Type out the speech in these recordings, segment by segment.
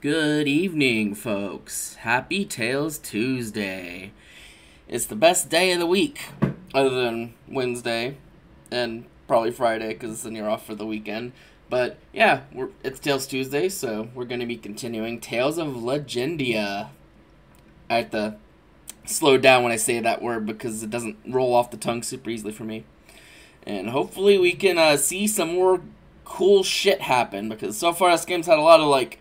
Good evening, folks. Happy Tales Tuesday. It's the best day of the week, other than Wednesday and probably Friday, because then you're off for the weekend. But yeah, we're, it's Tales Tuesday, so we're going to be continuing Tales of Legendia. I have to slow down when I say that word because it doesn't roll off the tongue super easily for me. And hopefully we can uh, see some more cool shit happen because so far this game's had a lot of like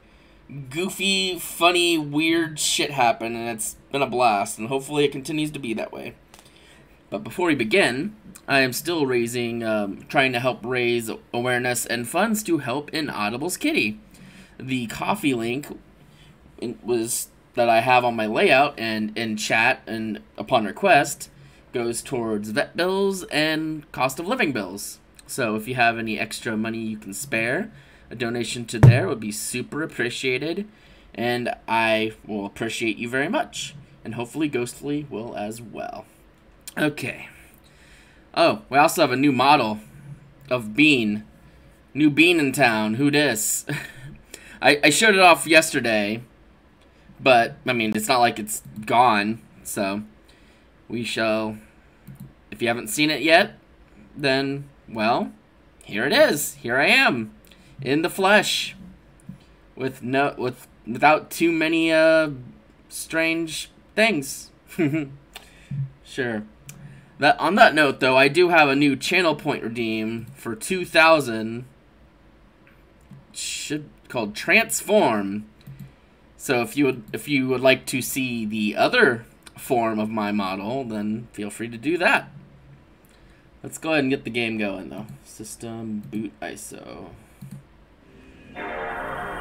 goofy, funny, weird shit happen and it's been a blast and hopefully it continues to be that way. But before we begin, I am still raising, um, trying to help raise awareness and funds to help Inaudible's Kitty. The Ko-fi link was that I have on my layout and in chat and upon request goes towards vet bills and cost of living bills. So if you have any extra money you can spare, a donation to there would be super appreciated, and I will appreciate you very much. And hopefully Ghostly will as well. Okay. Oh, we also have a new model of Bean. New Bean in town. Who dis? I, I showed it off yesterday, but, I mean, it's not like it's gone, so we shall... If you haven't seen it yet, then, well, here it is. Here I am in the flesh with no with without too many uh strange things. sure. That on that note though, I do have a new channel point redeem for 2000 should called Transform. So if you would if you would like to see the other form of my model, then feel free to do that. Let's go ahead and get the game going though. System boot ISO. I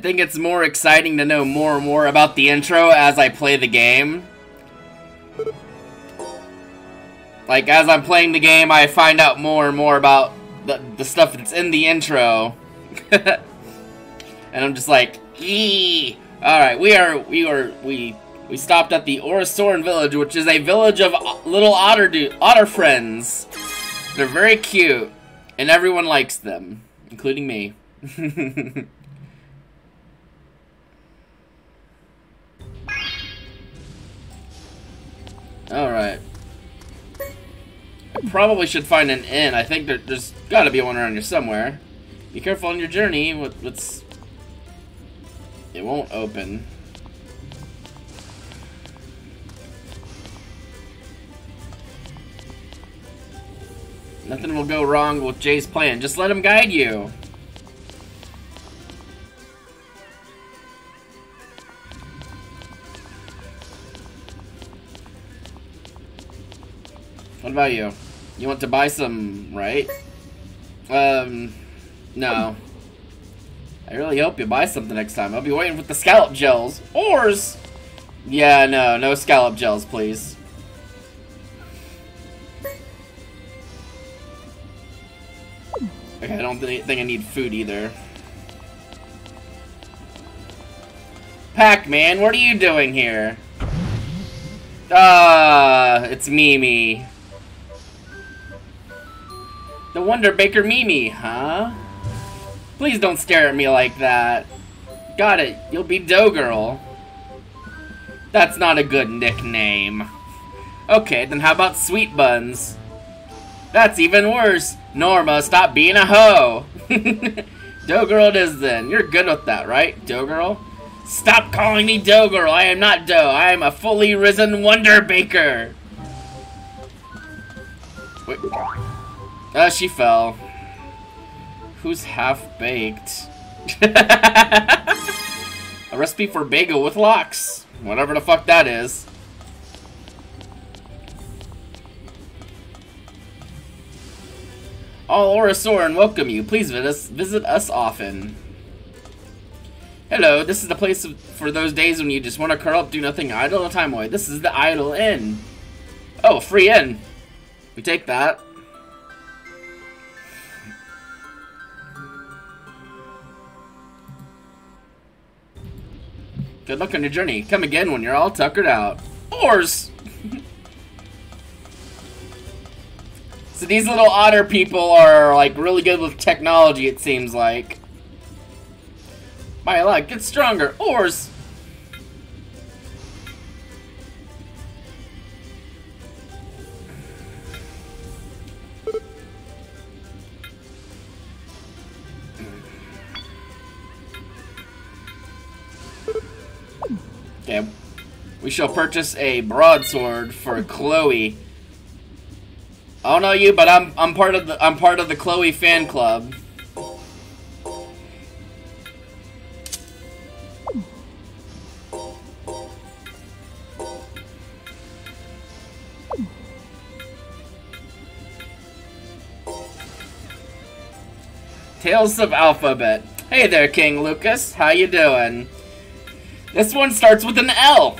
think it's more exciting to know more and more about the intro as I play the game. Like, as I'm playing the game, I find out more and more about the, the stuff that's in the intro. and I'm just like, Eee! Alright, we are, we are, we, we stopped at the Oresoren village, which is a village of little otter, do otter friends. They're very cute, and everyone likes them, including me. Alright. I probably should find an inn. I think there, there's got to be one around here somewhere. Be careful on your journey. What, what's... It won't open. Nothing will go wrong with Jay's plan. Just let him guide you. What about you? You want to buy some, right? Um, no. I really hope you buy something next time. I'll be waiting with the scallop gels. Ores! Yeah, no, no scallop gels, please. Okay, I don't th think I need food either. Pac-Man, what are you doing here? Ah, it's Mimi. The Wonder Baker Mimi, huh? Please don't stare at me like that. Got it, you'll be Dough Girl. That's not a good nickname. Okay, then how about Sweet Buns? That's even worse. Norma, stop being a hoe. Dough Girl it is then. You're good with that, right, Dough Girl? Stop calling me Dough Girl. I am not dough. I am a fully risen Wonder Baker. Wait. Uh, she fell. Who's half-baked? a recipe for bagel with lox. Whatever the fuck that is. All Oresoren welcome you. Please visit us, visit us often. Hello, this is the place for those days when you just want to curl up, do nothing, idle time away. This is the Idle Inn. Oh, free inn. We take that. Good luck on your journey. Come again when you're all tuckered out. Ores! so these little otter people are, like, really good with technology, it seems like. My luck, get stronger. Ores! Okay. We shall purchase a broadsword for Chloe. I don't know you, but I'm I'm part of the I'm part of the Chloe fan club. Tales of Alphabet. Hey there, King Lucas. How you doing? This one starts with an L.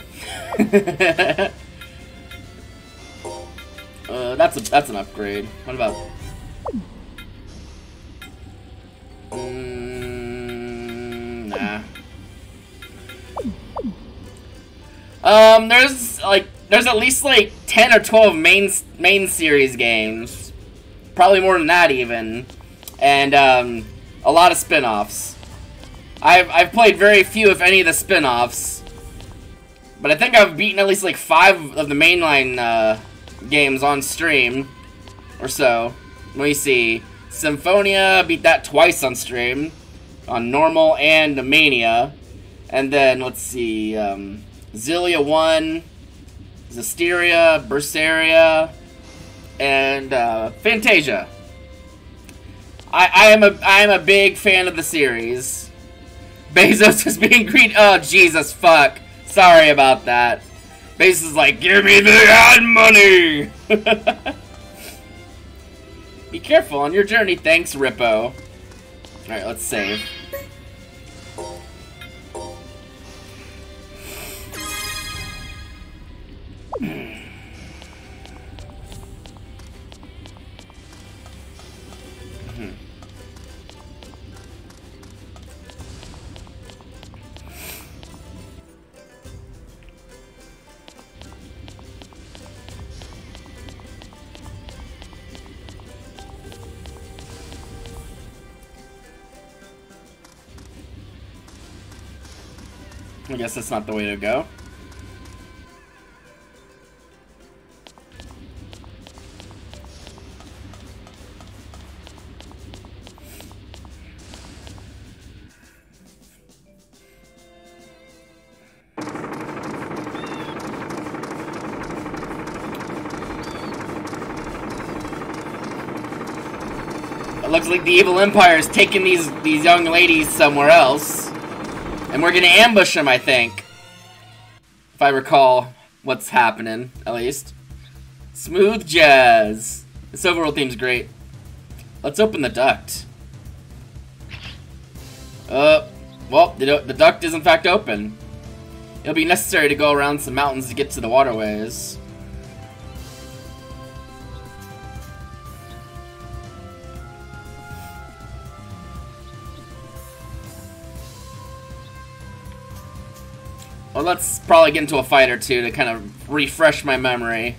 uh, that's a that's an upgrade. What about? Mm, nah. Um, there's like there's at least like ten or twelve main main series games, probably more than that even, and um, a lot of spin-offs. I've, I've played very few, if any, of the spin-offs. But I think I've beaten at least like five of the mainline uh, games on stream. Or so. Let me see. Symphonia, beat that twice on stream. On normal and Mania. And then, let's see. Um, Xillia 1. Zestiria, Berseria. And uh, Fantasia. I, I am a I am a big fan of the series. Bezos is being greedy. Oh, Jesus, fuck. Sorry about that. Bezos is like, give me the ad money! Be careful on your journey. Thanks, Rippo. Alright, let's save. Hmm. I guess that's not the way to go. Looks like the evil empire is taking these these young ladies somewhere else and we're gonna ambush them. I think, if I recall what's happening, at least. Smooth jazz. This overworld theme's great. Let's open the duct. Uh, well, the, the duct is in fact open. It'll be necessary to go around some mountains to get to the waterways. Well, let's probably get into a fight or two to kind of refresh my memory.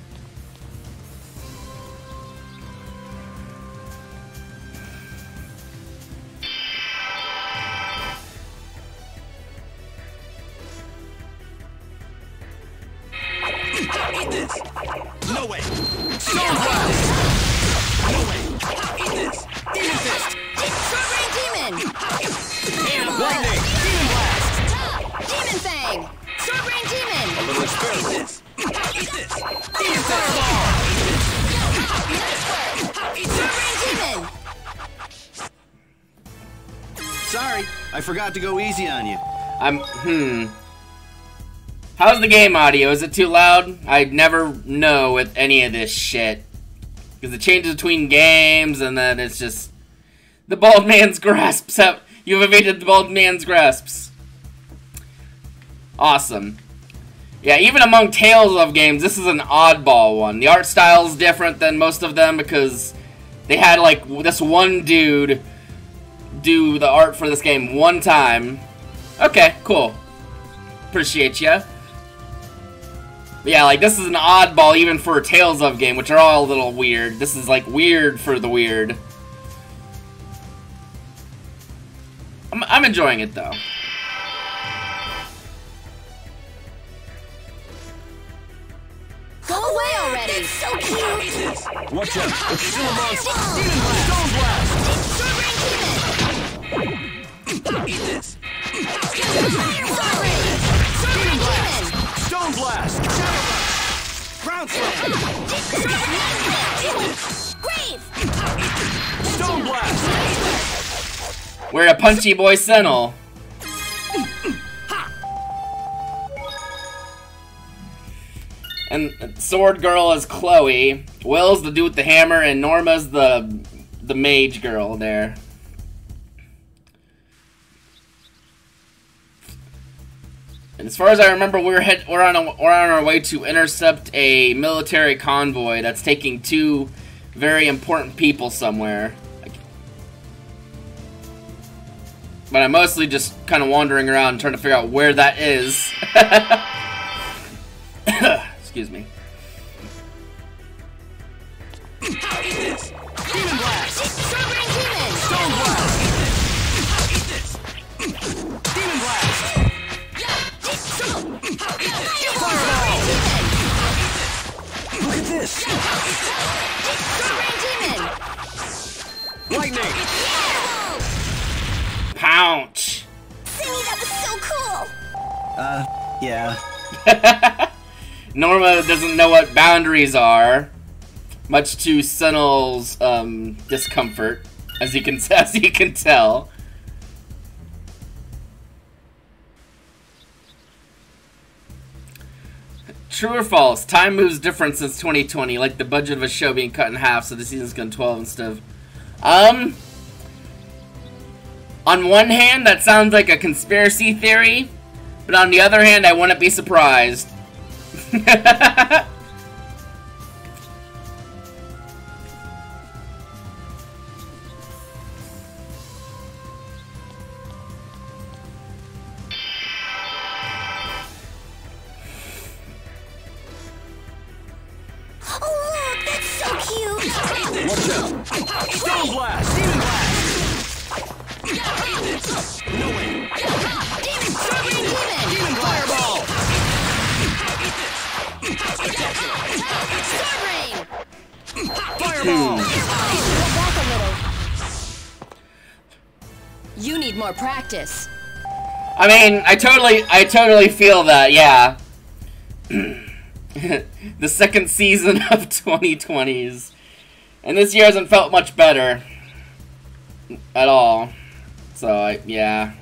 To go easy on you. I'm, hmm. How's the game audio? Is it too loud? I never know with any of this shit. Because it changes between games and then it's just... The bald man's grasps have... You've evaded the bald man's grasps. Awesome. Yeah, even among Tales of games, this is an oddball one. The art style is different than most of them because they had, like, this one dude do the art for this game one time. Okay, cool. Appreciate ya. Yeah, like, this is an oddball even for a Tales of game, which are all a little weird. This is, like, weird for the weird. I'm, I'm enjoying it, though. Go away already! That's so cute! Watch out! It's still a monster! Blast! Stone Blast! Strawberry Demon! Stone Blast! We're a punchy boy Sentinel. And Sword Girl is Chloe. Will's the dude with the hammer, and Norma's the the mage girl there. And as far as I remember, we're head we're on a, we're on our way to intercept a military convoy that's taking two very important people somewhere. But I'm mostly just kind of wandering around trying to figure out where that is. Excuse me. Blast! Stone Blast! Look at this! Lightning! Pounce. Cindy, that was so cool! Uh, yeah. Norma doesn't know what boundaries are, much to Sentinel's um, discomfort, as you can as you can tell. True or false? Time moves different since 2020, like the budget of a show being cut in half, so the season's gone 12 instead of. Um. On one hand, that sounds like a conspiracy theory, but on the other hand, I wouldn't be surprised. more practice. I mean, I totally, I totally feel that, yeah. the second season of 2020s. And this year hasn't felt much better. at all. So, I, yeah.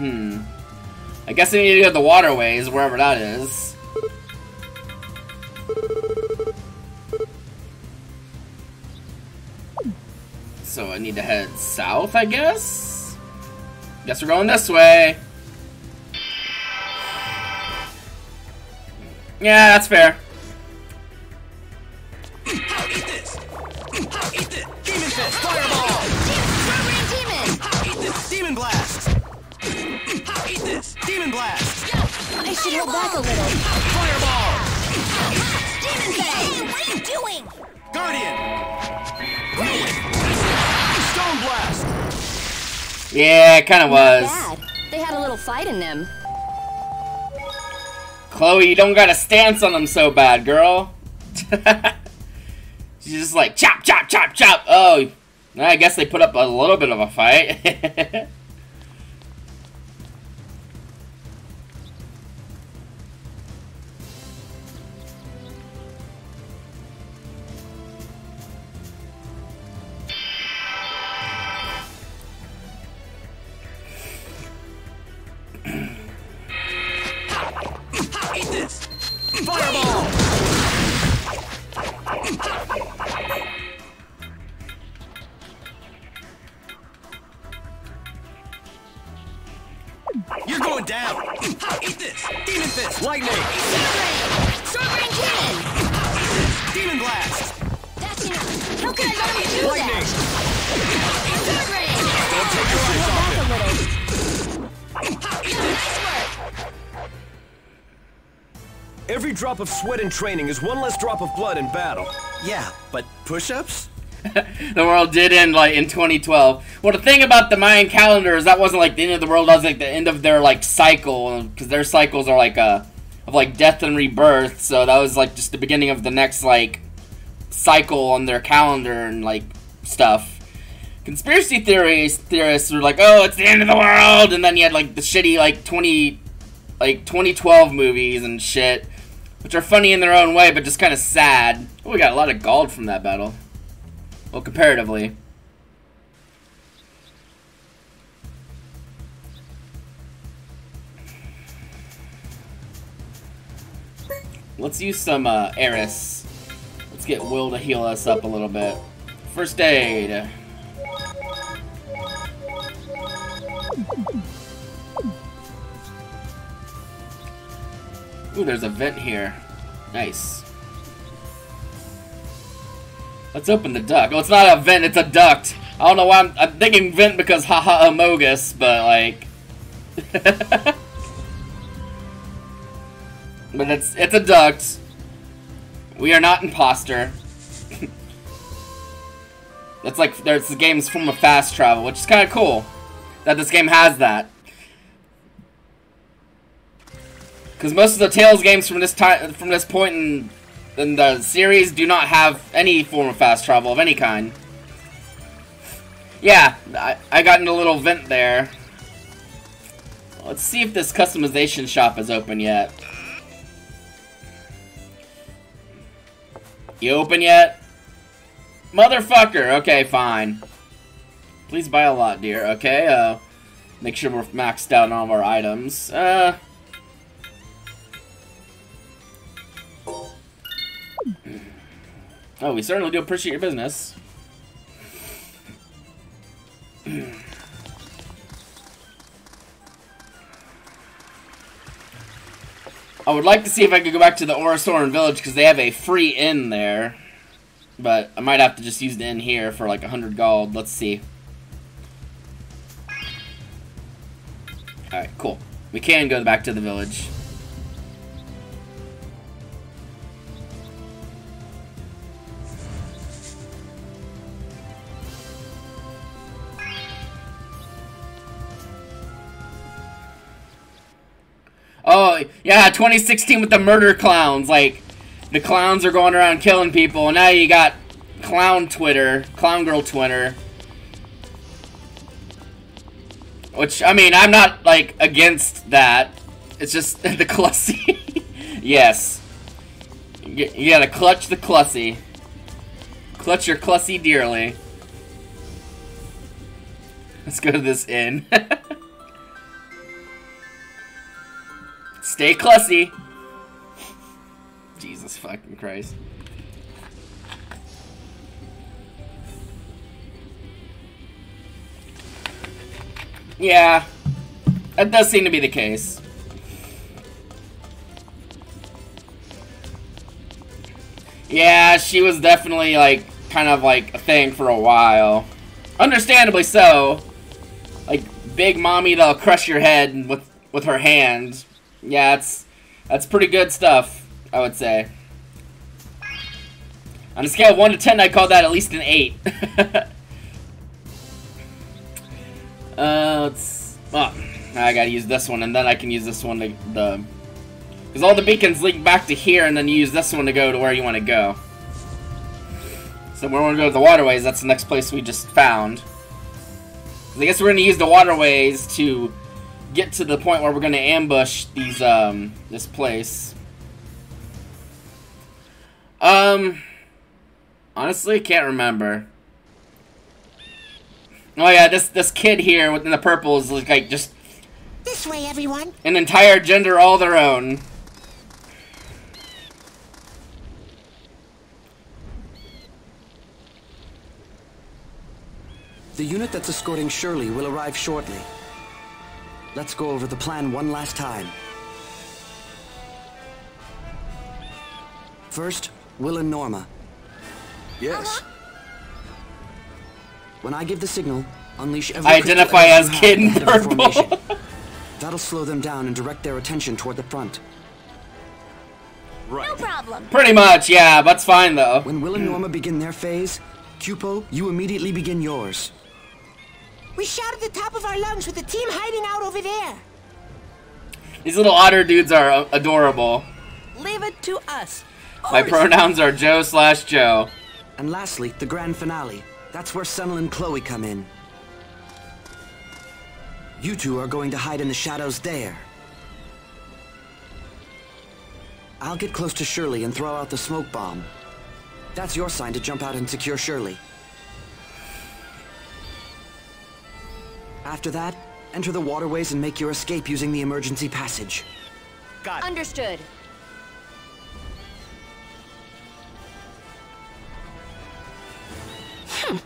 Hmm. I guess we need to go to the waterways, wherever that is. So I need to head south, I guess? Guess we're going this way. Yeah, that's fair. Demon Fist! Fireball! Demon! This! Demon Blast! Eat this! Demon Blast! I should hold back a little. Fireball! Demon Fang! What are you doing? Guardian! Stone Blast! Yeah, it kind of was. Bad. They had a little fight in them. Chloe, you don't got a stance on them so bad, girl. She's just like, chop, chop, chop, chop. Oh, I guess they put up a little bit of a fight. down! Eat this! Demon Fist! Lightning! Strawberry Demon! Demon Blast! That's enough. How could I let him do Lightning! that? Strawberry! Don't take your eyes off back a little. Every drop of sweat in training is one less drop of blood in battle. Yeah, but push-ups? the world did end like in 2012. Well, the thing about the Mayan calendar is that wasn't like the end of the world. That was like the end of their like cycle because their cycles are like uh of like death and rebirth. So that was like just the beginning of the next like cycle on their calendar and like stuff. Conspiracy theories theorists were like, oh, it's the end of the world, and then you had like the shitty like 20 like 2012 movies and shit, which are funny in their own way, but just kind of sad. Oh, we got a lot of gold from that battle. Well, comparatively. Let's use some uh, Eris. Let's get Will to heal us up a little bit. First aid. Ooh, there's a vent here. Nice. Let's open the duct. Well, it's not a vent, it's a duct. I don't know why I'm, I'm thinking vent because haha amogus, but like... but it's it's a duct. We are not imposter. That's like, there's the game's form of fast travel, which is kind of cool. That this game has that. Because most of the Tales games from this time, from this point in in the series do not have any form of fast travel of any kind. Yeah, I, I got in a little vent there. Let's see if this customization shop is open yet. You open yet? Motherfucker! Okay, fine. Please buy a lot, dear. Okay, uh, make sure we're maxed out on all of our items. Uh... Oh, we certainly do appreciate your business. I would like to see if I could go back to the Oresoren village because they have a free inn there. But I might have to just use the inn here for like a hundred gold. Let's see. Alright, cool. We can go back to the village. Oh, yeah, 2016 with the murder clowns. Like, the clowns are going around killing people. And now you got clown Twitter, clown girl Twitter. Which I mean, I'm not like against that. It's just the Clussy. yes. You, you gotta clutch the Clussy. Clutch your Clussy dearly. Let's go to this inn. Stay Clussy. Jesus fucking Christ. Yeah, that does seem to be the case. Yeah, she was definitely like kind of like a thing for a while. Understandably so. Like big mommy that'll crush your head with with her hand. Yeah, it's that's pretty good stuff, I would say. On a scale of 1 to 10, I call that at least an 8. uh, let's... Oh, I gotta use this one, and then I can use this one to... the Because all the beacons link back to here, and then you use this one to go to where you want to go. So we're gonna go to the waterways, that's the next place we just found. I guess we're to use the waterways to get to the point where we're going to ambush these, um, this place. Um, honestly, can't remember. Oh yeah, this this kid here within the purple is like just This way, everyone. an entire gender all their own. The unit that's escorting Shirley will arrive shortly. Let's go over the plan one last time. First, Will and Norma. Yes. Uh-huh. When I give the signal, unleash every I identify as Kid have in ahead of the Purple. formation. That'll slow them down and direct their attention toward the front. Right. No problem. Pretty much, yeah, that's fine though. When Will and Norma begin their phase, Quppo, you immediately begin yours. We shout at the top of our lungs with the team hiding out over there. These little otter dudes are uh, adorable. Leave it to us. My pronouns are Joe slash Joe. And lastly, the grand finale. That's where Senel and Chloe come in. You two are going to hide in the shadows there. I'll get close to Shirley and throw out the smoke bomb. That's your sign to jump out and secure Shirley. After that, enter the waterways and make your escape using the emergency passage. Got it. Understood. Hmm.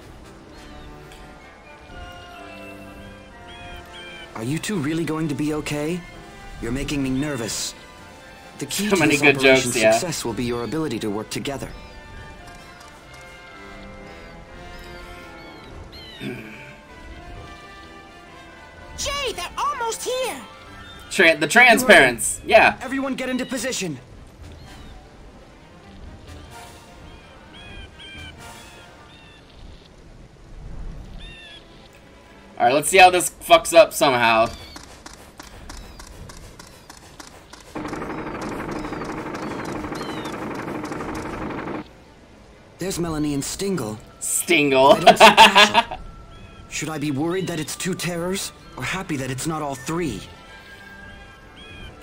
Are you two really going to be okay? You're making me nervous. The key So to many this good operation's jokes, yeah. success will be your ability to work together. Jay, they're almost here. Tra the transparents, yeah. Everyone get into position. Alright, let's see how this fucks up somehow. There's Melanie and Stingle. Stingle. I don't see Should I be worried that it's two terrors, or happy that it's not all three?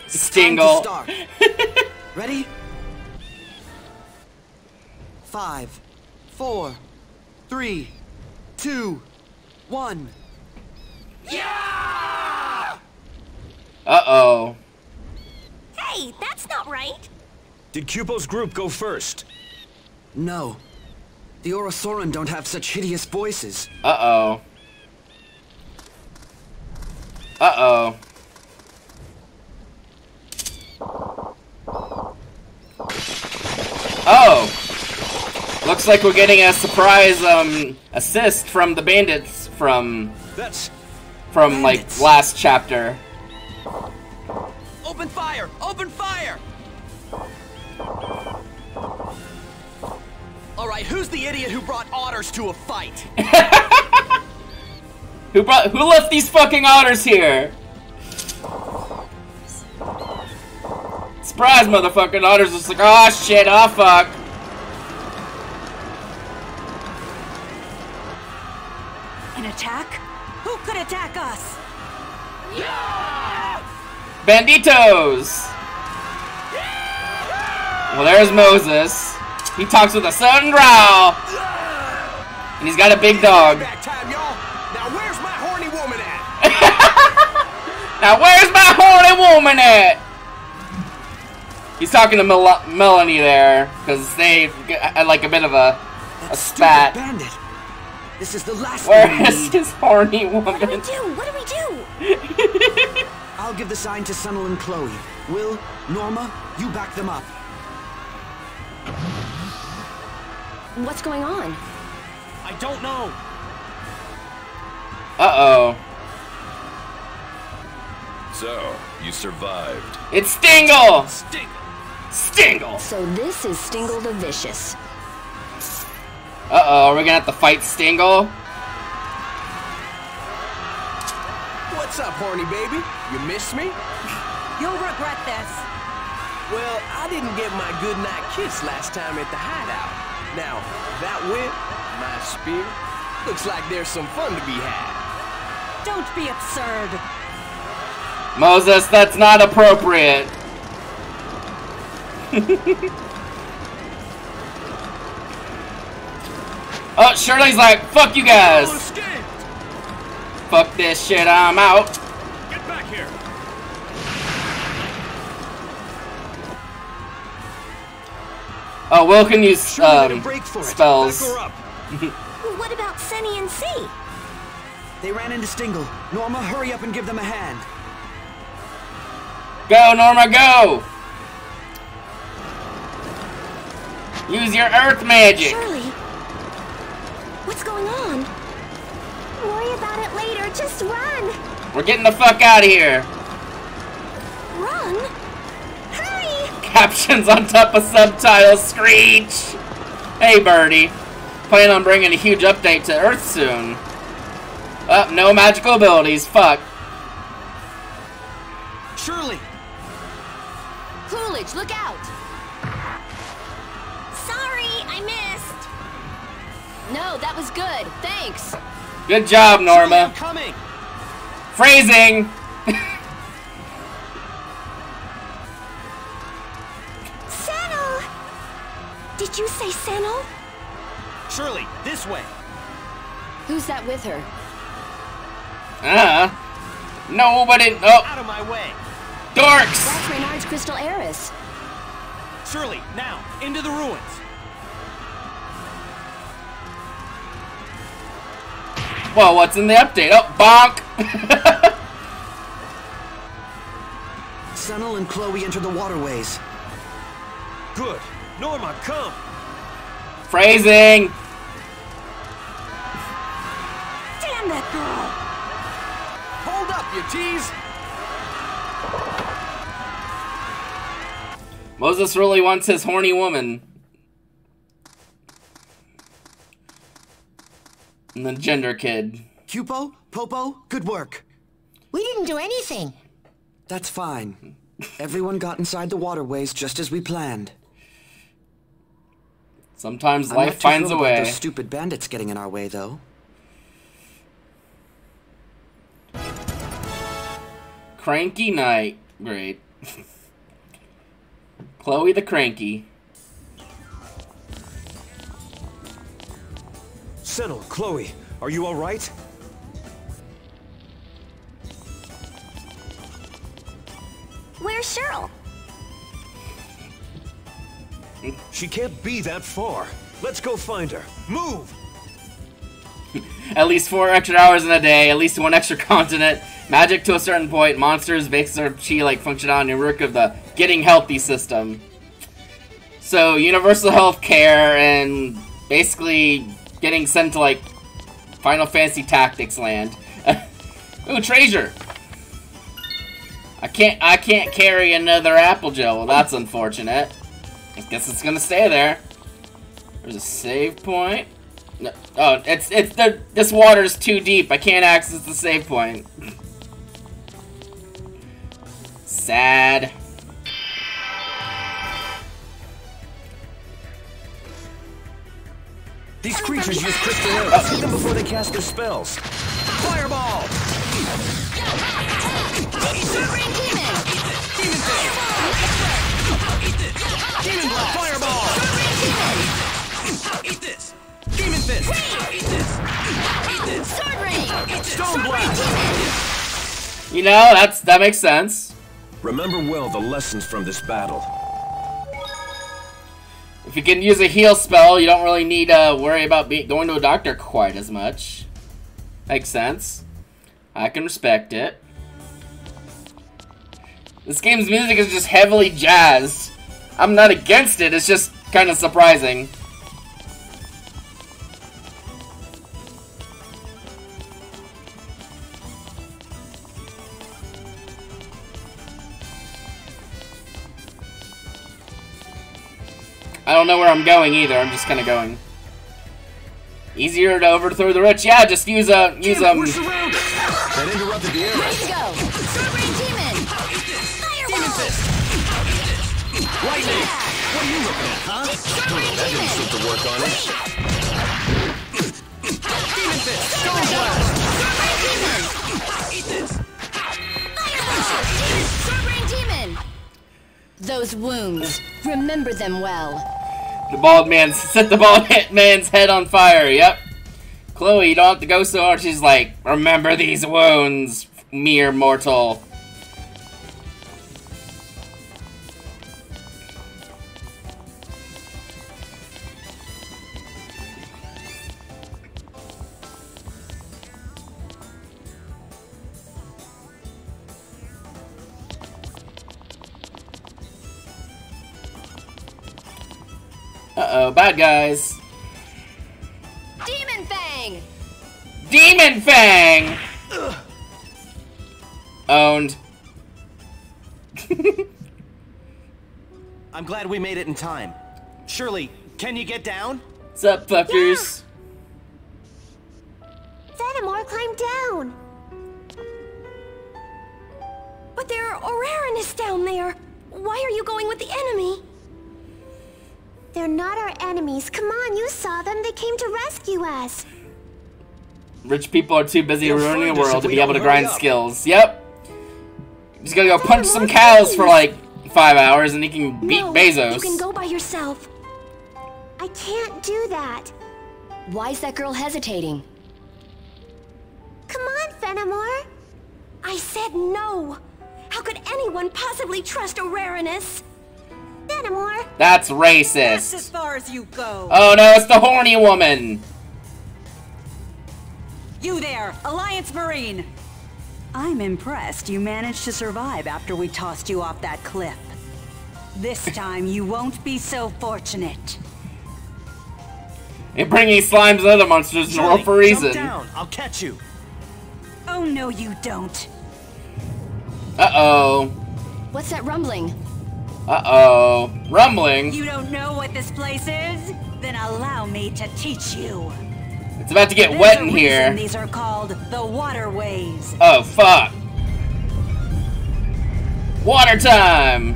Stingle. Time to start. Ready? Five, four, three, two, one. Yeah! Uh-oh. Hey, that's not right. Did Quppo's group go first? No. The Oresoren don't have such hideous voices. Uh-oh. Uh-oh. Oh! Looks like we're getting a surprise, um, assist from the bandits from, That's from, like, last chapter. Open fire! Open fire! Alright, who's the idiot who brought otters to a fight? Who brought, who left these fucking otters here? Surprise, motherfucking otters! It's like, oh shit, oh fuck. An attack? Who could attack us? Banditos! Well, there's Moses. He talks with a sudden growl. And he's got a big dog. Back time, y'all. Now where's my horny woman at? Now, where's my horny woman at? He's talking to Mel- Melanie there, because they had uh, like a bit of a, a spat. bandit. This is the last Where thing we is his horny What do we woman? do? What do we do? I'll give the sign to Senel and Chloe. Will, Norma, you back them up. What's going on? I don't know. Uh-oh. So, you survived. It's Stingle! Stingle! Stingle! So this is Stingle the Vicious. Uh-oh, are we gonna have to fight Stingle? What's up, horny baby? You miss me? You'll regret this. Well, I didn't get my goodnight kiss last time at the hideout. Now, that whip, my spear, looks like there's some fun to be had. Don't be absurd. Moses, that's not appropriate. oh, Shirley's like, fuck you guys. Fuck this shit, I'm out. Get back here! Oh, Will can use Shirley made a um, break for spells. Back her up! Well, what about Senny and C? They ran into Stingle. Norma, hurry up and give them a hand. Go, Norma, go! Use your earth magic. Shirley? What's going on? Worry about it later. Just run. We're getting the fuck out of here. Run? Hurry! Captions on top of subtitles. Screech. Hey, Birdie. Plan on bringing a huge update to Earth soon. Uh, no magical abilities. Fuck. Shirley, Coolidge, look out! Sorry, I missed. No, that was good. Thanks. Good job, I'm Norma. coming. Phrasing. Senel! Did you say Senel? Shirley, this way. Who's that with her? Uh. Nobody. Oh, Out of my way. Dorks. That's Raynard's Crystal Eres. Shirley, now, into the ruins. Well, what's in the update? Oh, bonk. Senel and Chloe enter the waterways. Good. Norma, come! Phrasing. Damn that girl. Hold up, you tease. Moses really wants his horny woman. And the gender kid. Quppo, Poppo, good work. We didn't do anything. That's fine. Everyone got inside the waterways just as we planned. Sometimes I'm life not too finds a thrilled about way. Those stupid bandits getting in our way, though. Cranky night. Great. Chloe the cranky. Sentinel, Chloe, are you alright? Where's Shirley? She can't be that far. Let's go find her. Move! At least four extra hours in a day, at least one extra continent, magic to a certain point, monsters, basic sort of chi-like functionality, work of the getting healthy system. So, universal health care and basically getting sent to like Final Fantasy Tactics land. Ooh, treasure! I can't I can't carry another apple gel. Well, that's unfortunate. I guess it's gonna stay there. There's a save point. No, oh, it's it's the this water's too deep. I can't access the save point. Sad. These creatures use crystal arrows. Oh. Hit them before they cast their spells. Fireball! Demon! Demon Blast! Fireball! Eat this! Demon Fist! Eat this! Eat this! Sword Rain! Stone Blast! You know, that's that makes sense. Remember well the lessons from this battle. If you can use a heal spell, you don't really need to uh, worry about be going to a doctor quite as much. Makes sense. I can respect it. This game's music is just heavily jazzed. I'm not against it, it's just kind of surprising. I don't know where I'm going either. I'm just kind of going. Easier to overthrow the rich. Yeah, just use a use Damn it, um. we're surrounded! That interrupted the air. Go! Sword Rain Demon! Demon Fist! Lightning! What are you looking at, huh? That didn't seem to work on it. Demon Fist! Stone Blast! Eat this! Sword Rain Demon! Those wounds, remember them well. The bald man set the bald man's head on fire. Yep. Chloe, you don't have to go so hard. She's like, remember these wounds, mere mortal. Uh-oh, bad guys. Demon Fang! Demon Fang! Owned. I'm glad we made it in time. Shirley, can you get down? What's up, fuckers? Fenimore climbed down. But there are Oraranists down there. Why are you going with the enemy? They're not our enemies. Come on, you saw them. They came to rescue us. Rich people are too busy They'll ruining the world to be able to grind up. skills. Yep. Just gotta go punch some cows for like five hours and he can beat no, Bezos. You can go by yourself. I can't do that. Why is that girl hesitating? Come on, Fenimore. I said no. How could anyone possibly trust Araranus? Fenimore, That's That's as racist. far as you go. Oh no, it's the horny woman. You there, Alliance Marine! I'm impressed you managed to survive after we tossed you off that cliff. This time you won't be so fortunate. And bringing slimes and other monsters in the world for a Jump reason. down. I'll catch you. Oh no, you don't. Uh oh. What's that rumbling? Uh oh. Rumbling. You don't know what this place is? Then allow me to teach you. It's about to get There's wet in here. These are called the waterways. Oh fuck. Water time.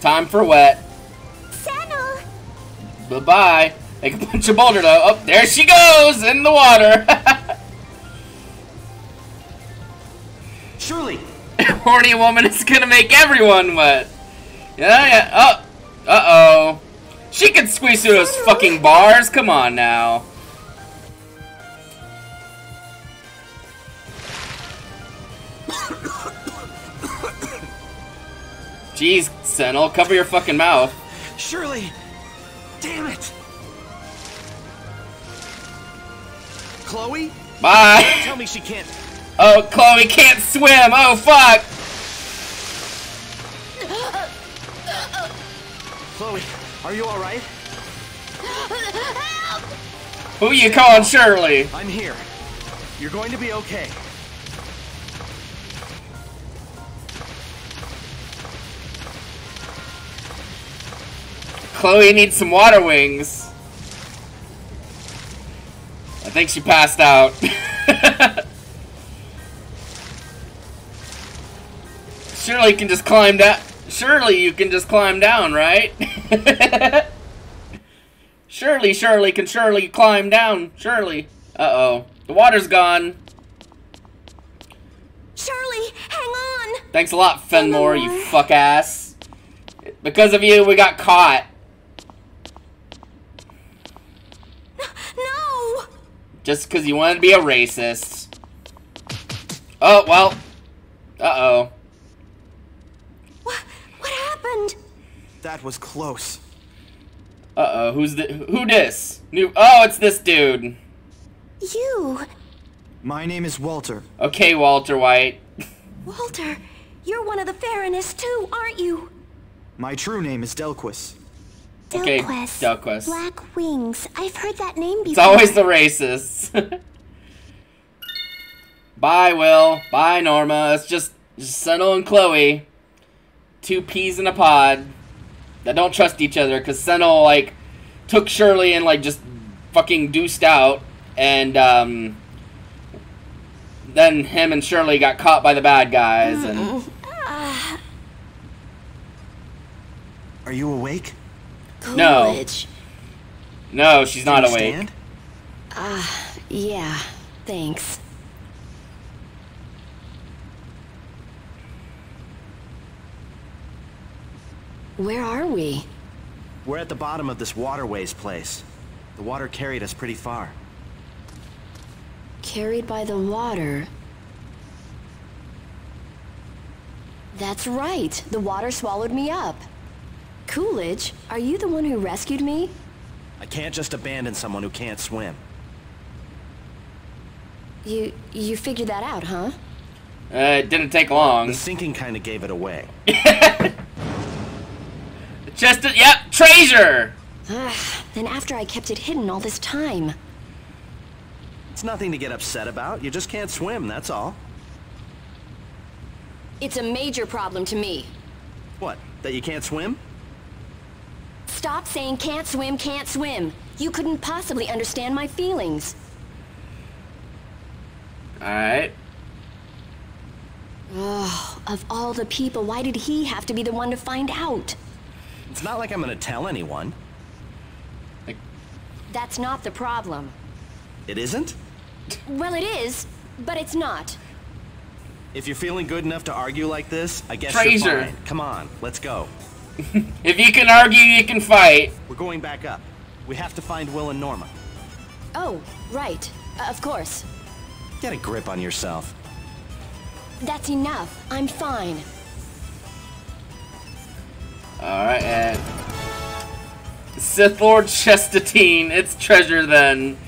Time for wet. Senna. Bye bye. Make a punch a boulder though. Oh, there she goes in the water. Shirley, Horny woman is gonna make everyone wet. Yeah, yeah. Oh, uh oh. She can squeeze through those fucking bars. Come on now. Jeez, Sentinel, cover your fucking mouth. Shirley! Damn it! Chloe? Bye. Tell me she can't. Oh, Chloe can't swim. Oh, fuck. Chloe, are you alright? Who you calling Shirley? I'm here. You're going to be okay. Chloe needs some water wings. I think she passed out. Surely you can just climb down. Surely you can just climb down, right? surely, surely can surely climb down. Surely. Uh oh. The water's gone. Shirley, hang on! Thanks a lot, Fenimore, you fuck ass. Because of you, we got caught. No! Just because you wanted to be a racist. Oh, well. Uh-oh. What, what happened? That was close. Uh-oh, who's the- who this? New- oh, it's this dude. You, My name is Walter. Okay, Walter White. Walter, you're one of the Faronists too, aren't you? My true name is Delqes. Okay, Delquest. Delquest. Black Wings. I've heard that name before. It's always the racists. Bye, Will. Bye, Norma. It's just, just Sentinel and Chloe. Two peas in a pod that don't trust each other because Sentinel, like, took Shirley and, like, just fucking deuced out. And, um, then him and Shirley got caught by the bad guys. And Are you awake? No. Coolidge. no, she's not awake. Understand? Yeah, thanks. Where are we? We're at the bottom of this waterways place. The water carried us pretty far. Carried by the water. That's right. The water swallowed me up. Coolidge, are you the one who rescued me? I can't just abandon someone who can't swim. You you figured that out, huh? Uh, it didn't take long. The sinking kind of gave it away. Just, a, yep, treasure! Then after I kept it hidden all this time. It's nothing to get upset about. You just can't swim, that's all. It's a major problem to me. What, that you can't swim? Stop saying can't swim, can't swim. You couldn't possibly understand my feelings. Alright. Oh, of all the people, why did he have to be the one to find out? It's not like I'm gonna tell anyone. That's not the problem. It isn't? Well, it is, but it's not. If you're feeling good enough to argue like this, I guess Fraser. you're fine. Come on, let's go. If you can argue, you can fight. We're going back up. We have to find Will and Norma. Oh, right. Uh, of course. Get a grip on yourself. That's enough. I'm fine. Alright, and... Sith Lord Chestatine, it's treasure then.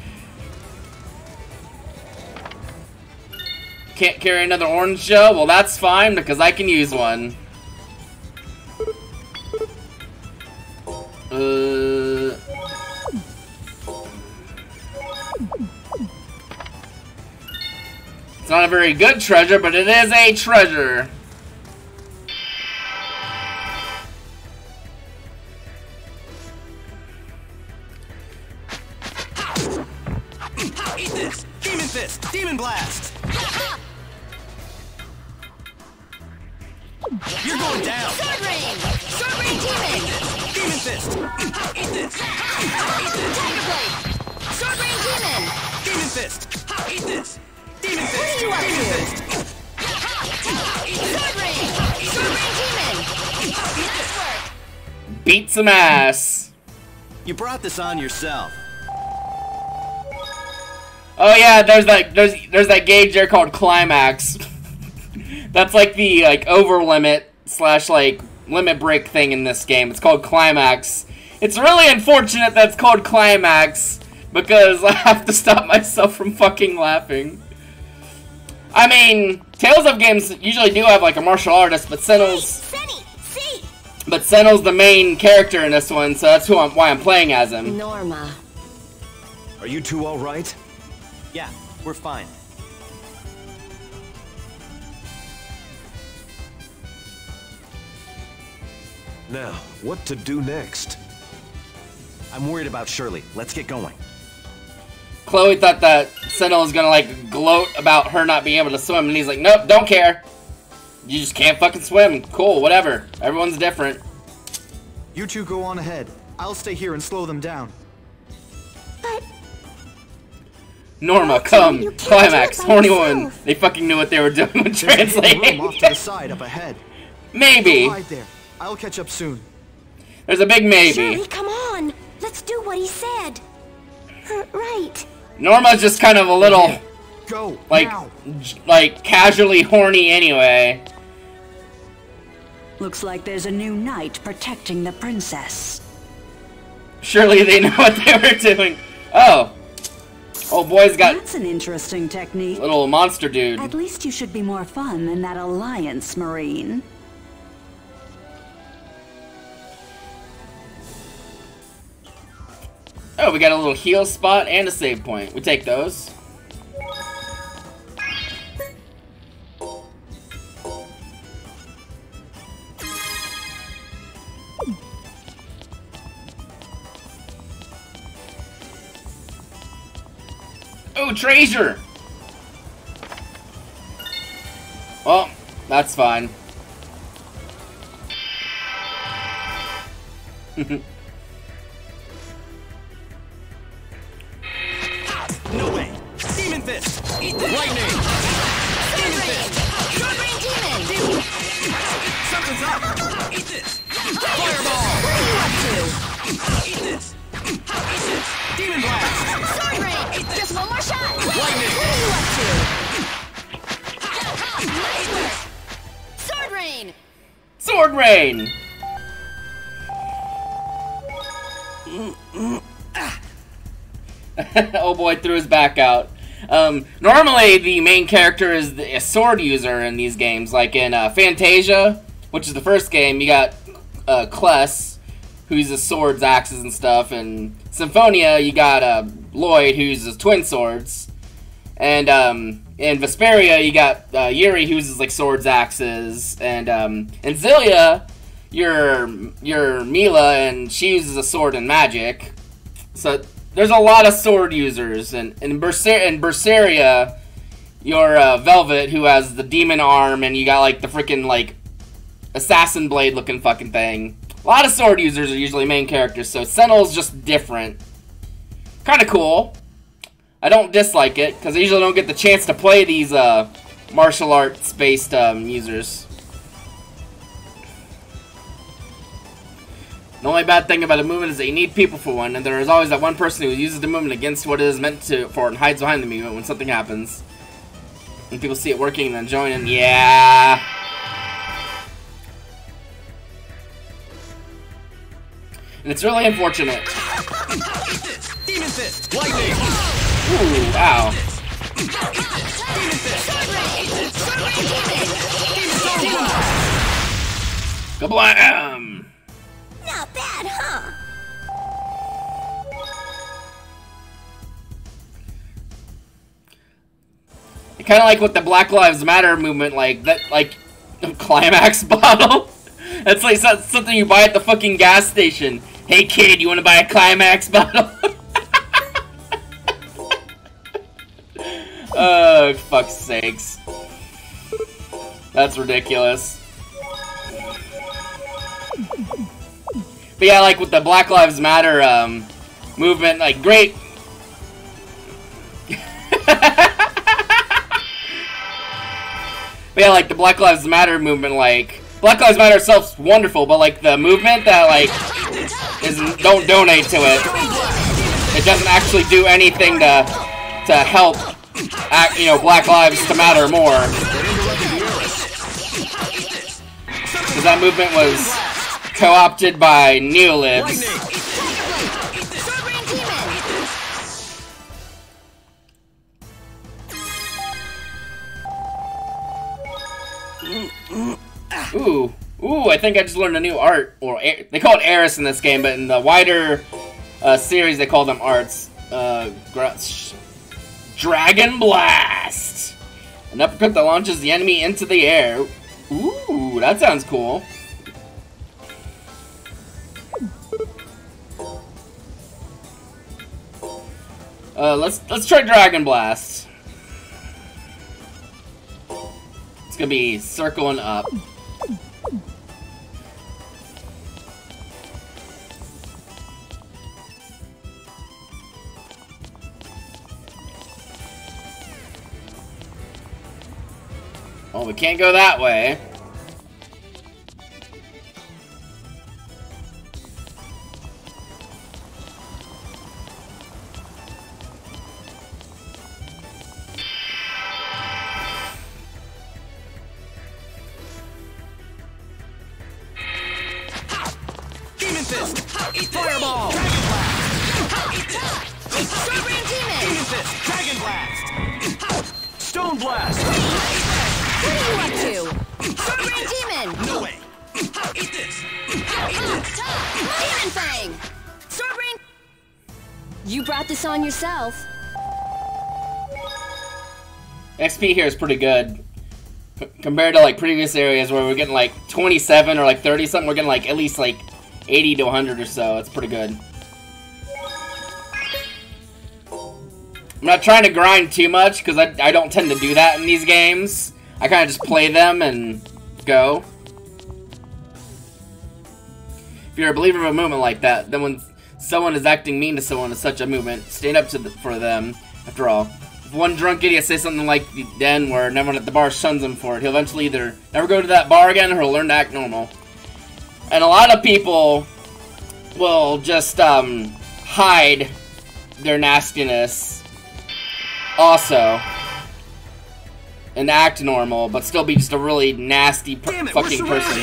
Can't carry another orange shell? Well, that's fine, because I can use one. Uh... It's not a very good treasure, but it is a treasure. This! Demon Fist! Demon Blast! You're going down! Sword Rain! Sword Rain Demon! Demon Fist! Eat this! Tiger Blade! Sword Rain Demon! Demon Fist! Eat this! Demon Fist! What are you up Demon to? Fist! Sword Rain! Sword Rain Demon! Nice work! Beat some ass. You brought this on yourself. Oh yeah, there's that there's there's that gauge there called climax. That's like the like over limit slash like limit break thing in this game. It's called climax. It's really unfortunate that it's called climax because I have to stop myself from fucking laughing. I mean, Tales of games usually do have like a martial artist, but Sentinel's Senny, but Sentinel's the main character in this one, so that's who I'm, why I'm playing as him. Norma. Are you two all right? Yeah, we're fine. Now, what to do next? I'm worried about Shirley. Let's get going. Chloe thought that Sentinel was gonna like gloat about her not being able to swim, and he's like, nope, don't care. You just can't fucking swim. Cool, whatever. Everyone's different. You two go on ahead. I'll stay here and slow them down. But Norma, Walter, come, you can't do climax, horny yourself. woman. They fucking knew what they were doing when There's a hidden translating. off to the side up ahead. maybe. Don't there. I'll catch up soon. There's a big maybe. Shirley, come on. Let's do what he said. Uh, right. Norma's just kind of a little, Go like, now. like casually horny anyway. Looks like there's a new knight protecting the princess. Surely they know what they were doing. Oh. Oh, boy's got That's an interesting technique. little monster dude. At least you should be more fun than that Alliance Marine. Oh, we got a little heal spot and a save point. We take those. Oh, treasure! Well, that's fine. No way. Demon Fist. Eat. Lightning. Demon Fist. Sword Rain Demon! Something's up. Eat this. Fireball. What are you up to? Eat this. Demon Blast. Sword Rain! Just one more shot! Lightning. What are you up to? Sword Rain! Sword Rain! oh boy, threw his back out. Um, normally, the main character is a sword user in these games. Like in uh, Fantasia, which is the first game, you got uh, Kless, who uses swords, axes, and stuff. And Symphonia, you got uh, Lloyd, who uses twin swords. And um, in Vesperia, you got uh, Yuri, who uses like swords, axes, and um, in Xillia, you're you're Milla, and she uses a sword and magic. So there's a lot of sword users, and in Berser- in Berseria, you're uh, Velvet, who has the demon arm, and you got like the freaking like assassin blade looking fucking thing. A lot of sword users are usually main characters, so Sentinel's just different. Kind of cool. I don't dislike it because I usually don't get the chance to play these uh, martial arts based um, users. The only bad thing about a movement is that you need people for one, and there is always that one person who uses the movement against what it is meant to for and hides behind the movement when something happens. And people see it working and then join in. Yeah. And it's really unfortunate. Eat this. Demon Fist. Lightning. Ooh, ow. Demon Fist. Sword Rain Demon! Demon Blast. Kablam! Not bad, huh? Kind of like with the Black Lives Matter movement, like that, like climax bottle. That's like something you buy at the fucking gas station. Hey kid, you want to buy a climax bottle? oh, fuck's sakes. That's ridiculous. But yeah, like with the Black Lives Matter um, movement, like great. But yeah, like the Black Lives Matter movement, like Black Lives Matter itself's wonderful, but like the movement that like is don't donate to it. It doesn't actually do anything to to help, act, you know, Black Lives to matter more. Because that movement was co-opted by neolibs. Ooh, ooh! I think I just learned a new art, or they call it Eres in this game, but in the wider uh, series they call them arts. Uh, Dragon Blast, an uppercut that launches the enemy into the air. Ooh, that sounds cool. Uh, let's let's try Dragon Blast. It's gonna be circling up. Well, we can't go that way. Here is pretty good. Compared to like previous areas where we're getting like 27 or like 30 something, we're getting like at least like 80 to 100 or so. It's pretty good. I'm not trying to grind too much because I, I don't tend to do that in these games. I kind of just play them and go. If you're a believer of a movement like that, then when someone is acting mean to someone in such a movement, stand up to the, for them. After all, one drunk idiot say something like the den where everyone at the bar shuns him for it, he'll eventually either never go to that bar again or he'll learn to act normal. And a lot of people will just um, hide their nastiness also and act normal, but still be just a really nasty per it, fucking person.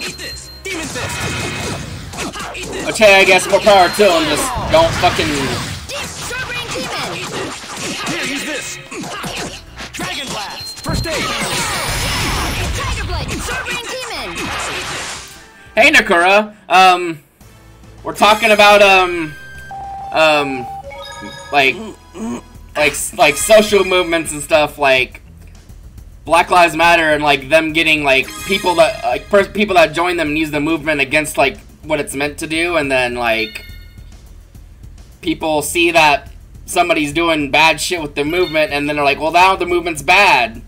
Eat this! Demon Fist! Eat this! Which, hey, I guess more power to them, just don't fucking... Deep Strawberry Demon! Here, use this! Dragon Blast! First aid! Tiger Blade! Strawberry Demon! Hey, Nakura, um, we're talking about, um, um, like, like, like social movements and stuff, like Black Lives Matter and, like, them getting, like, people that, like, per people that join them and use the movement against, like, what it's meant to do, and then, like, people see that somebody's doing bad shit with the movement, and then they're like, well, now the movement's bad.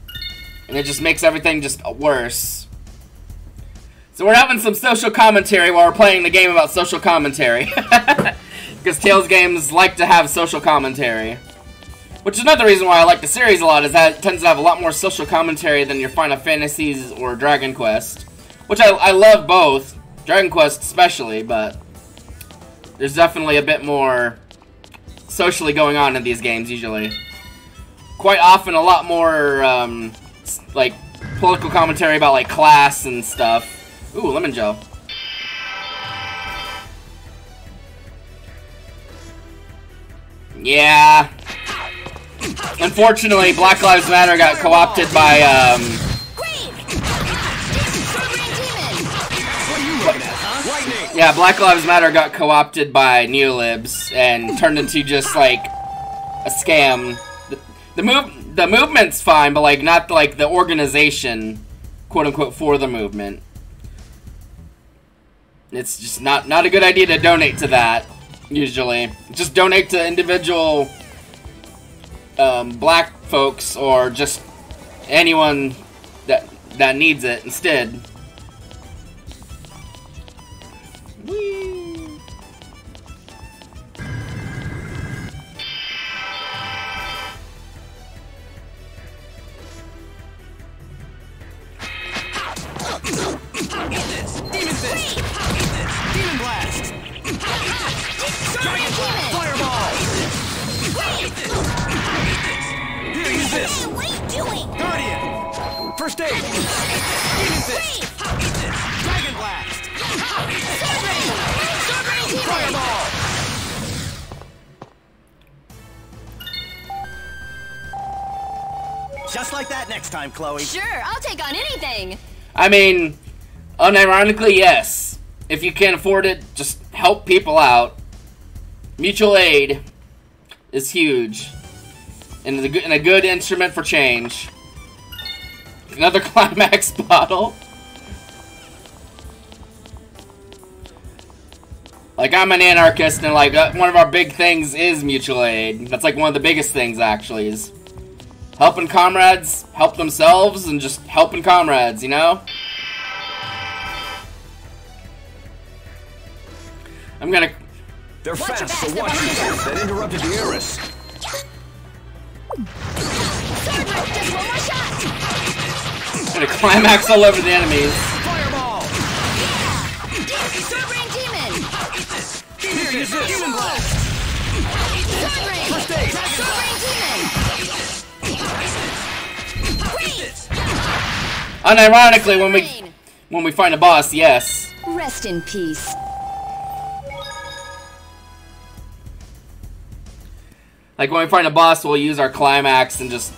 And it just makes everything just worse. So we're having some social commentary while we're playing the game about social commentary. Because Tales games like to have social commentary. Which is another reason why I like the series a lot, is that it tends to have a lot more social commentary than your Final Fantasies or Dragon Quest. Which I, I love both, Dragon Quest especially, but there's definitely a bit more socially going on in these games usually. Quite often a lot more, um, like, political commentary about, like, class and stuff. Ooh, lemon gel. Yeah. Unfortunately, Black Lives Matter got co-opted by, um, yeah, Black Lives Matter got co-opted by neolibs and turned into just like a scam. The, the move, the movement's fine, but like not like the organization, quote unquote, for the movement. It's just not not a good idea to donate to that. Usually, just donate to individual um, black folks or just anyone that that needs it instead. Guardian! First aid! Demon Fist! Eat this! Dragon Blast! Fireball! Just like that next time, Chloe. Sure, I'll take on anything. I mean, unironically, yes. If you can't afford it, just help people out. Mutual aid is huge. And a and a good instrument for change. Another climax bottle. Like, I'm an anarchist, and, like, uh, one of our big things is mutual aid. That's, like, one of the biggest things, actually, is helping comrades help themselves and just helping comrades, you know? I'm gonna... They're Watch fast, so watch yourself. That interrupted the Eres. Sword Rift, just one more shot. Gonna climax all over the enemies. Here, use this! Demon Blast! Sword Rain! First aid! Sword Rain Demon! Great! Unironically, when we when we find a boss, yes. Rest in peace. Like when we find a boss, we'll use our climax and just.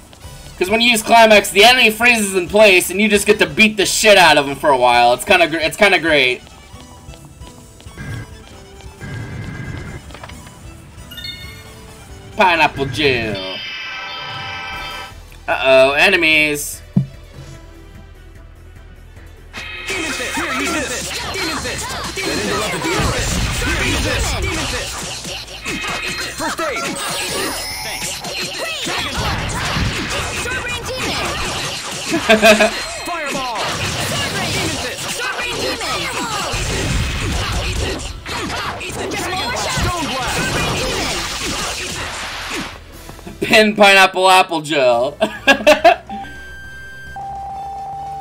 Because when you use climax, the enemy freezes in place, and you just get to beat the shit out of him for a while. It's kind of it's kind of great. Pineapple Gel. Uh oh, enemies. Demon Fist! Here, use this! Demon Fist! Demon Fist! Here, use this! Demon Fist! First aid! Dragon Blast! Sword Demon! Fireball! Pin pineapple apple gel.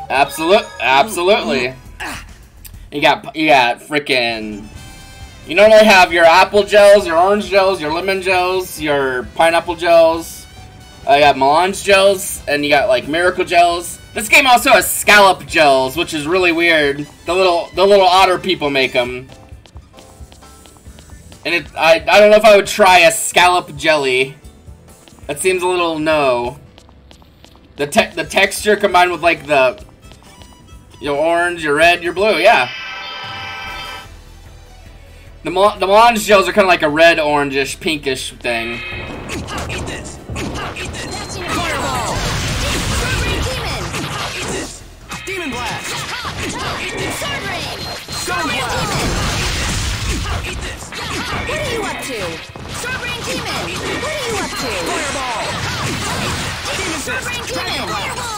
Absolute, absolutely. You got, you got freaking. You normally have your apple gels, your orange gels, your lemon gels, your pineapple gels. Uh, you got melange gels, and you got like miracle gels. This game also has scallop gels, which is really weird. The little, the little otter people make them. And it, I, I don't know if I would try a scallop jelly. That seems a little no. The te the texture combined with like the your orange, your red, your blue, yeah. The mel the melange gels are kind of like a red, orangish, pinkish thing. That's your Fireball! Sword Rain Demon! Demon Blast! Sword Rain! Stone Blast! What are you up to? Sword Rain Demon! What are you up to? Fireball! Fist! Demon! Blast!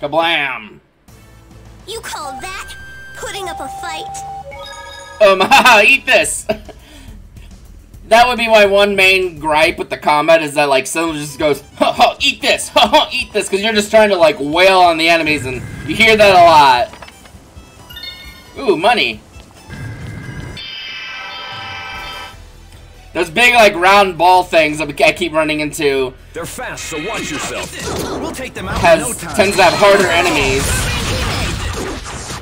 Kablam! You call that putting up a fight? Um, haha, eat this! that would be my one main gripe with the combat is that, like, someone just goes, ha ha, eat this, ha ha, eat this, because you're just trying to, like, wail on the enemies, and you hear that a lot. Ooh, money. Those big, like, round ball things that I keep running into They're fast, so watch yourself. We'll take them out has no time. tends to have harder enemies.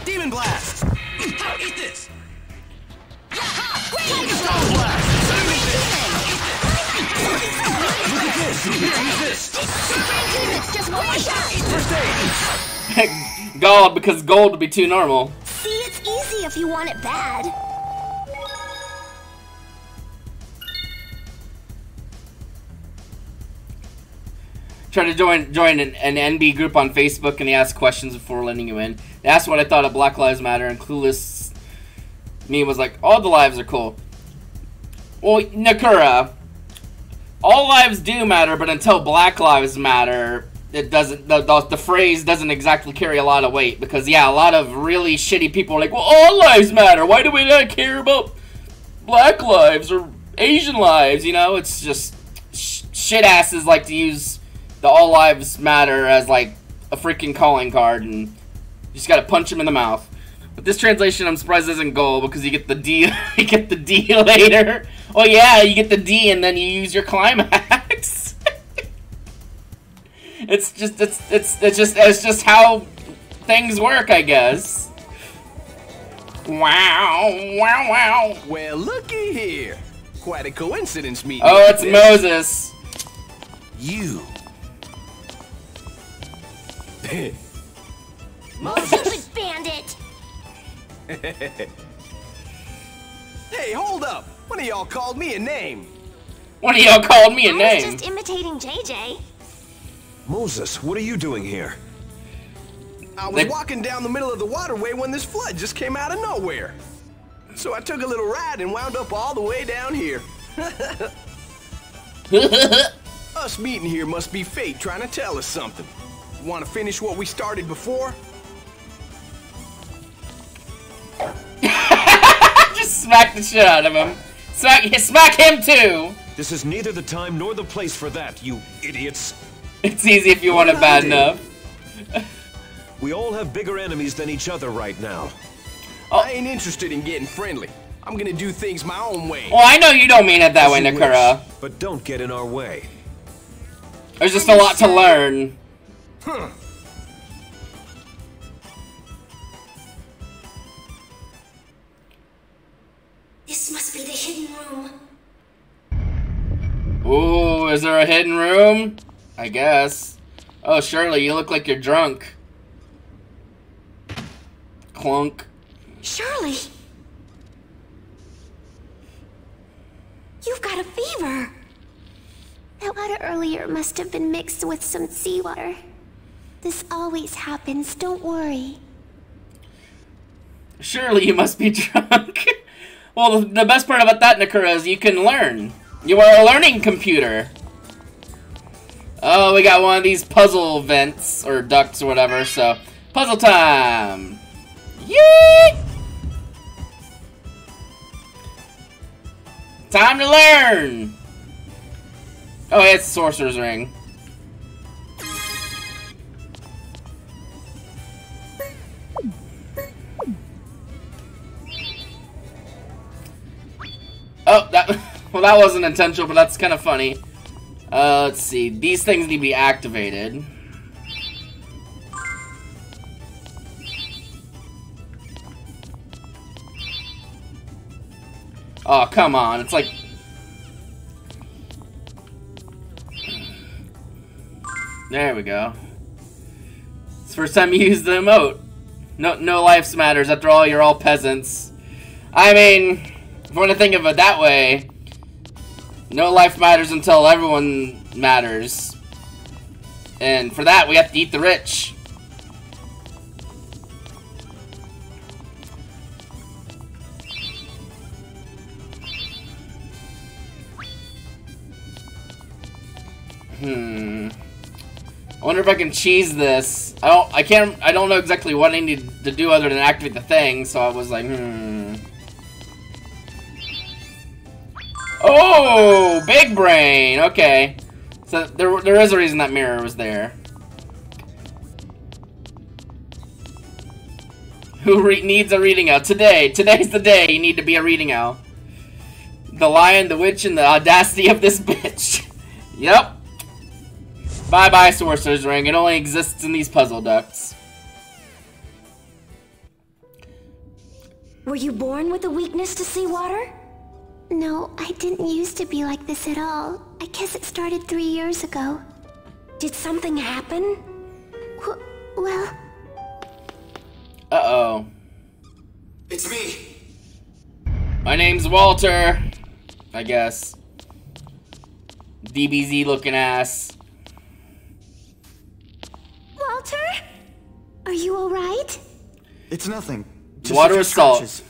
Demon Blast! Stone Blast! Just one more shot! First aid! gold, because gold would be too normal. See, it's easy if you want it bad. Try to join join an, an NB group on Facebook and they ask questions before letting you in. They asked what I thought of Black Lives Matter and Clueless me was like, all the lives are cool. Well, Nakura, all lives do matter, but until Black Lives Matter, it doesn't. The, the, the phrase doesn't exactly carry a lot of weight because yeah, a lot of really shitty people are like, well, all lives matter. Why do we not care about Black lives or Asian lives? You know, it's just sh- shit asses like to use the all lives matter as like a freaking calling card and you just gotta punch him in the mouth. But this translation, I'm surprised isn't goal because you get the D, you get the D later. Oh yeah, you get the D and then you use your climax. it's just, it's, it's, it's just, it's just how things work, I guess. Wow, wow, wow. Well, looky here. Quite a coincidence meeting. Oh, it's. Moses. You. Stupid bandit! Hey, hold up. One of y'all called me a name. One of y'all called me a I was name. just imitating JJ. Moses, what are you doing here? I was They- walking down the middle of the waterway when this flood just came out of nowhere. So I took a little ride and wound up all the way down here. Us meeting here must be fate trying to tell us something. Want to finish what we started before? Just smack the shit out of him. Smack, smack him too. This is neither the time nor the place for that, you idiots. It's easy if you want it bad enough. We all have bigger enemies than each other right now. Oh. I ain't interested in getting friendly. I'm gonna do things my own way. Well, I know you don't mean it that As way, you wish, Nakura. But don't get in our way. There's just a lot to learn. Hmm. This must be the hidden room. Ooh, is there a hidden room? I guess. Oh, Shirley, you look like you're drunk. Clunk. Shirley! You've got a fever. That water earlier must have been mixed with some seawater. This always happens, don't worry. Surely you must be drunk. well, the, best part about that, Nakura, is you can learn. You are a learning computer. Oh, we got one of these puzzle vents, or ducts, or whatever, so... Puzzle time! Yee! Time to learn! Oh, yeah, it's Sorcerer's Ring. Oh, that well, that wasn't intentional, but that's kind of funny. Uh, let's see. These things need to be activated. Oh, come on. It's like... There we go. It's the first time you use the emote. No, no lives matters. After all, you're all peasants. I mean, if you want to think of it that way, no life matters until everyone matters. And for that, we have to eat the rich. Hmm. I wonder if I can cheese this. I don't. I can't. I don't know exactly what I need to do other than activate the thing. So I was like, hmm. Oh, big brain. Okay. So there, there is a reason that mirror was there. Who needs a reading owl? Today. Today's the day you need to be a reading owl. The lion, the witch, and the audacity of this bitch. yep. Bye-bye, Sorcerer's Ring. It only exists in these puzzle ducts. Were you born with a weakness to seawater? No, I didn't used to be like this at all. I guess it started three years ago. Did something happen? W well... Uh-oh. It's me. My name's Walter. I guess. DBZ looking ass. Walter? Are you alright? It's nothing. Just Water a few scratches.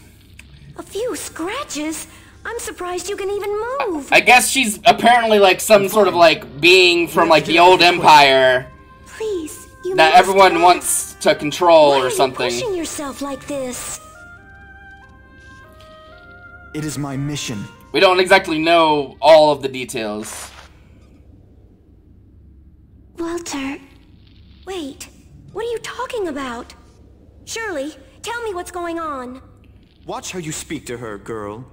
A few scratches? I'm surprised you can even move. I guess she's apparently like some sort of like being from like the old empire Please, you that everyone rest. wants to control Why or are something. you pushing yourself like this? It is my mission. We don't exactly know all of the details. Walter. Wait, what are you talking about? Shirley, tell me what's going on. Watch how you speak to her, girl.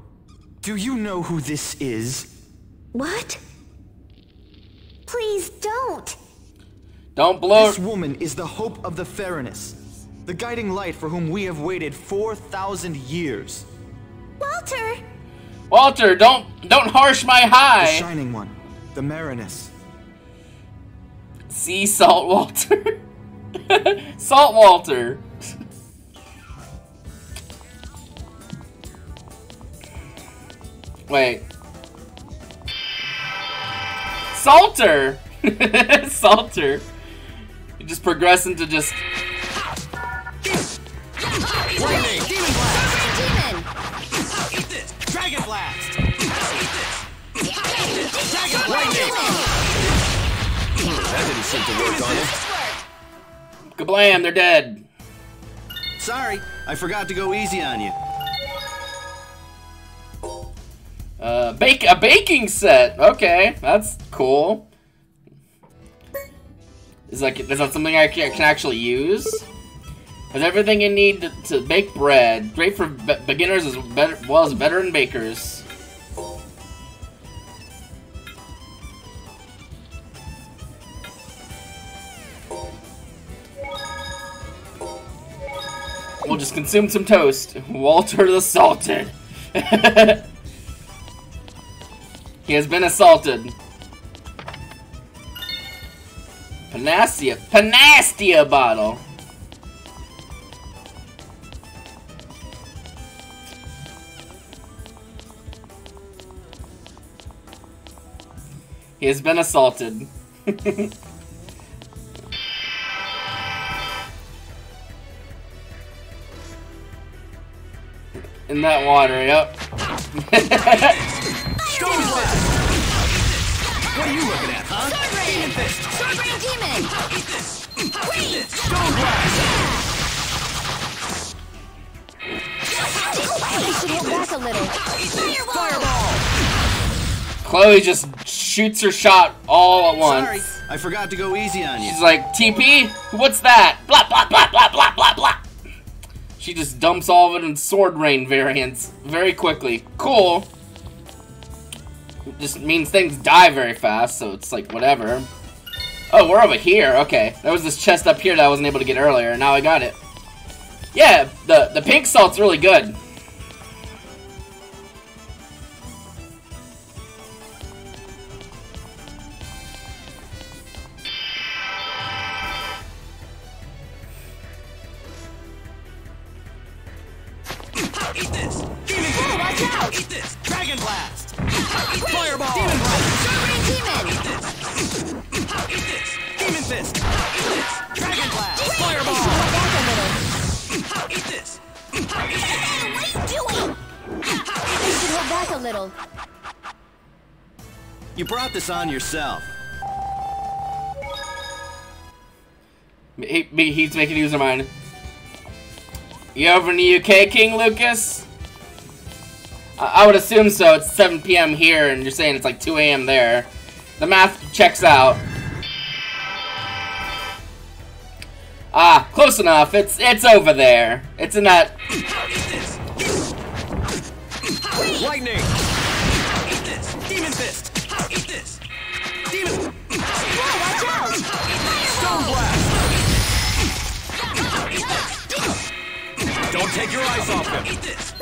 Do you know who this is? What? Please don't. Don't blow. This woman is the hope of the Ferines. The guiding light for whom we have waited 4,000 years. Walter! Walter, don't don't harsh my high. The. Shining One. The Merines. Sea Salt Walter. Salt Walter. Wait. Salter! Salter. You just progress into just. Lightning! Demon! Blast, Dragon Blast! Lightning! That didn't seem to work on him. Kablam, they're dead. Sorry, I forgot to go easy on you. Uh, bake a baking set. Okay, that's cool. Is that something I can, can actually use? Has everything you need to, to bake bread. Great for be beginners as better, well as veteran bakers. We'll just consume some toast. Walter the Salted. he has been assaulted. Panacea. Panacea bottle. He has been assaulted. In that water, yep. Stone blast! What are you looking at, huh? Sword Rain! Sword Rain Demon! Wait! Stone blast! You should hit back a little. Fireball! Chloe just shoots her shot all at once. Sorry, I forgot to go easy on you. She's like, TP? What's that? Blah, blah, blah, blah, blah, blah, blah. She just dumps all of it in Sword Rain variants very quickly. Cool. Just means things die very fast, so it's like, whatever. Oh, we're over here. Okay. There was this chest up here that I wasn't able to get earlier. and Now I got it. Yeah, the, the pink salt's really good. Eat this! Dragon blast! Wait! Fireball! Demon Blast! Sword Rain Demon! Eat this! Eat this! Demon fist! Eat this! Dragon blast! Wait! Fireball! You should hit back a little. Eat this! What are you doing? You should hit back a little. You brought this on yourself. He, he- he's making user mine. You over in the UK, King Lucas? I, would assume so. It's 7 p.m. here, and you're saying it's like 2 a.m. there. The math checks out. Ah, close enough. It's it's over there. It's in that. Lightning! Eat this! Demon fist! Eat this! Demon... Whoa, watch out! Stone blast! Don't take your eyes off him! Eat this!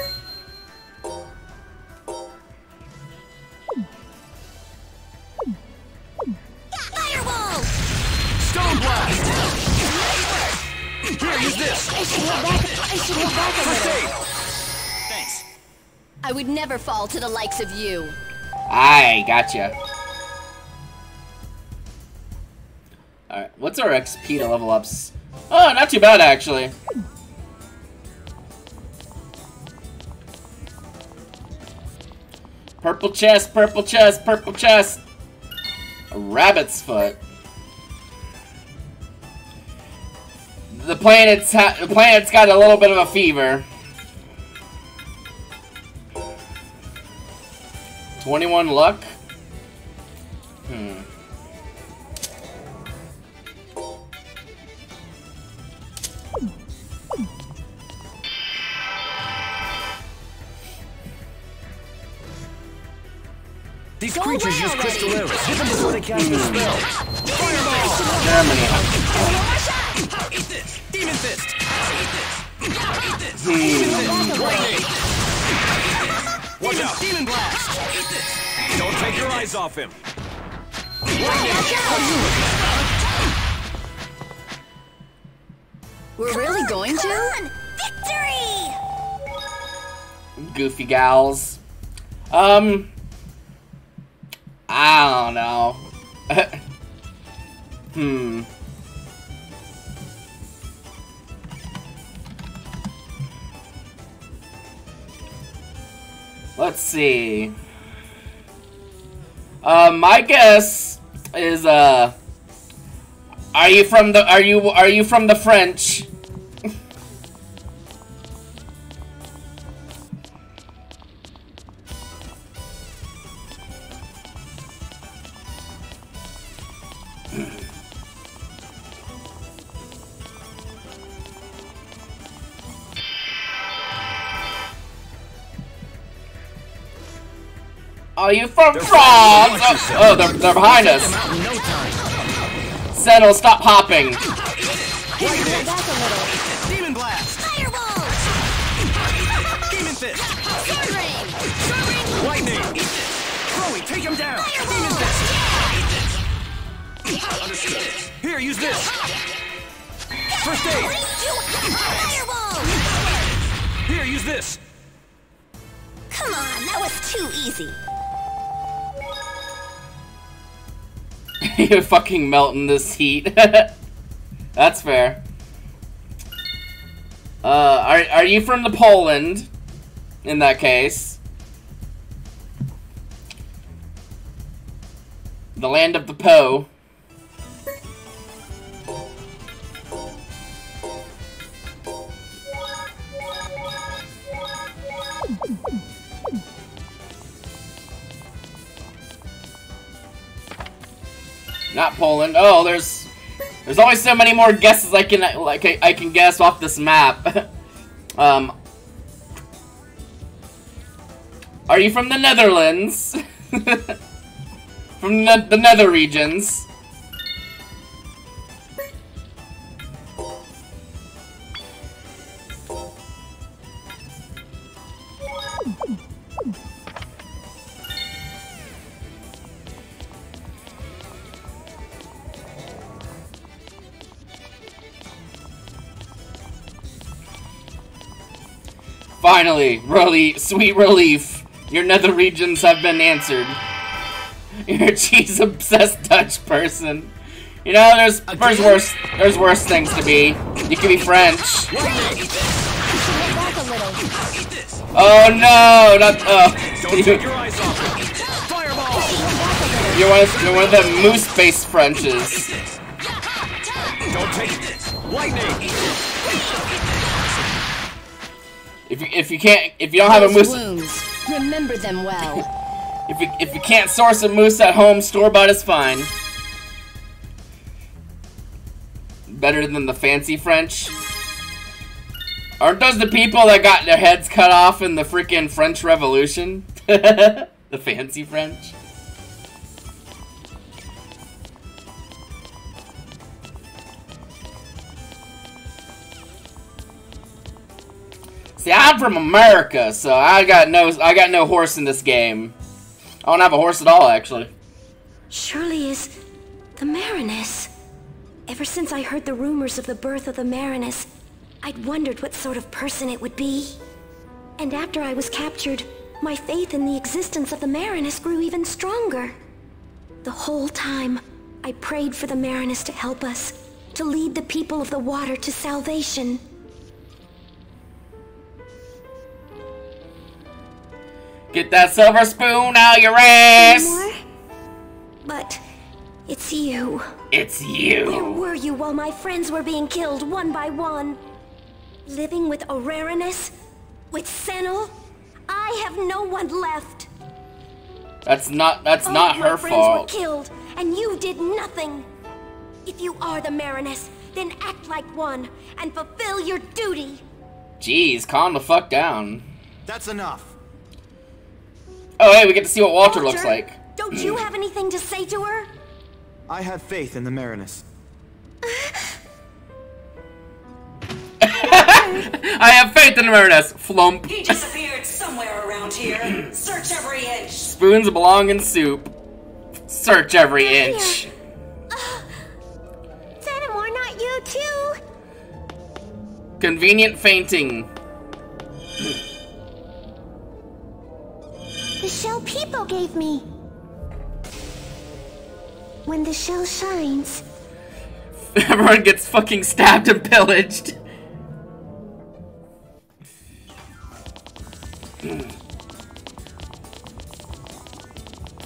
Here, use this! I should hit back. I should hit back a little. Thanks. I would never fall to the likes of you. I gotcha. Alright, what's our XP to level ups? Oh, not too bad actually. Purple chest, purple chest, purple chest. A rabbit's foot. The planet's the planet's got a little bit of a fever. 21 luck? Hmm. These Go creatures away use already. crystal arrows. Hit them before they cast their spell. Germany. Eat this! Demon fist! Eat this! Eat this! Demon fist! Lightning! Watch out! Demon blast! Eat this! Don't take your eyes off him! We're really going to? Victory! Goofy gals. Um. I don't know. hmm. Let's see. Uh, my guess is uh. Are you from the? Are you are you from the French? Are you from France? Oh, oh, they're, they're behind us. Senel, stop hopping. Demon Blast! Fireball! Demon Fist! Sword Rain! Lightning! Chloe, take him down! Demon Fist! Here, use this! First aid! Fireball! Here, use this! Come on, that was too easy. You're fucking melting this heat. That's fair. Uh, are, are you from the Poland? In that case. The land of the Po. Not Poland. Oh, there's there's always so many more guesses I can like I, I can guess off this map. um, are you from the Netherlands? from the, the Nether regions? Finally, really sweet relief. Your nether regions have been answered. You're a cheese obsessed Dutch person. You know, there's there's worse there's worse things to be. You can be French. Oh no, not oh. Don't take your eyes off it! Fireball! You're one of, you're one of the moose-based Frenches. Don't take it! Lightning! If you if you can't if you don't have a moose wounds. Remember them well. if you if you can't source a moose at home, store bought is fine. Better than the fancy French. Aren't those the people that got their heads cut off in the freaking French Revolution? the fancy French. See, I'm from America, so I got no I got no horse in this game. I don't have a horse at all, actually. Shirley is the Merines. Ever since I heard the rumors of the birth of the Merines, I'd wondered what sort of person it would be. And after I was captured, my faith in the existence of the Merines grew even stronger. The whole time, I prayed for the Merines to help us, to lead the people of the water to salvation. Get that silver spoon out your ass! More? But it's you. It's you. Where were you while my friends were being killed one by one? Living with Ararinus? With Senel? I have no one left. That's not that's All not of my her friends fault. were killed, and you did nothing. If you are the Merines, then act like one and fulfill your duty. Jeez, calm the fuck down. That's enough. Oh hey, we get to see what Walter looks like. Don't you have anything to say to her? I have faith in the Merines. I have faith in the Merines. Flump. He disappeared somewhere around here. Search every inch. Spoons belong in soup. Search every inch. Uh, Fenimore, not you too. Convenient fainting. The shell people gave me. When the shell shines, Everyone gets fucking stabbed and pillaged. Hmm.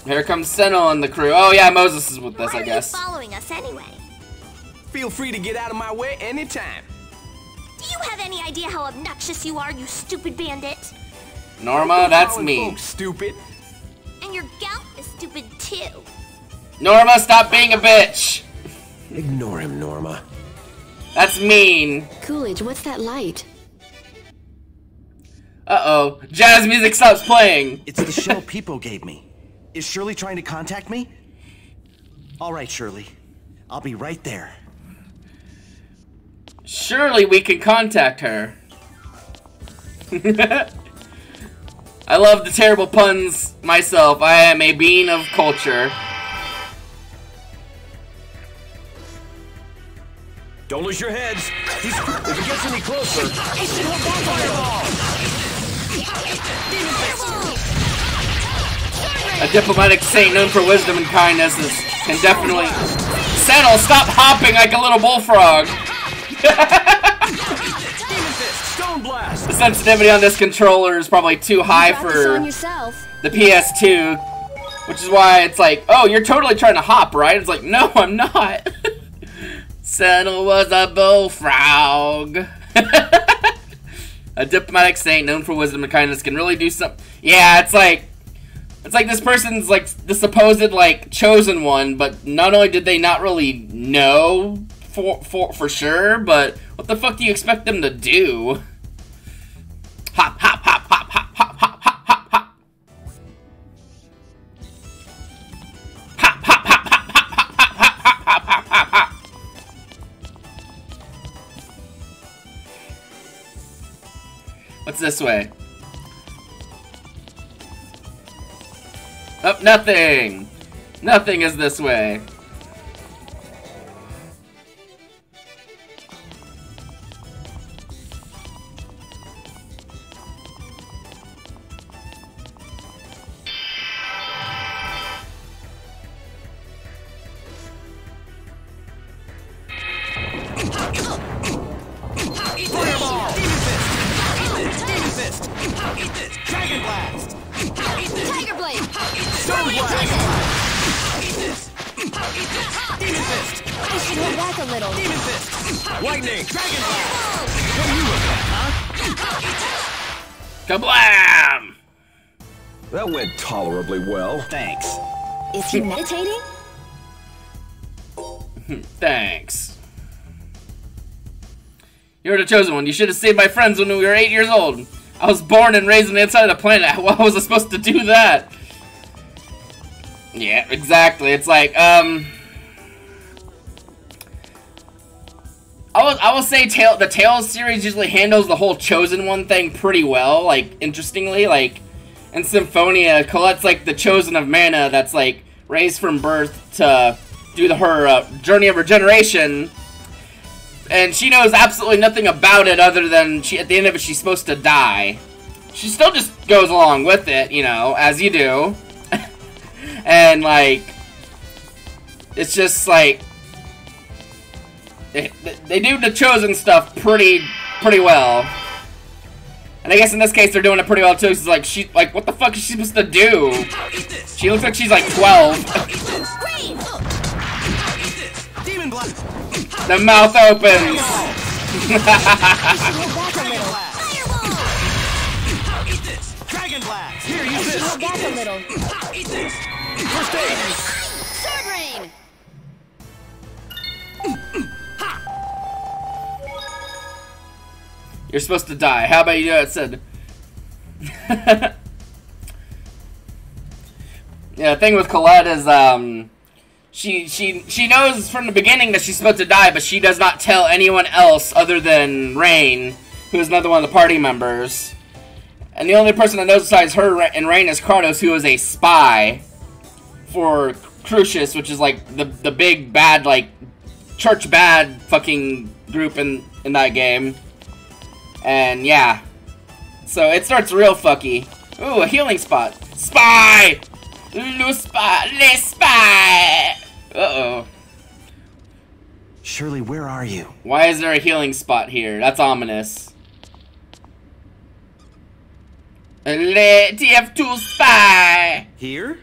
Here comes Senel and the crew. Oh yeah, Moses is with us, I guess. following us anyway? Feel free to get out of my way anytime. Do you have any idea how obnoxious you are, you stupid bandit? Norma, that's Calling me. folks stupid. And your gout is stupid too. Norma, stop being a bitch. Ignore him, Norma. That's mean. Coolidge, what's that light? Uh oh. Jazz music stops playing. It's the shell Peepo gave me. Is Shirley trying to contact me? All right, Shirley. I'll be right there. Surely we can contact her. I love the terrible puns myself. I am a bean of culture. Don't lose your heads. He's, if he gets any closer, A diplomatic saint known for wisdom and kindness is, can definitely... Senel, stop hopping like a little bullfrog! Stone Blast. The sensitivity on this controller is probably too high Practice for yourself. the PS2, which is why it's like, oh, you're totally trying to hop, right? It's like, no, I'm not. Senel was a bullfrog. a diplomatic saint known for wisdom and kindness can really do something. Yeah, it's like, it's like this person's like the supposed like chosen one, but not only did they not really know for for for sure, but what the fuck do you expect them to do? Hop, hop, hop, hop, hop, hop, hop, hop, hop, hop. What's this way? Oh, nothing! Nothing is this way. Meditating? Thanks. You're the chosen one. You should have saved my friends when we were eight years old. I was born and raised on the inside of the planet. How was I supposed to do that? Yeah, exactly. It's like, um... I will, I will say Tail, the Tales series usually handles the whole Chosen One thing pretty well, like, interestingly, like, in Symphonia, Colette's like the Chosen of Mana that's, like, raised from birth to do the, her uh, journey of regeneration, and she knows absolutely nothing about it other than she at the end of it she's supposed to die. She still just goes along with it, you know, as you do. and like it's just like they, they do the chosen stuff pretty pretty well. And I guess in this case they're doing it pretty well too. She's like she like what the fuck is she supposed to do? She looks like she's like 12. The mouth opens. Hold back a little. Eat this! Dragon Blast! Here, use this! hold back a little. Eat this! First aid! You're supposed to die. How about you do it said? yeah, the thing with Colette is, um, she she she knows from the beginning that she's supposed to die, but she does not tell anyone else other than Raine, who is another one of the party members. And the only person that knows besides her and Raine is Kratos, who is a spy for Cruxis, which is like the the big bad like church bad fucking group in in that game. And yeah. So it starts real fucky. Ooh, a healing spot. Spy! Le spy! Le spy! Uh-oh. Shirley, where are you? Why is there a healing spot here? That's ominous. Le TF2 spy! Here?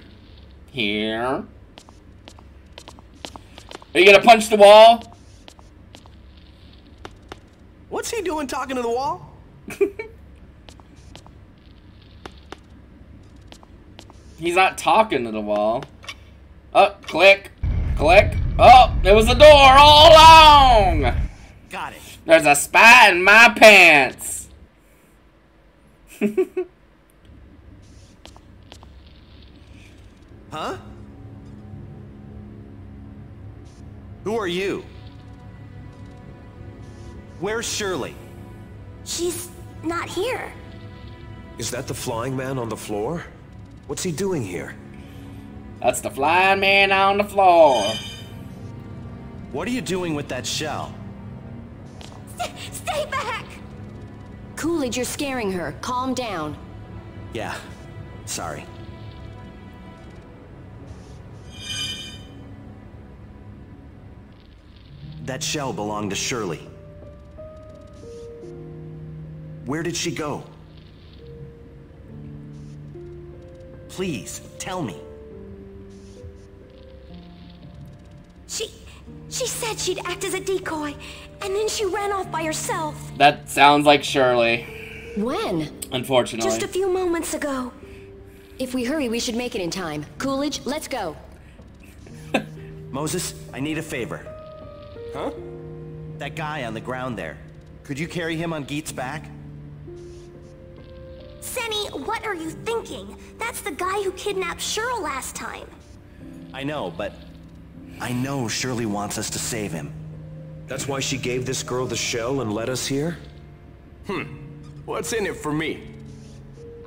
Here. Are you gonna punch the wall? What's he doing talking to the wall? He's not talking to the wall. Oh, click. Click. Oh, there was a door all along! Got it. There's a spy in my pants! Huh? Who are you? Where's Shirley? She's not here. Is that the flying man on the floor? What's he doing here? That's the flying man on the floor. What are you doing with that shell? Stay back! Coolidge, you're scaring her. Calm down. Yeah, sorry. That shell belonged to Shirley. Where did she go? Please, tell me. She... she said she'd act as a decoy, and then she ran off by herself. That sounds like Shirley, When? unfortunately. Just a few moments ago. If we hurry, we should make it in time. Coolidge, let's go. Moses, I need a favor. Huh? That guy on the ground there. Could you carry him on Gyeet's back? Senny, what are you thinking? That's the guy who kidnapped Shirley last time. I know, but I know Shirley wants us to save him. That's why she gave this girl the shell and led us here? Hmm. What's in it for me?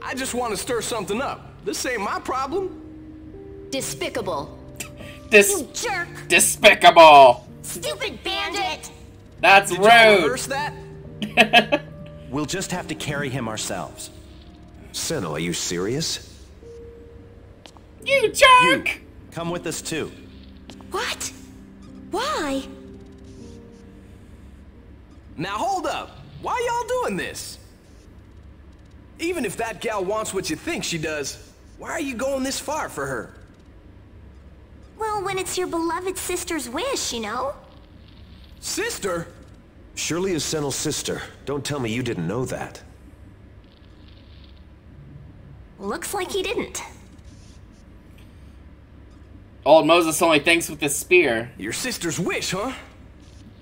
I just want to stir something up. This ain't my problem. Despicable. Dis- You jerk! despicable. Stupid bandit! That's Did y'all rude. rehearse that? We'll just have to carry him ourselves. Senna, are you serious? You jerk. Come with us too. What? Why? Now hold up. Why y'all doing this? Even if that gal wants what you think she does, why are you going this far for her? Well, when it's your beloved sister's wish, you know? Sister? Shirley is Senel's sister. Don't tell me you didn't know that. Looks like he didn't. Old Moses only thinks with his spear. Your sister's wish, huh?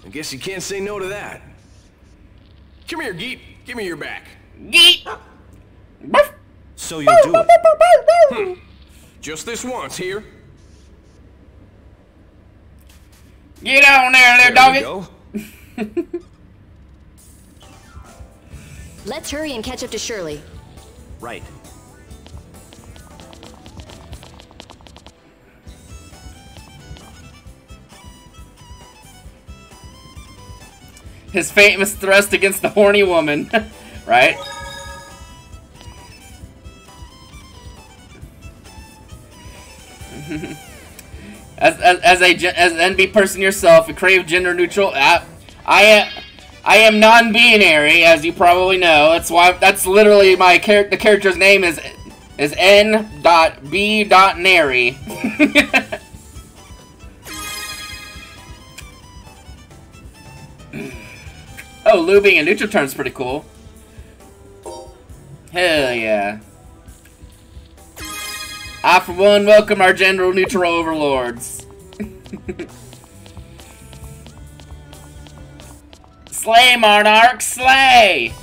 I guess you can't say no to that. Come here, Gyeet. Give me your back. Gyeet. So you'll do it. Hmm. Just this once here. Get on there, little There doggy. go. Let's hurry and catch up to Shirley. Right. His famous thrust against the horny woman, right? as, as, as a as an NB person yourself, a crave gender neutral. I, I am I am non-binary, as you probably know. That's why that's literally my character. The character's name is is N. Dot B. Dot Nary. Oh, Lou being a neutral turn's pretty cool. Hell yeah. I, for one, welcome our general neutral overlords. slay, Monarch, slay!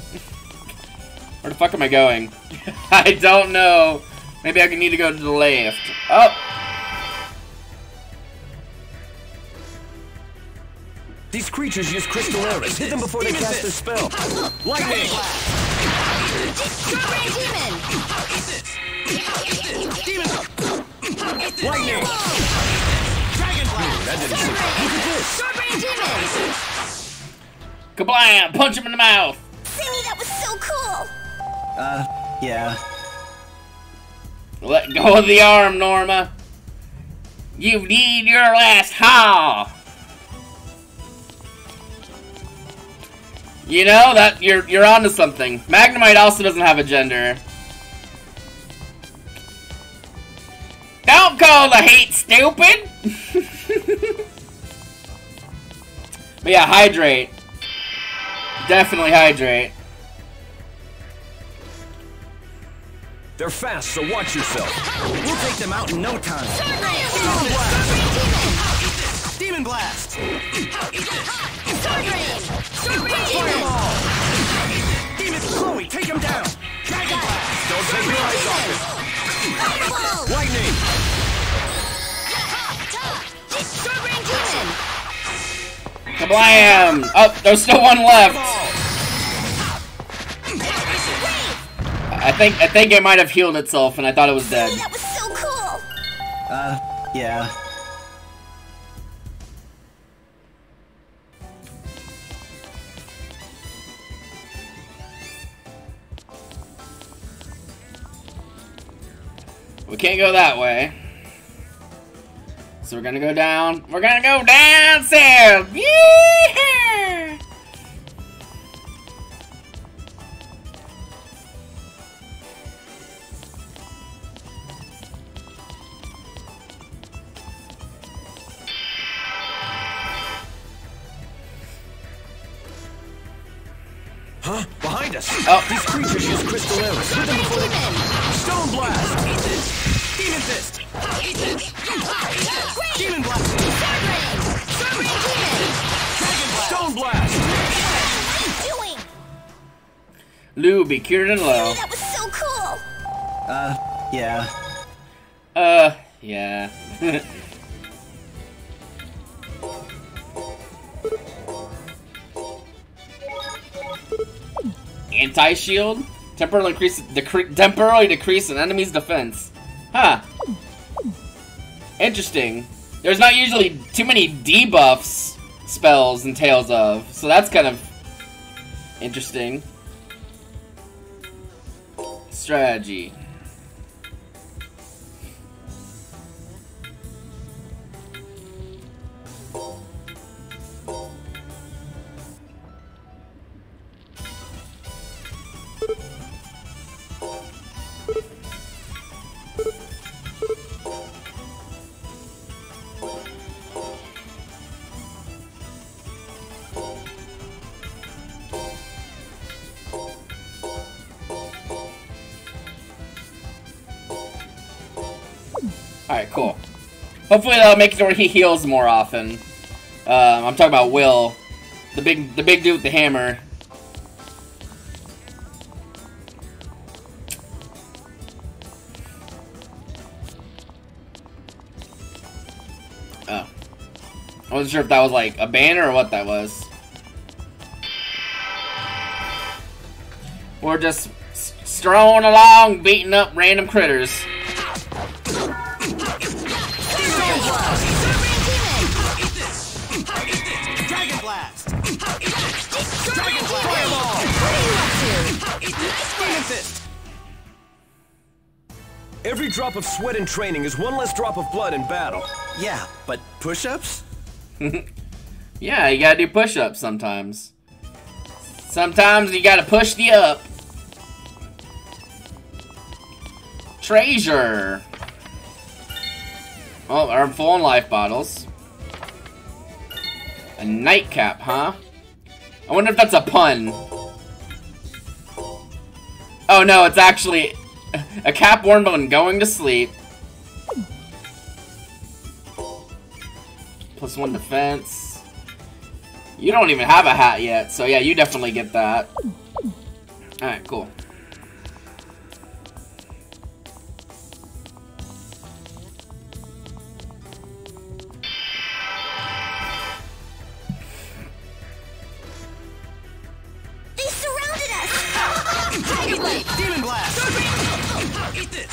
Where the fuck am I going? I don't know. Maybe I can need to go to the left. Oh! These creatures use crystal arrows. Hit them before they cast their spell. Lightning! Strawberry Demon! Lightning! Dragon Blast! Strawberry Demon! Kablam! Punch him in the mouth! Sammy, that was so cool! Uh, yeah. Let go of the arm, Norma. You need your last haul. You know that you're you're onto something. Magnemite also doesn't have a gender. Don't call the hate stupid. but yeah, hydrate. Definitely hydrate. They're fast, so watch yourself. We'll take them out in no time. Demon Blast! Sorry! Sorry! Fireball! Demon Chloe, take him down! Dragon Blast! Don't take your eyes off him! Fireball! Lightning! Sword Rain Demon! Kablam! Oh, there's still one left! I think I think it might have healed itself, and I thought it was dead. That was so cool. Uh, yeah. Can't go that way. So we're gonna go down. We're gonna go down south. Yeah! Huh? Behind us! Oh. These creatures use crystal arrows. Hit them before they... Stone blast! Demon fist. Demon blast. Stone blast! Doing. Lou, be cured and low. That was so cool. Uh, yeah. Uh, yeah. Anti-shield? Temporarily increase, decre temporarily decrease an enemy's defense. Huh. Interesting. There's not usually too many debuffs spells in Tales of, so that's kind of interesting. Strategy. Hopefully that'll make it where he heals more often. Um, I'm talking about Will. The big the big dude with the hammer. Oh. I wasn't sure if that was like a banner or what that was. We're just strolling along, beating up random critters. Fireball. Demon fist. Every drop of sweat in training is one less drop of blood in battle. Yeah, but push-ups? Yeah, you gotta do push-ups sometimes. Sometimes you gotta push the up. Treasure. Oh, our full on life bottles. A nightcap, huh? I wonder if that's a pun. Oh no, it's actually a cap worn when going to sleep. Plus one defense. You don't even have a hat yet, so yeah, you definitely get that. Alright, cool. Blade. Demon blast. Eat this.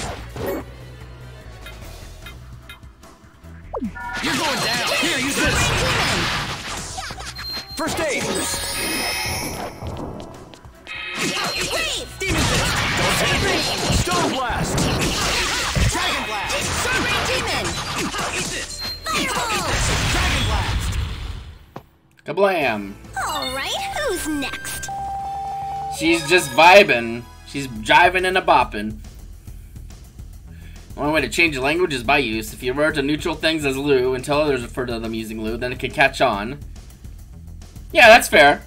You're going down. Here, use this. First aid! Demon fist. Stone blast! Dragon blast. Eat this. Fireball! Dragon blast. Kablam! All right, who's next? She's just vibing. She's jiving and a bopping. Only way to change the language is by use. If you refer to neutral things as Lou and tell others refer to them using Lou, then it can catch on. Yeah, that's fair.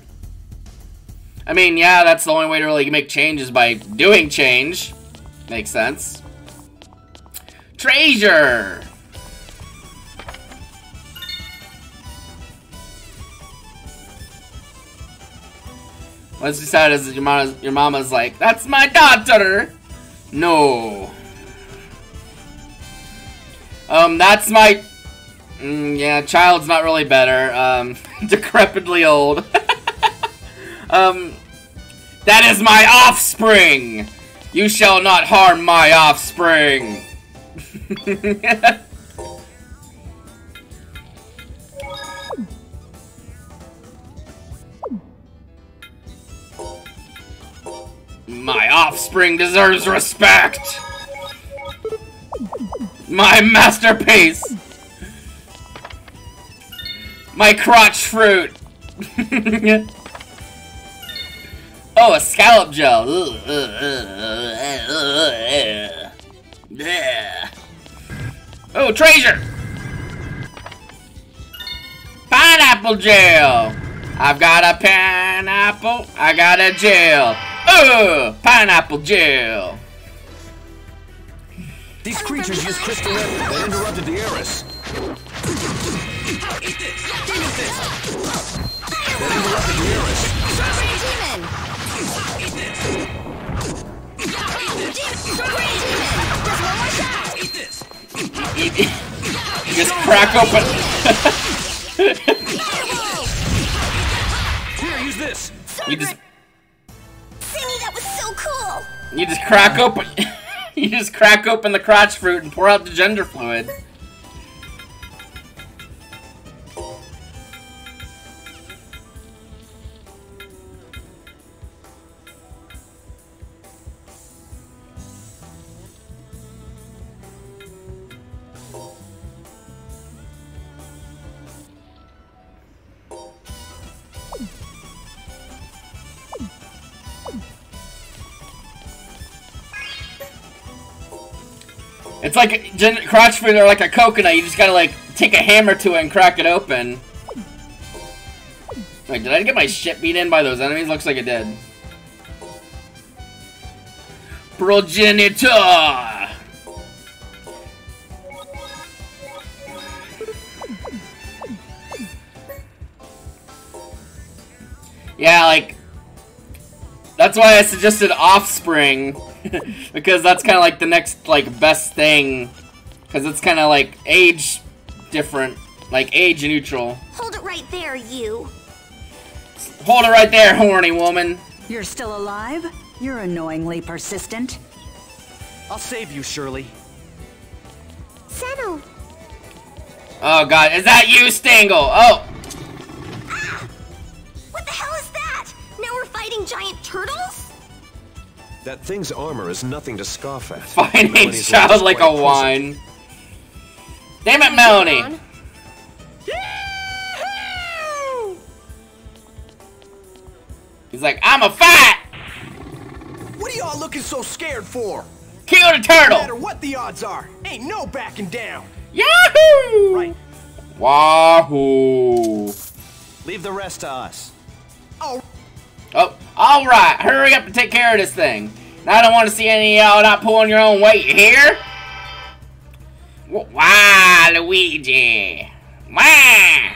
I mean, yeah, that's the only way to really make changes by doing change. Makes sense. Treasure! What's decided is your mama's, your mama's like, that's my daughter! No. Um, that's my... Mm, yeah, child's not really better. Um, decrepitly old. um, that is my offspring! You shall not harm my offspring! my offspring deserves respect! My masterpiece! My crotch fruit! oh, a scallop gel! Oh, treasure! Pineapple gel! I've got a pineapple, I got a gel. Oh, pineapple gel! These creatures use crystal energy that interrupted the Eres. Eat this! Demon fist! That interrupted the Eres. Strawberry demon! Eat this! Strawberry demon! Just one more shot! Eat this! You just crack open. Here, use this! you just Sammy, that was so cool! you just crack open. you just crack open the crotch fruit and pour out the gender fluid. It's like crotch fruit are like a coconut. You just gotta like take a hammer to it and crack it open. Wait, did I get my shit beat in by those enemies? Looks like it did. Progenitor! Yeah, like that's why I suggested Offspring because that's kind of like the next like best thing because it's kind of like age different, like age neutral. Hold it right there, you. Hold it right there, horny woman. You're still alive? You're annoyingly persistent. I'll save you, Shirley. Senno, Oh god, is that you, Stangle? Oh, what the hell is that? Now we're fighting giant turtles? That thing's armor is nothing to scoff at. fine Melanie's age child like a wine. Damn it, Melanie. He's like, I'm a fight! What are y'all looking so scared for? Kill the turtle! No matter what the odds are, ain't no backing down. Yahoo! Right. Wahoo! Leave the rest to us. Oh, Oh, alright, hurry up and take care of this thing. Now I don't want to see any of y'all not pulling your own weight here. Wow, Luigi? Why?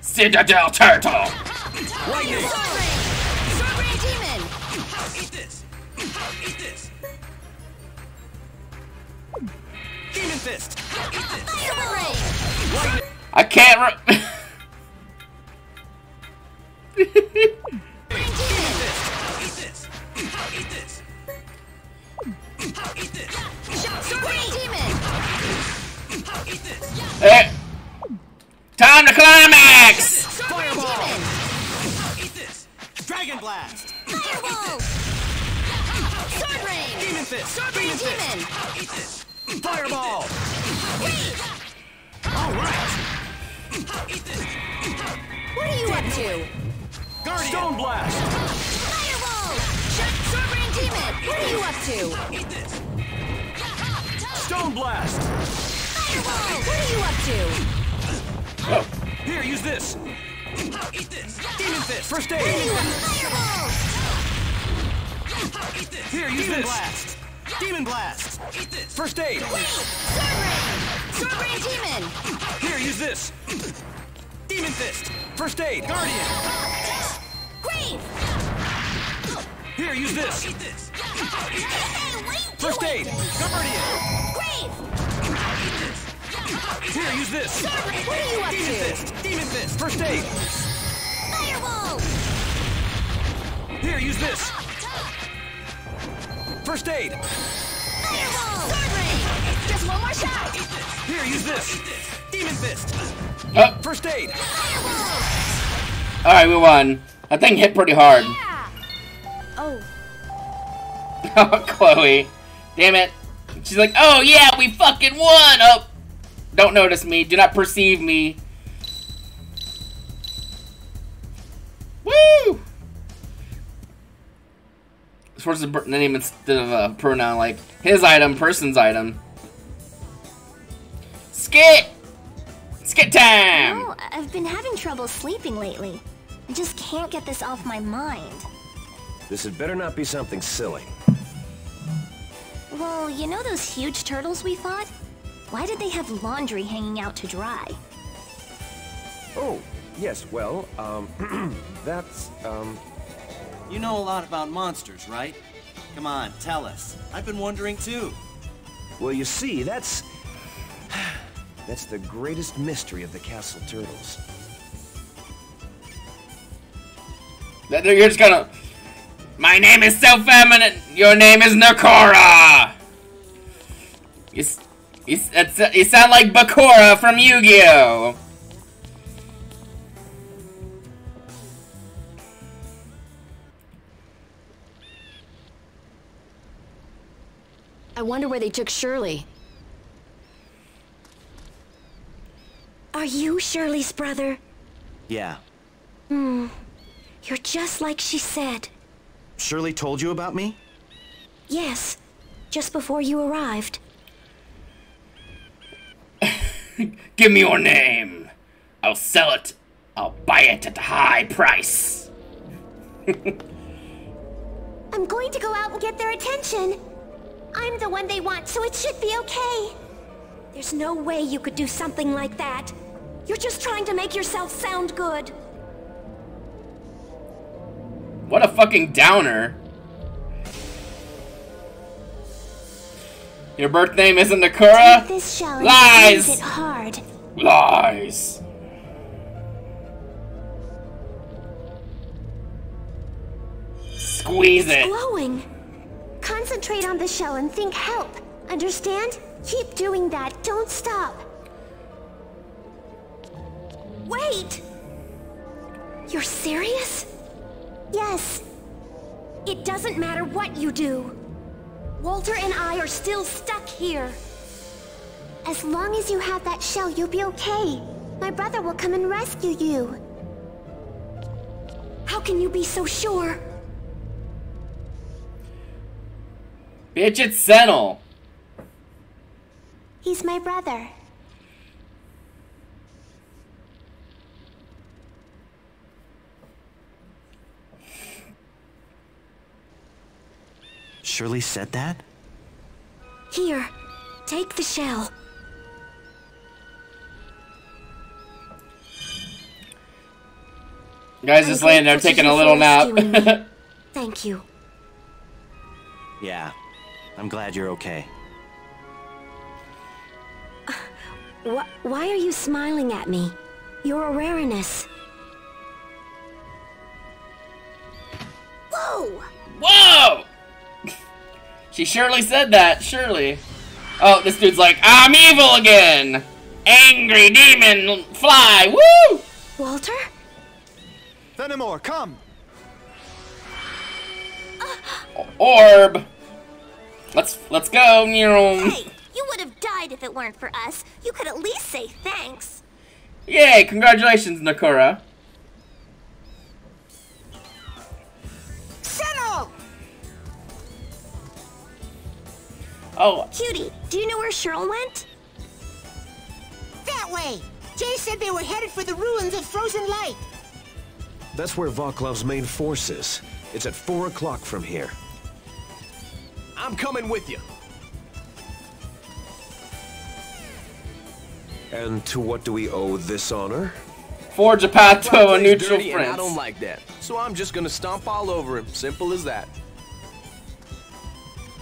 Citadel Turtle! Lightning! Strawberry demon! Eat this! Eat this! Demon fist! Eat this! Super ray! I can't re- Eat this! Eat this! Eat this! Strawberry demon! Eat this! Eh. Time to climax! Strawberry demon! Eat this! Dragon Blast! Fireball! Sword rain! Demon fist! Strawberry Demon fist! demon! Eat this! Fireball! All right! Eat this! What are you up to? Guardian! Stone Blast! Fireball! Strawberry demon! What are you up to? Eat this! Stone Blast! Fireball! What are you up to? Here, use this! Eat this! Demon fist! First aid! Fireball! Eat this! Here, use Demon this! blast! Demon Blast! Eat this! First aid! Sword rain! Strawberry demon! Here, use this! Demon fist! First aid! Guardian! Grave! Here, use this! Eat this! Hey, what are you First aid! Guardian! Grave! Here, use this. What are you up Demon to? fist. Demon fist. First aid. Fireball! Here, use this. First aid. Fireball! Sword ray! Just one more shot! Here, use this. Demon fist. Oh, First aid. all right, we won. That thing hit pretty hard. Oh, Oh, Chloe. Damn it. She's like, oh yeah, we fucking won. Oh, don't notice me. Do not perceive me. Woo! What's the name instead of a pronoun like his item, person's item? Skit! Skit time! Oh, I've been having trouble sleeping lately. I just can't get this off my mind. This had better not be something silly. Well, you know those huge turtles we fought? Why did they have laundry hanging out to dry? Oh, yes, well, um, that's, um, You know a lot about monsters, right? Come on, tell us. I've been wondering too. well, you see, that's, that's the greatest mystery of the Castle Turtles. That- You're just gonna. My name is so feminine. Your name is Nakora. You, s- you, that's- you sound like Bakura from Yu-Gi-Oh. I wonder where they took Shirley. Are you Shirley's brother? Yeah. Hmm. You're just like she said. Shirley told you about me? Yes, just before you arrived. Give me your name. I'll sell it. I'll buy it at a high price. I'm going to go out and get their attention. I'm the one they want, so it should be okay. There's no way you could do something like that. You're just trying to make yourself sound good. What a fucking downer. Your birth name isn't Nakura? This Lies! it hard. Lies. Squeeze It's it. glowing. Concentrate on the shell and think help. Understand? Keep doing that. Don't stop. Wait! You're serious? Yes. It doesn't matter what you do. Walter and I are still stuck here. As long as you have that shell, you'll be okay. My brother will come and rescue you. How can you be so sure? Bitch, it's Sentinel. He's my brother. Shirley said that? Here, take the shell. Guys just laying there taking a little nap. Thank you. Yeah. I'm glad you're okay. Uh, wh why are you smiling at me? You're a rareness. Whoa! Whoa! She surely said that, surely. Oh, this dude's like, I'm evil again! Angry demon fly, woo! Walter? Fenimore, come! Orb! Let's, let's go, Neuron. Hey, you would have died if it weren't for us. You could at least say thanks. Yay, congratulations, Nakura. Oh, Cutie, do you know where Shirley went? That way! Jay said they were headed for the ruins of Frozen Light. That's where Vaclav's main force is. It's at 4 o'clock from here. I'm coming with you. And to what do we owe this honor? forge a path to a Play's neutral dirty and I don't like that. So I'm just gonna stomp all over him. Simple as that.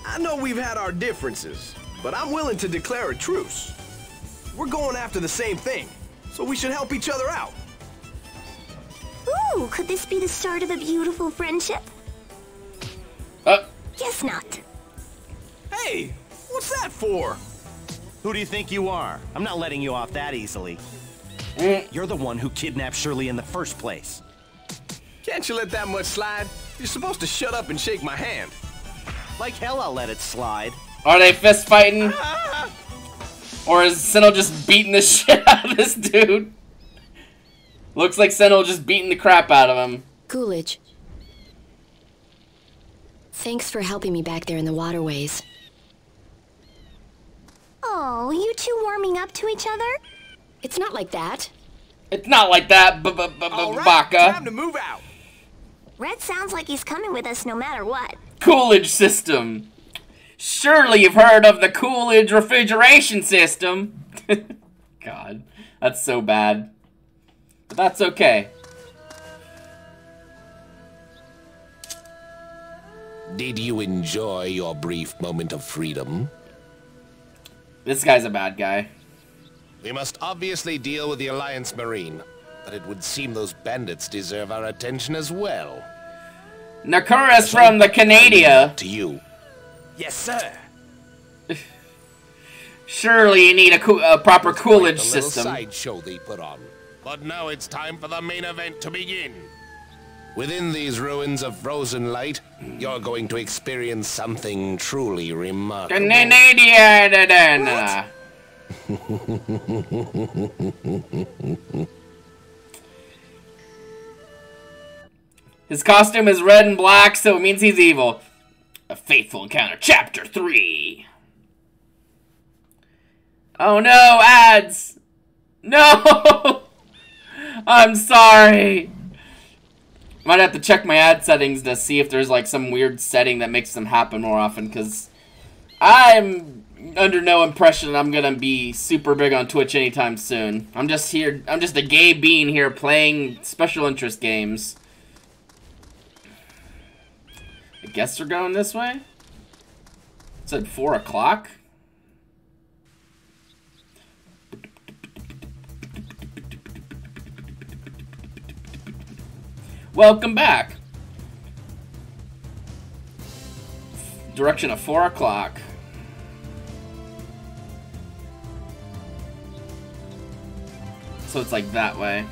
I know we've had our differences, but I'm willing to declare a truce. We're going after the same thing, so we should help each other out. Ooh, could this be the start of a beautiful friendship? Uh. Guess not. Hey, what's that for? Who do you think you are? I'm not letting you off that easily. Mm. You're the one who kidnapped Shirley in the first place. Can't you let that much slide? You're supposed to shut up and shake my hand. Like hell I'll let it slide. Are they fist fighting? or is Sentinel just beating the shit out of this dude? Looks like Sentinel just beating the crap out of him. Coolidge. Thanks for helping me back there in the waterways. Oh, you two warming up to each other? It's not like that. It's not like that, b b b All right, Baka. time to move out. Red sounds like he's coming with us no matter what. Coolidge system. Surely you've heard of the Coolidge refrigeration system. God, that's so bad. But that's okay. Did you enjoy your brief moment of freedom? This guy's a bad guy. We must obviously deal with the Alliance Marine, but it would seem those bandits deserve our attention as well. Nakuras from the Canadia. To you. Yes, sir. Surely you need a, coo a proper Coolidge The little system. sideshow they put on. But now it's time for the main event to begin. Within these ruins of frozen light, you're going to experience something truly remarkable. Canadian. His costume is red and black, so it means he's evil. A Fateful Encounter, Chapter 3. Oh no, ads! No! I'm sorry. Might have to check my ad settings to see if there's like some weird setting that makes them happen more often, because I'm under no impression I'm gonna be super big on Twitch anytime soon. I'm just here, I'm just a gay bean here playing special interest games. I guess we're going this way? It said 4 o'clock? Welcome back! Direction of 4 o'clock. So it's like that way.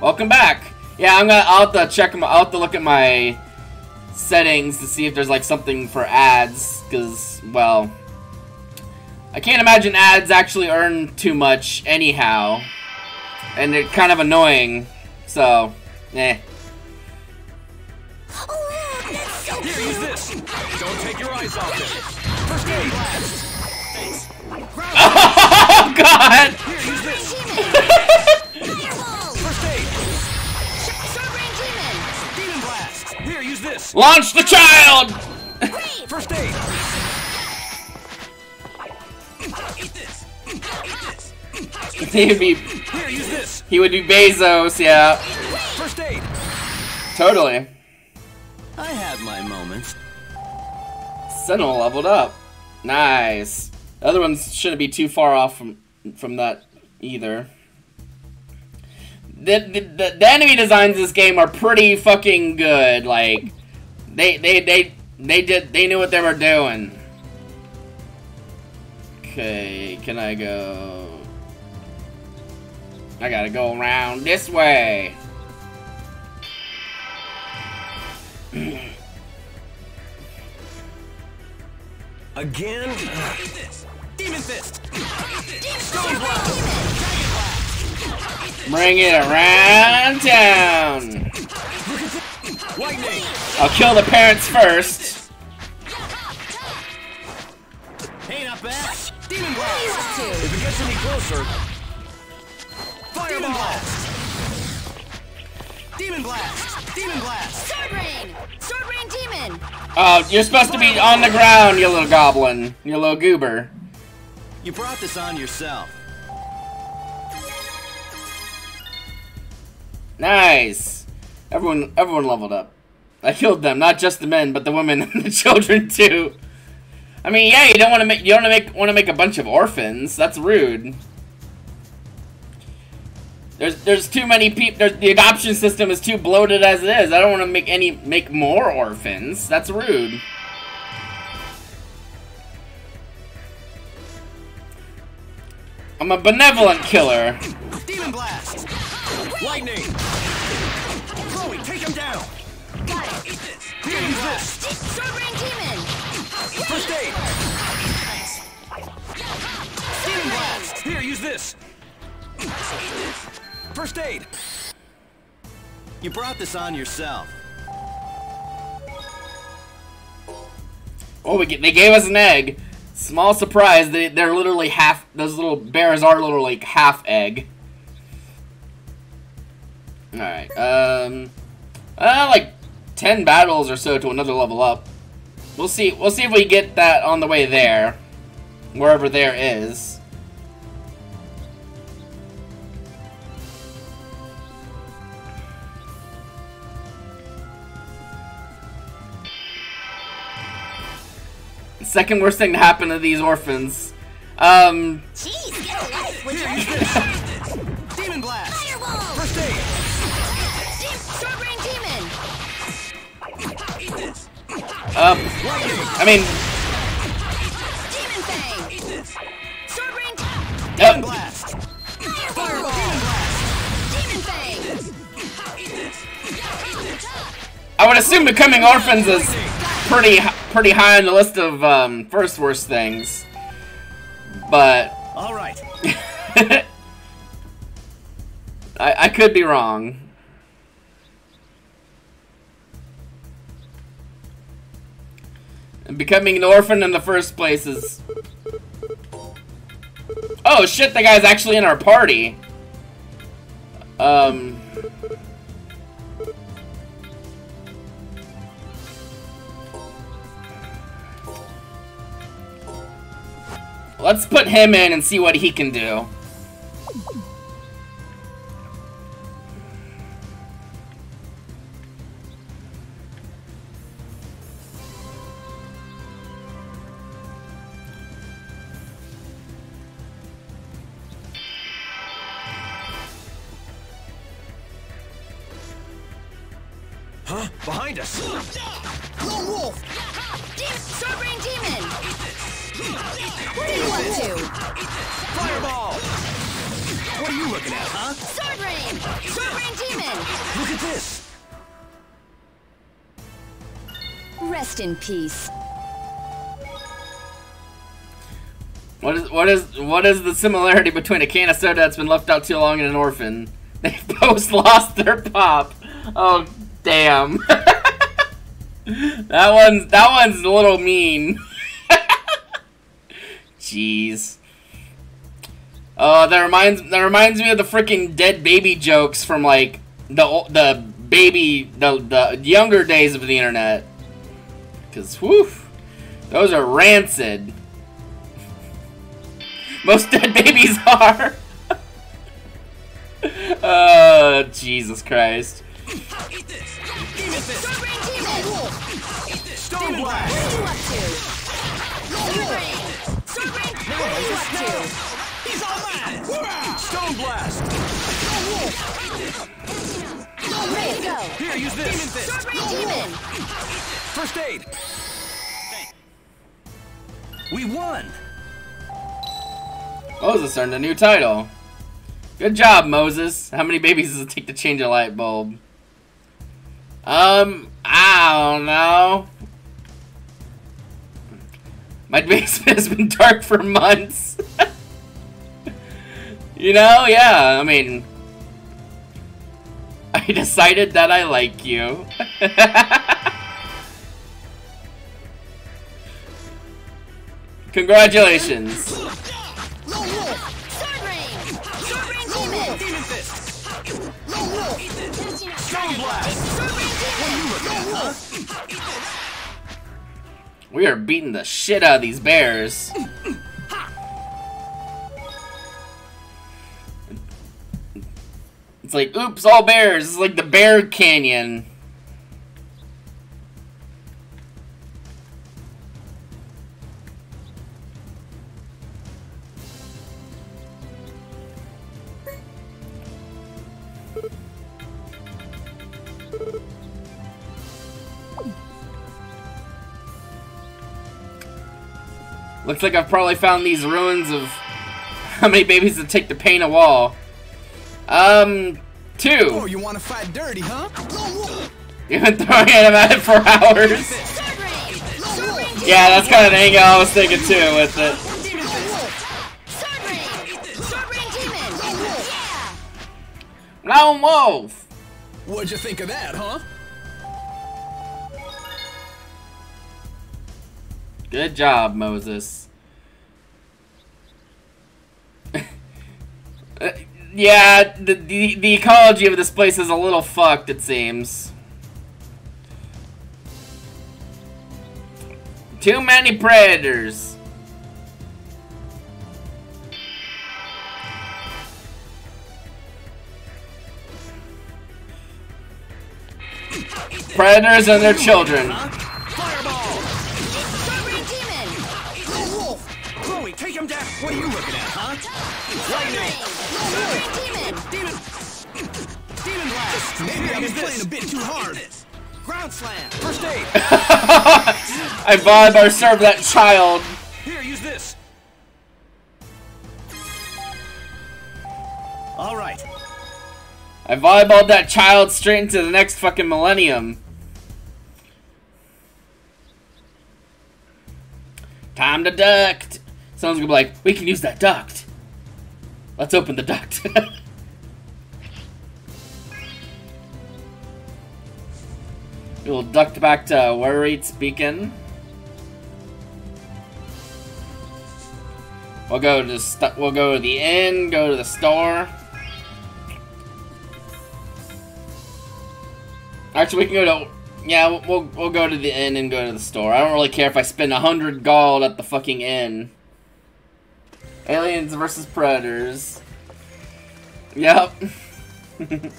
Welcome back! Yeah, I'm gonna, I'll have to check my, I'll have to look at my settings to see if there's like something for ads, because, well, I can't imagine ads actually earn too much anyhow. And they're kind of annoying, so, eh. Here, use this. Don't take your eyes off it. First aid. Thanks. Oh, God! Here, use this. this. Launch the child! First aid. Eat this. Eat this. he would be, Here, use this. he would be Bezos, yeah. First aid. Totally. I have my moments. Sentinel leveled up. Nice. The other ones shouldn't be too far off from from that either. The, the, the, the enemy designs in this game are pretty fucking good. Like, they, they, they, they did, they knew what they were doing. Okay, can I go? I gotta go around this way. Again? Eat this. Demon fist. Stone blast. Bring it around town. Lightning. I'll kill the parents first. Hey, not bad. Demon blast. If it gets any closer, Demon blast. Demon blast. Demon blast. Sword rain! Sword rain demon! Oh, you're supposed to be on the ground, you little goblin. You little goober. You brought this on yourself. Nice. Everyone, everyone leveled up. I killed them, not just the men, but the women and the children too. I mean, yeah, you don't want to make you don't make want to make a bunch of orphans. That's rude. There's there's too many people. The adoption system is too bloated as it is. I don't want to make any make more orphans. That's rude. I'm a benevolent killer. Demon blast. Lightning. Chloe, take him down. Got it. Eat this. Demon blast. Sword Rain Demon! First aid. Demon blast. Here, use this. First aid. You brought this on yourself. Oh, we get, they gave us an egg. Small surprise, they, they're literally half, those little bears are literally like half egg. Alright, um, uh, like 10 battles or so to another level up. We'll see, we'll see if we get that on the way there. Wherever there is. Second worst thing to happen to these orphans. Um, Jeez, get a life, would you? Demon blast. Fireball! First aid. Um, I mean, Demon Fang! Sword Rain Demon blast. Fireball! Demon Fang! I would assume becoming orphans is pretty pretty high on the list of um, first worst things. But All right. I, I could be wrong. And becoming an orphan in the first place is... Oh shit, the guy's actually in our party. Um... Let's put him in and see what he can do. Huh? Behind us. Lone Wolf! Deep Sword Rain Demon! What are you up to? Fireball. What are you looking at, huh? Sword Rain! Sword Rain Demon! Look at this. Rest in peace. What is what is what is the similarity between a can of soda that's been left out too long and an orphan? They both lost their pop. Oh damn. that one's that one's a little mean. Jeez. Oh, that reminds that reminds me of the freaking dead baby jokes from like the the baby the the younger days of the internet. Cause whew, those are rancid. Most dead babies are. Oh, Jesus Christ. Eat this. Demon fist. Rain Demon! Eat this. What Demon are you up to? Sword Rain! What are you up to? He's all mine. Stone blast. Ready to go! Here, use this. Demon fist. Rain Demon! First aid. We won. Moses earned a new title. Good job, Moses. How many babies does it take to change a light bulb? Um, I don't know. My basement has been dark for months. you know, yeah, I mean... I decided that I like you. Congratulations. We are beating the shit out of these bears. It's like, oops, all bears. It's like the Bear Canyon. Looks like I've probably found these ruins of how many babies it take to paint a wall. Um, two. Oh, you want to fight dirty, huh? You've been throwing at him at it for hours. Yeah, that's kind of the angle I was thinking too with it. Lone Wolf! What'd you think of that, huh? Good job, Moses. Yeah, the, the, the ecology of this place is a little fucked, it seems. Too many predators. Predators and their children. Chloe, take him down. What are you looking at, huh? Lightning. Demon. Demon Demon blast. Maybe I was playing a bit too hard. Ground slam. First aid. I volleyball served that child. Here, use this. All right. I volleyballed that child straight into the next fucking millennium. Time to duct. Someone's gonna be like, we can use that duct. Let's open the duct. we'll duct back to Werites Beacon. We'll go to the we'll go to the inn, go to the store. Actually, we can go to yeah, we'll, we'll, we'll go to the inn and go to the store. I don't really care if I spend a hundred gold at the fucking inn. Aliens versus Predators. Yep.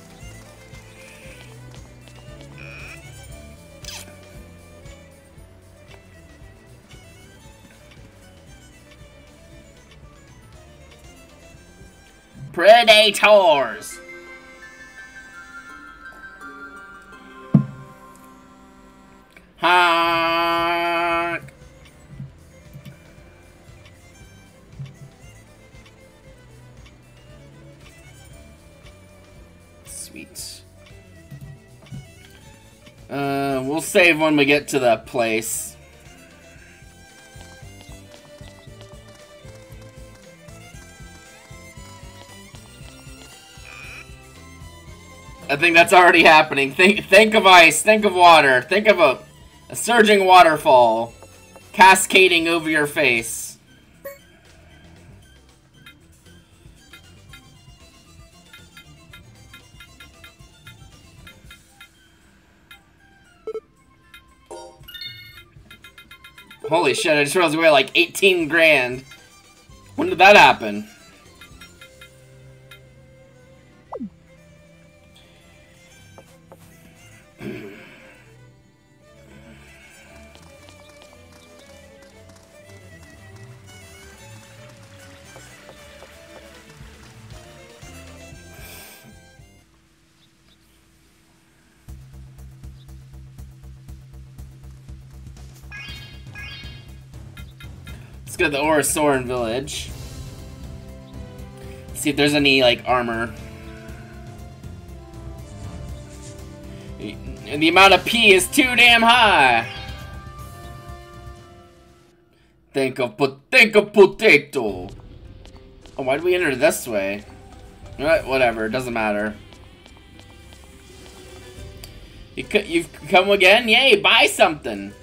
Predators! Honk! Sweet. Uh, we'll save when we get to the place. I think that's already happening. Think think of ice, think of water, think of a a surging waterfall cascading over your face. Holy shit, I just realized we like 18 grand. When did that happen? Go to the Oresoren village. See if there's any, like, armor. And the amount of P is too damn high. Think of put think of potato. Oh, why did we enter this way? What? Whatever, it doesn't matter. You you've come again? Yay, buy something.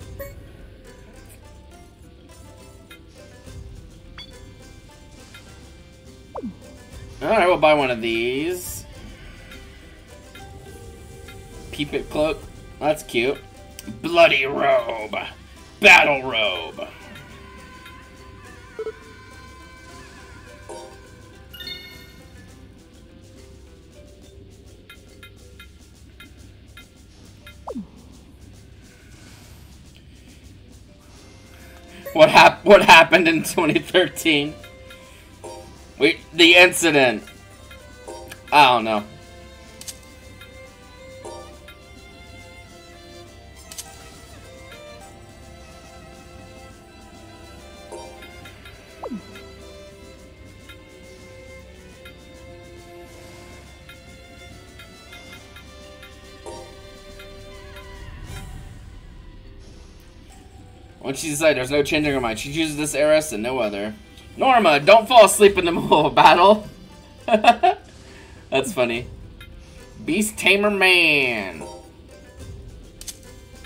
Alright, we'll buy one of these. Peep it cloak. That's cute. Bloody robe. Battle robe. What hap what happened in 2013? We the incident. I don't know. Once she decided, there's no changing her mind, she chooses this heiress and no other. Norma, don't fall asleep in the middle of a battle. That's funny. Beast Tamer Man.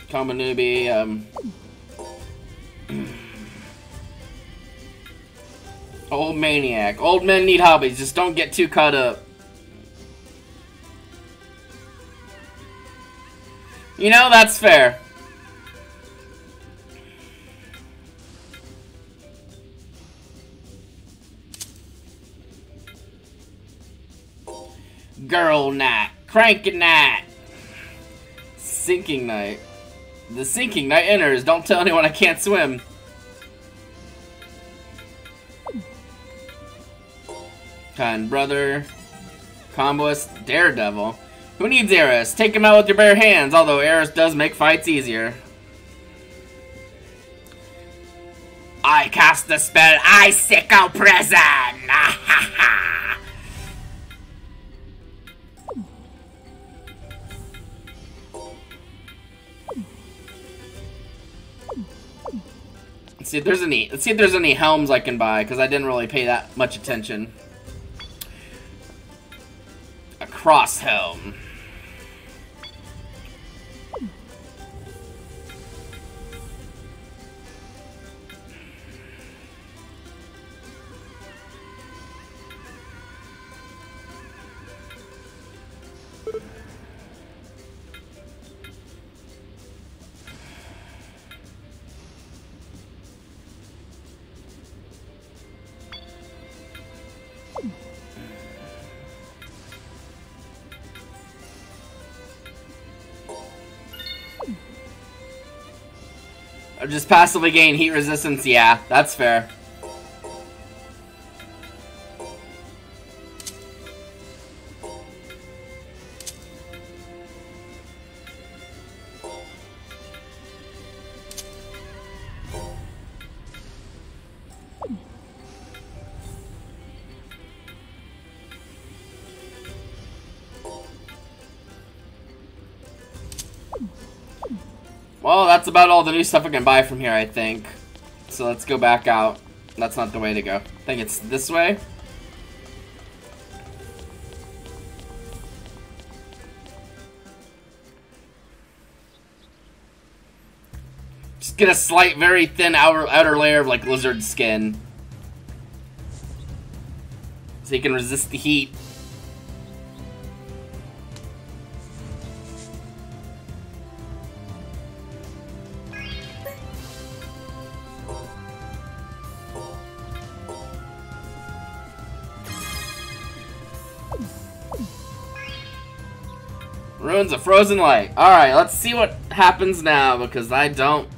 Kamanubi, um... Old maniac. Old men need hobbies, just don't get too caught up. You know, that's fair. Girl night. Cranking night. Sinking night. The sinking night enters. Don't tell anyone I can't swim. Kind brother. Comboist. Daredevil. Who needs Eres? Take him out with your bare hands, although Eres does make fights easier. I cast the spell Icicle Prison! see if there's any. Let's see if there's any helms I can buy because I didn't really pay that much attention. A cross helm. Just passively gain heat resistance, yeah, that's fair. About all the new stuff I can buy from here, I think. So let's go back out. That's not the way to go. I think it's this way. Just get a slight, very thin outer, outer layer of, like, lizard skin. So you can resist the heat. Ruins of Frozen Light. Alright, let's see what happens now, because I don't...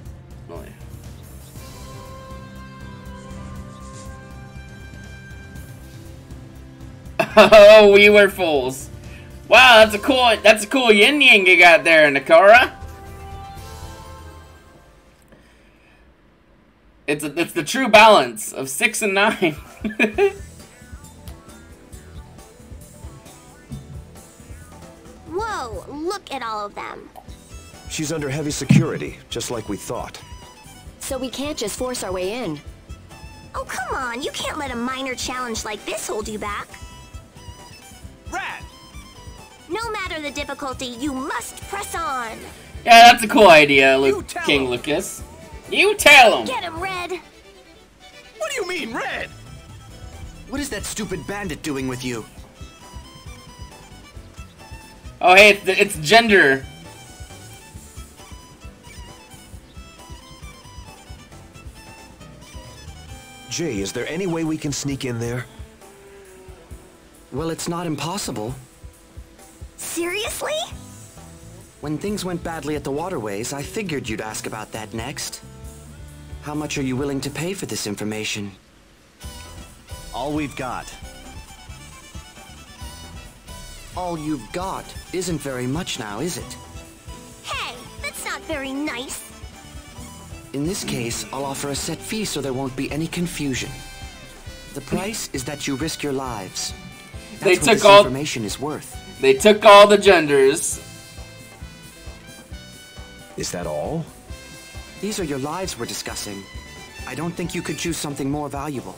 Oh, we were fools. Wow, that's a cool, that's a cool yin yang you got there, Nakora. It's a, it's the true balance of six and nine. Whoa, look at all of them. She's under heavy security, just like we thought. So we can't just force our way in. Oh, come on, you can't let a minor challenge like this hold you back. Rat! No matter the difficulty, you must press on. Yeah, that's a cool idea, Luke, King Lucas. You tell him. Get him, Red. What do you mean, Red? What is that stupid bandit doing with you? Oh, hey, it's, it's gender. Jay, is there any way we can sneak in there? Well, it's not impossible. Seriously? When things went badly at the waterways, I figured you'd ask about that next. How much are you willing to pay for this information? All we've got. All you've got isn't very much now, is it? Hey, that's not very nice. In this case, I'll offer a set fee so there won't be any confusion. The price is that you risk your lives. That's They what took this all- information is worth. They took all the genders. Is that all? These are your lives we're discussing. I don't think you could choose something more valuable.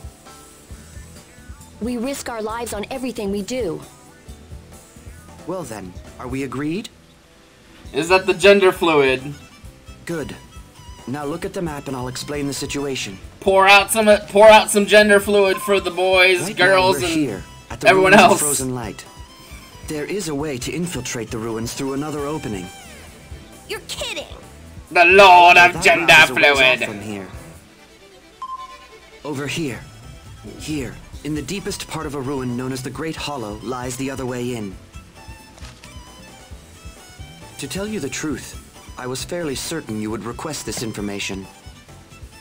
We risk our lives on everything we do. Well then, are we agreed? Is that the gender fluid? Good. Now look at the map and I'll explain the situation. Pour out some uh, pour out some gender fluid for the boys, right girls, now we're and here, at the everyone else. Frozen Light. There is a way to infiltrate the ruins through another opening. You're kidding. The Lord of that Gender route is a ways off Fluid. From here. Over here. Here, in the deepest part of a ruin known as the Great Hollow, lies the other way in. To tell you the truth, I was fairly certain you would request this information.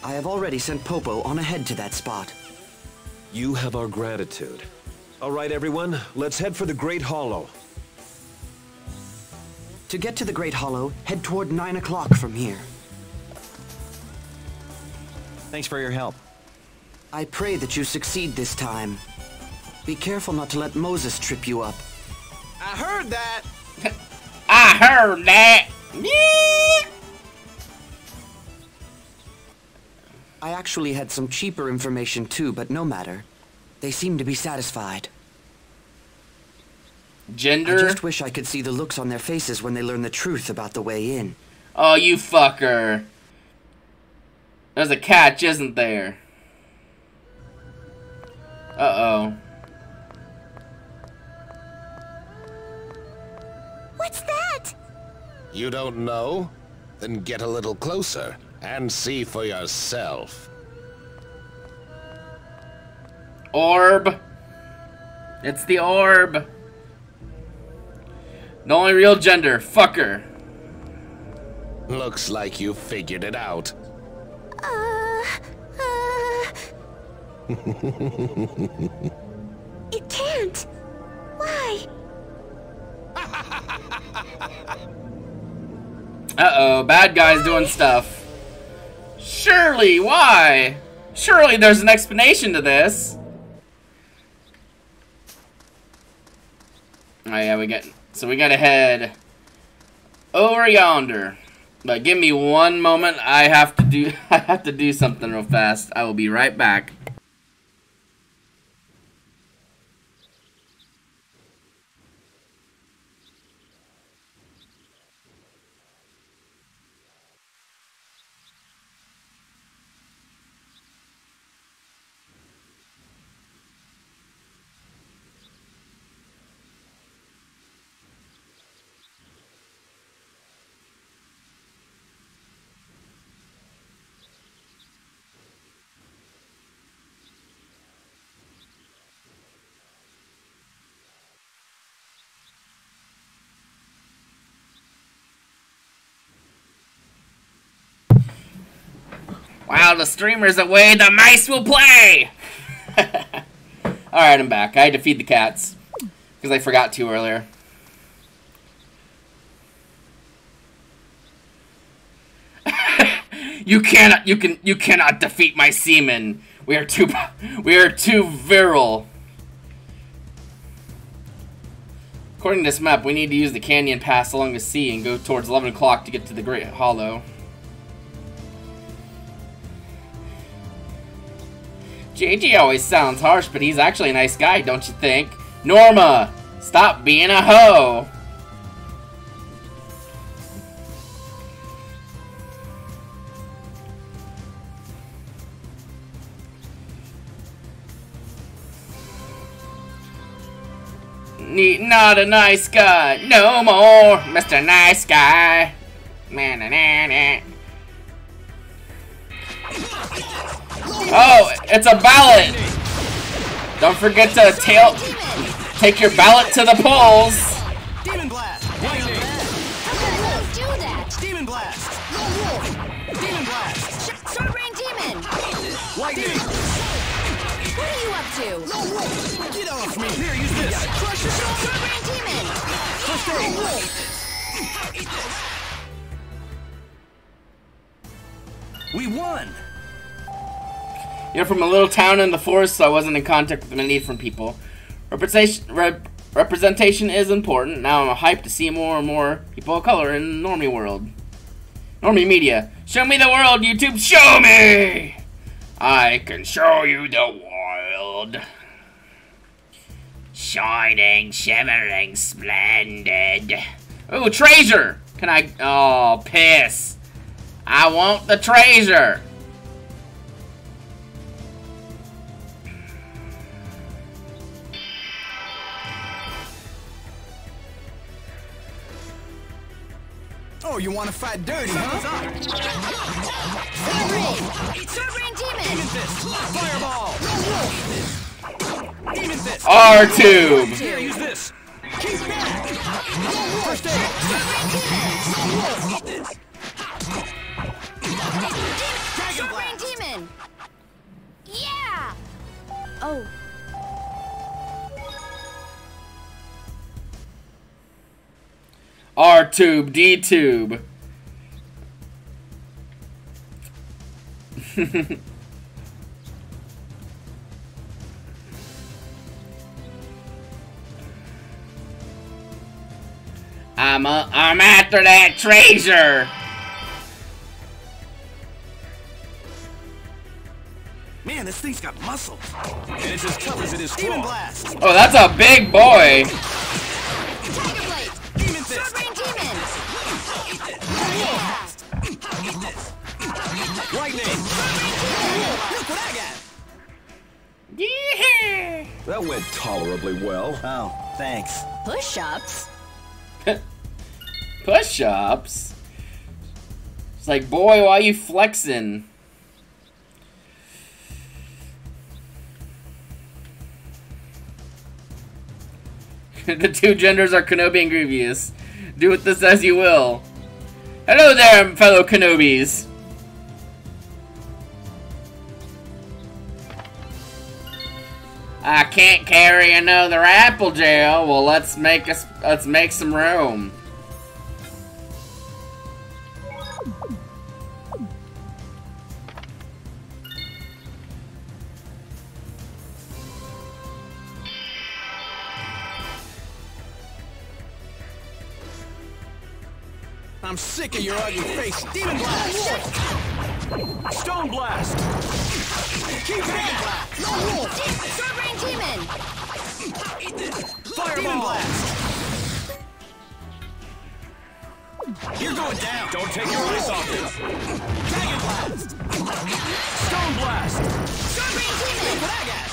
I have already sent Poppo on ahead to that spot. You have our gratitude. All right, everyone, let's head for the Great Hollow. To get to the Great Hollow, head toward 9 o'clock from here. Thanks for your help. I pray that you succeed this time. Be careful not to let Moses trip you up. I heard that. I heard that. I actually had some cheaper information too, but no matter. They seem to be satisfied. Gender? I just wish I could see the looks on their faces when they learn the truth about the way in. Oh, you fucker. There's a catch, isn't there? Uh-oh. What's that? You don't know? Then get a little closer and see for yourself. Orb. It's the orb. The only real gender. Fucker. Looks like you figured it out. Uh, uh, it can't. Why? Uh-oh, bad guy's doing stuff. Surely, why? Surely there's an explanation to this. Oh yeah, we get so we gotta head over yonder. But give me one moment. I have to do I have to do something real fast. I will be right back. While the streamer's away, the mice will play! Alright, I'm back. I had to feed the cats. Because I forgot to earlier. you cannot you can you cannot defeat my semen. We are too we are too virile. According to this map, we need to use the canyon pass along the sea and go towards 11 o'clock to get to the Great Hollow. JJ always sounds harsh, but he's actually a nice guy, don't you think? Norma, stop being a hoe. Ne- Not a nice guy, no more, Mr. Nice Guy. Man, na, na, na. Oh, it's a ballot! Don't forget to tail take your ballot to the polls. Demon blast. Lightning. do that? Demon blast. Demon blast. Sword Rain Demon! Lightning. What are you up to? Get off me. Here, use this. Crush yourself. Sword Rain Demon! First aid. We won. You're from a little town in the forest, so I wasn't in contact with many different people. Representation, rep, representation is important. Now I'm hyped to see more and more people of color in normie world. Normie Media. Show me the world, YouTube. Show me! I can show you the world. Shining, shimmering, splendid. Ooh, treasure! Can I... Oh, piss. I want the treasure. Oh, you want to fight dirty, huh? Sword Demon! Demon Fist! Fireball! Demon Fist! R-Tube! Here, use this! Keep back! First aid! Sword Rain Demon! Yeah! Oh. R-Tube, D-Tube. I'm a, I'm after that treasure. Man, this thing's got muscles. And it's as tough as it is strong. Oh, that's a big boy. Tiger Blade! Demon Sword Fist! Rain Demon! Lightning! Look what I got! Yeah. That went tolerably well. Oh, thanks. Push-ups? Push-ups. It's like, boy, why are you flexing? the two genders are Kenobi and Grievous. Do with this as you will. Hello there, fellow Kenobis. I can't carry another apple gel. Well, let's make us let's make some room. I'm sick of your ugly face. Demon Blast! Stone Blast! Keep back! Sword Rain Demon! Fireball! Demon Blast! You're going down! Don't take your eyes off this! Dragon Blast! Stone Blast! Sword Rain Demon! What I got?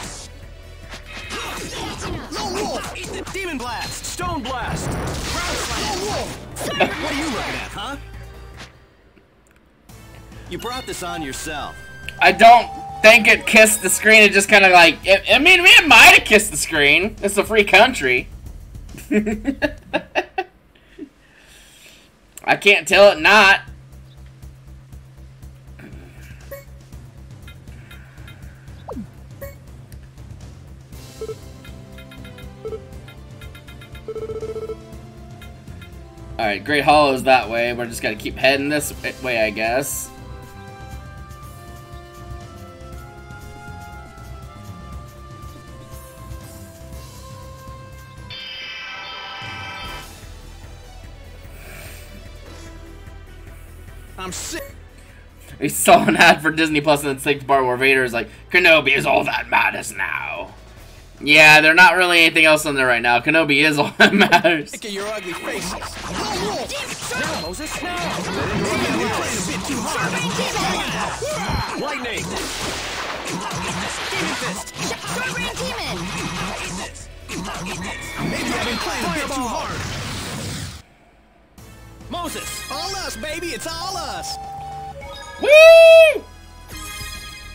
Demon Blast! Stone Blast! Ground Slam! What are you looking at, huh? You brought this on yourself. I don't think it kissed the screen. It just kind of like. It, I mean, it might have kissed the screen. It's a free country. I can't tell it not. Alright, Great Hollow's that way. We're just gotta keep heading this way, I guess. I'm sick. We saw an ad for Disney Plus in the sixth part where Vader is like, Kenobi is all that matters now. Yeah, they're not really anything else on there right now. Kenobi is all that matters. Sick of your ugly faces. Now, Moses, now! Maybe we're playing a bit too hard. Lightning! Demon Fist! Sword Demon! Maybe I've been playing a bit too hard. Moses! All us, baby, it's all us! Woo!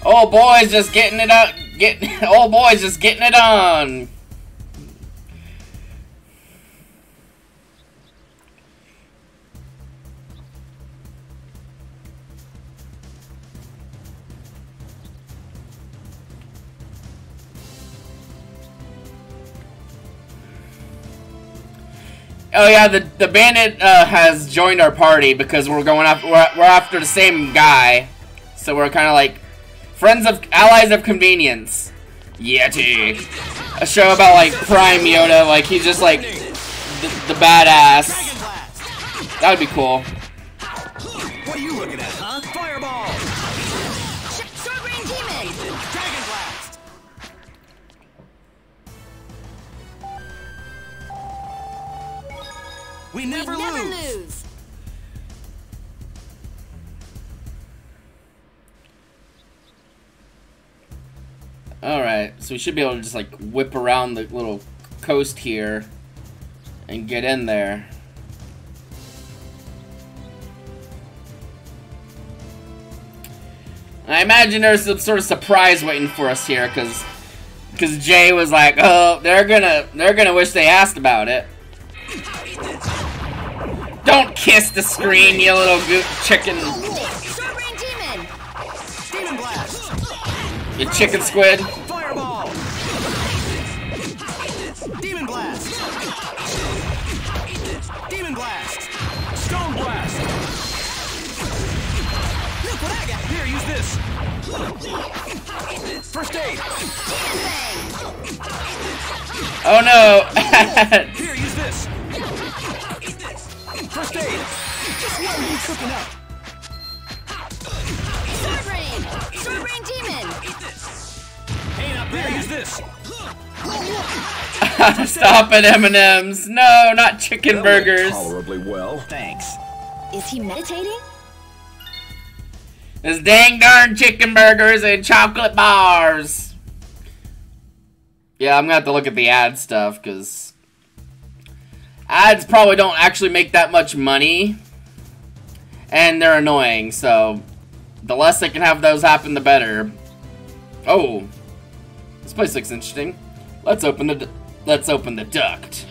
Old boy's just getting it up. Get old boy's just getting it on. Oh yeah, the the bandit uh, has joined our party because we're going after we're, we're after the same guy, so we're kind of like friends of allies of convenience. Yeti, a show about like Prime Yoda, like he's just like the, the badass. That would be cool. What are you looking at, huh? Fireball! Sword Rain Demon! Dragon Blast! We never, we never lose. lose. Alright, so we should be able to just like whip around the little coast here and get in there. I imagine there's some sort of surprise waiting for us here, cause, cause Jay was like, "Oh, they're gonna, they're gonna wish they asked about it." Don't kiss the screen, you little chicken, you chicken squid. Fireball! Demon Blast! Demon Blast! Stone Blast! Look what I got! Here, use this! First aid! Oh no! Here, use this! First aid! Just what are you cooking up? Sword Rain! Sword Rain Demon! Ain't up there, use this! Stop at M&M's. No, not chicken burgers. Tolerably well. Thanks. Is he meditating? It's dang darn chicken burgers and chocolate bars. Yeah, I'm gonna have to look at the ad stuff because ads probably don't actually make that much money, and they're annoying. So the less they can have those happen, the better. Oh, this place looks interesting. Let's open the let's open the duct.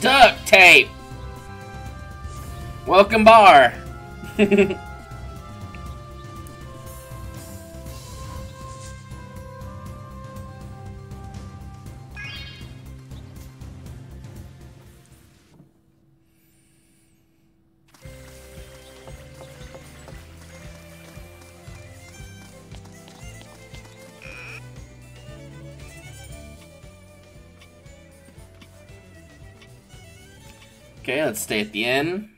Duct tape. Welcome bar. Okay, let's stay at the inn.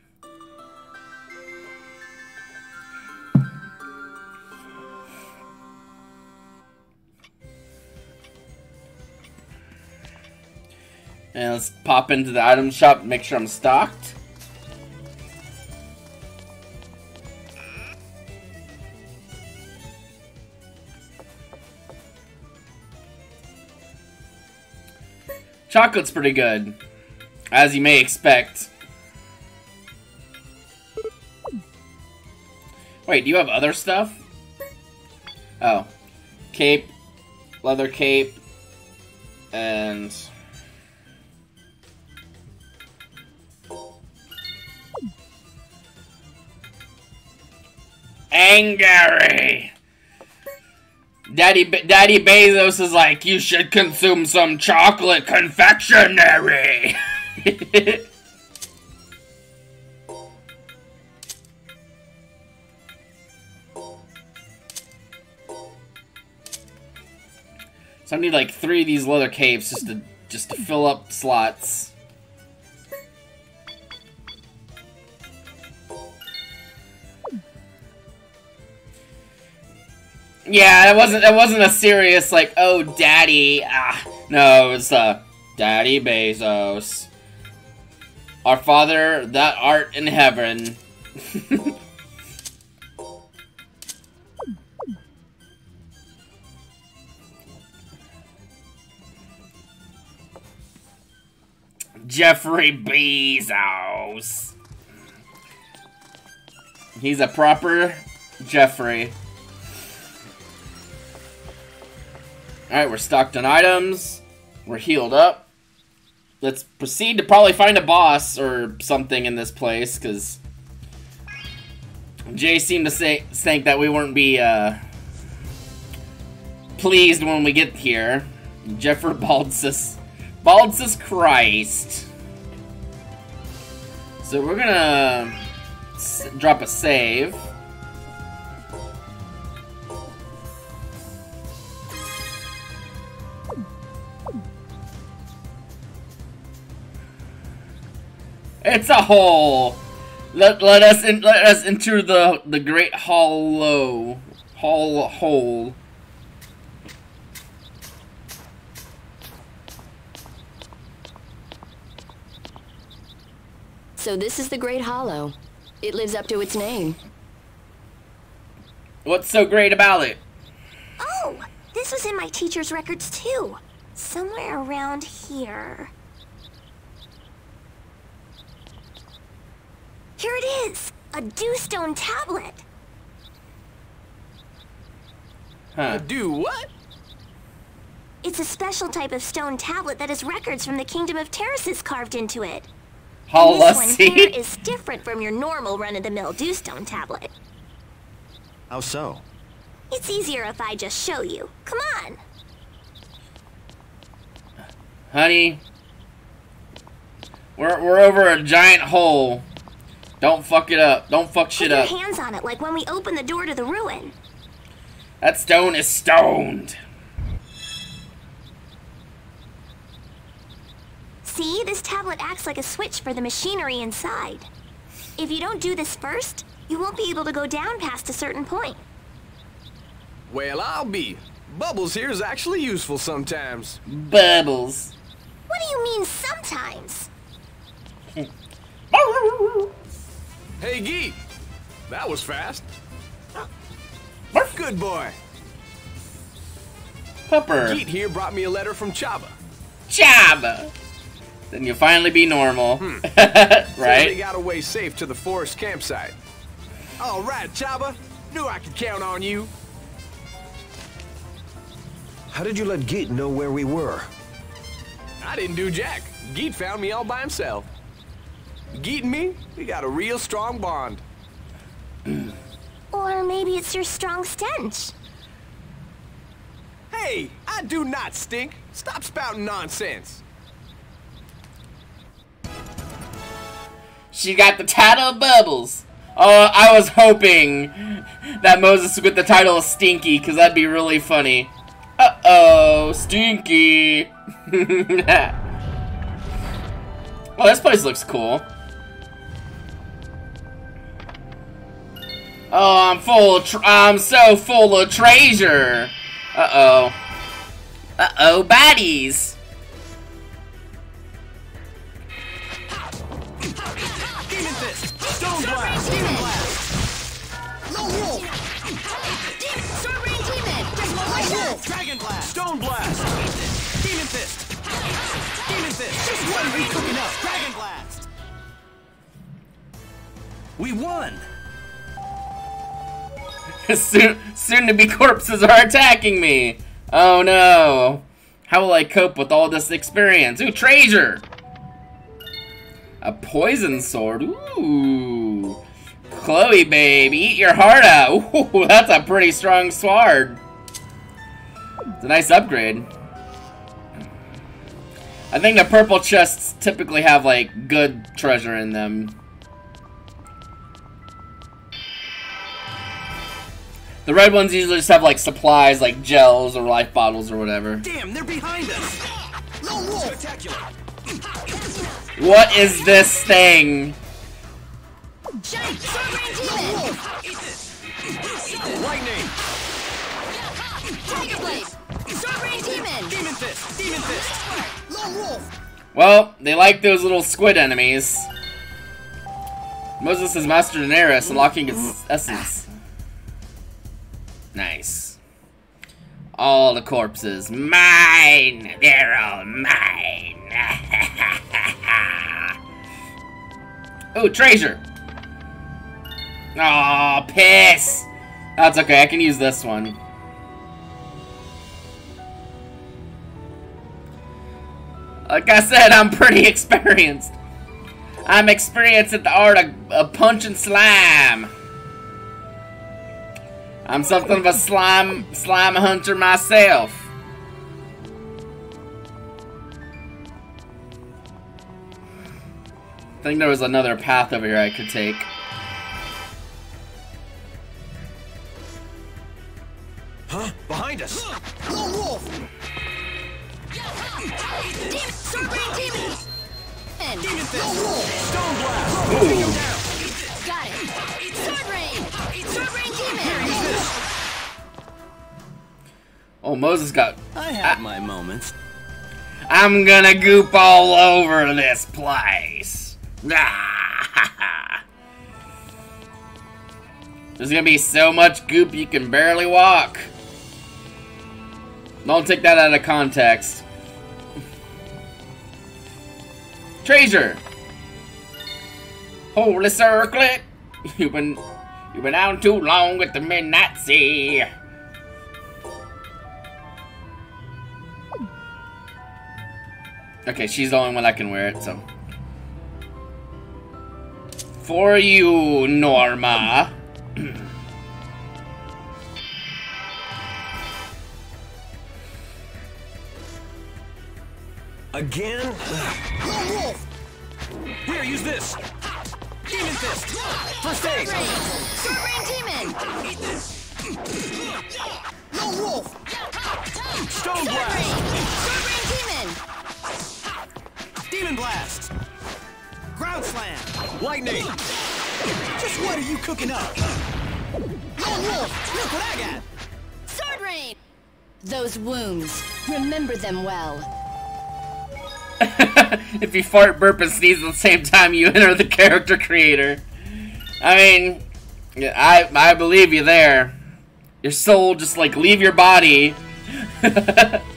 And let's pop into the item shop make sure I'm stocked. Chocolate's pretty good. As you may expect. Wait, do you have other stuff? Oh. Cape, leather cape, and... Angry! Daddy, Be Daddy Bezos is like, you should consume some chocolate confectionery. so I need like three of these leather capes just to just to fill up slots. Yeah, it wasn't it wasn't a serious like, oh daddy. Ah, no, it was uh Daddy Bezos. Our Father that art in heaven. Jeffrey Bezos. He's a proper Jeffrey. Alright, we're stocked on items. We're healed up. Let's proceed to probably find a boss or something in this place, because Jay seemed to say think that we wouldn't be uh, pleased when we get here. Jeffrey Baldsus. Baldsus Christ. So we're gonna drop a save. It's a hole! Let, let us in, let us enter the the great hollow hall hole. So this is the Great Hollow. It lives up to its name. What's so great about it? Oh, this was in my teacher's records too. Somewhere around here. Here it is! A Dewstone tablet! Huh. Do what? It's a special type of stone tablet that has records from the Kingdom of Terraces carved into it. And Holla this one here see? is different from your normal run-of-the-mill Dewstone tablet. How so? It's easier if I just show you. Come on! Honey, we're we're over a giant hole. Don't fuck it up. Don't fuck shit Put up. your hands on it like when we open the door to the ruin. That stone is stoned. See, this tablet acts like a switch for the machinery inside. If you don't do this first, you won't be able to go down past a certain point. Well, I'll be. Bubbles here is actually useful sometimes. Bubbles. What do you mean sometimes? Hey, Gyeet. That was fast. Good boy. Pupper. Gyeet here brought me a letter from Chaba. Chaba. Then you'll finally be normal. Hmm. Says they right? got away safe to the forest campsite. All right, Chaba. Knew I could count on you. How did you let Gyeet know where we were? I didn't do jack. Gyeet found me all by himself. Gyeet and me, we got a real strong bond. Or maybe it's your strong stench. Hey, I do not stink. Stop spouting nonsense. She got the title of Bubbles. Oh, I was hoping that Moses would get the title of Stinky, because that'd be really funny. Uh-oh, Stinky. oh, this place looks cool. Oh, I'm full. Of I'm so full of treasure. Uh oh. Uh oh, baddies. Stone Blast! Demon! Demon! One! Dragon Blast! Stone Blast! Demon Fist! Demon Fist! Just are we cooking up? Dragon Blast! We won! soon, soon to be corpses are attacking me. Oh no. How will I cope with all this experience? Ooh, treasure. A poison sword. Ooh. Chloe, babe, eat your heart out. Ooh, that's a pretty strong sword. It's a nice upgrade. I think the purple chests typically have, like, good treasure in them. The red ones usually just have like supplies like gels or life bottles or whatever. Damn, they're behind us! Lone Wolf! Spectacular! What is this thing? Shine! Sword Lightning! Tiger Blade! Sword Demon! Demon Fist! Demon Fist! Lone Wolf! Well, they like those little squid enemies. Moses has mastered an Eres, unlocking its essence. Nice. All the corpses. Mine! They're all mine! oh, treasure! Aw, piss! That's okay, I can use this one. Like I said, I'm pretty experienced. I'm experienced at the art of, of punching slime. I'm something of a slime slime hunter myself. I think there was another path over here I could take. Huh? Behind us! Lone Wolf! Demon! Sword Rain Demon! Demon Fist! Stone Blast! Take him down! Oh, Moses got. I have I, my moments. I'm gonna goop all over this place. There's gonna be so much goop you can barely walk. Don't take that out of context. Treasure! Holy circlet! You've been you've been out too long with the midnight sea. Okay, she's the only one that can wear it, so. For you, Norma. Again? Here, use this! Demon Fist! First aid! Sword Demon! Eat this! Lone Wolf! Stone Sword Blast! Demon! Demon Blast! Ground Slam! Lightning! Just what are you cooking up? Lone Wolf! Look what I got! Sword Rain! Those wounds, remember them well. if you fart, burp, and sneeze at the same time, you enter the character creator. I mean, I I believe you there. Your soul just like leave your body.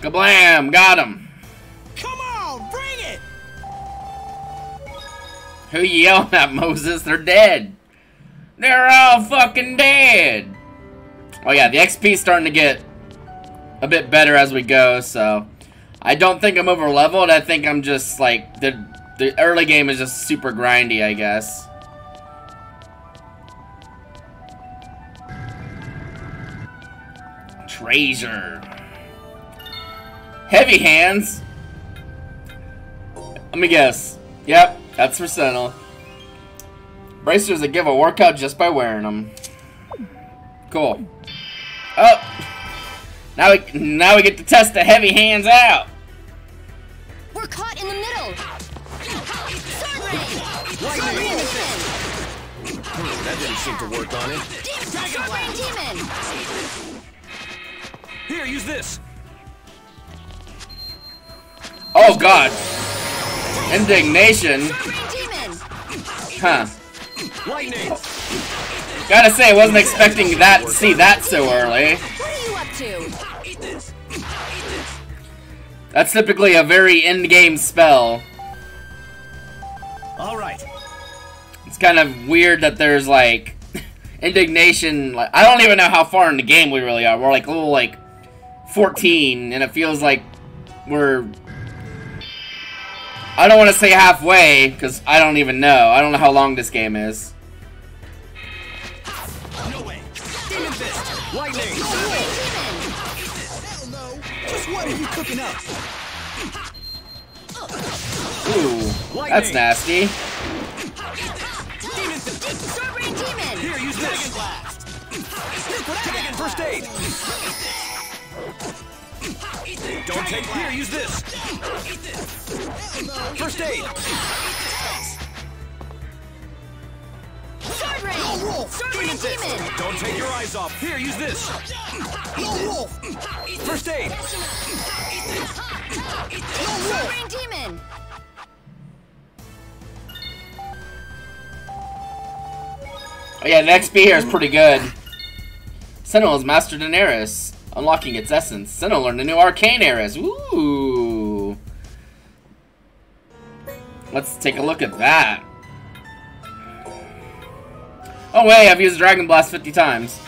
Kablam! Got him. Come on, bring it! Who you yelling at, Moses? They're dead. They're all fucking dead. Oh yeah, the XP's starting to get a bit better as we go, so I don't think I'm over leveled. I think I'm just like the the early game is just super grindy, I guess. Treasure. Heavy hands. Let me guess. Yep, that's for Senel. Bracers that give a workout just by wearing them. Cool. Oh! Now we, now we get to test the heavy hands out. We're caught in the middle! Sword Rain! Sword Rain Demon! That didn't seem to work on him. Sword Rain Demon! Here, use this! Oh god. Indignation. Sword Rain Demon! Huh. Lightning! Gotta say, I wasn't expecting that to see that so early. What are you up to? That's typically a very end-game spell. Alright. It's kind of weird that there's like indignation. Like I don't even know how far in the game we really are. We're like a little like 14, and it feels like we're. I don't want to say halfway because I don't even know. I don't know how long this game is. Ooh, that's nasty. Here, use Dragon! Blast! Got! First aid! Don't take here, use this! First aid! Sword Rain! Lone Wolf! Sword Rain Demon Demon! Don't take your eyes off! Here, use this! Lone Wolf! First aid! Lone Sword Wolf! Rain Demon! Oh yeah, the XP here is pretty good. Senel is Master Daenerys, unlocking its essence. Senel learned a new arcane Eres. Ooh. Let's take a look at that. Oh wait, I've used Dragon Blast 50 times.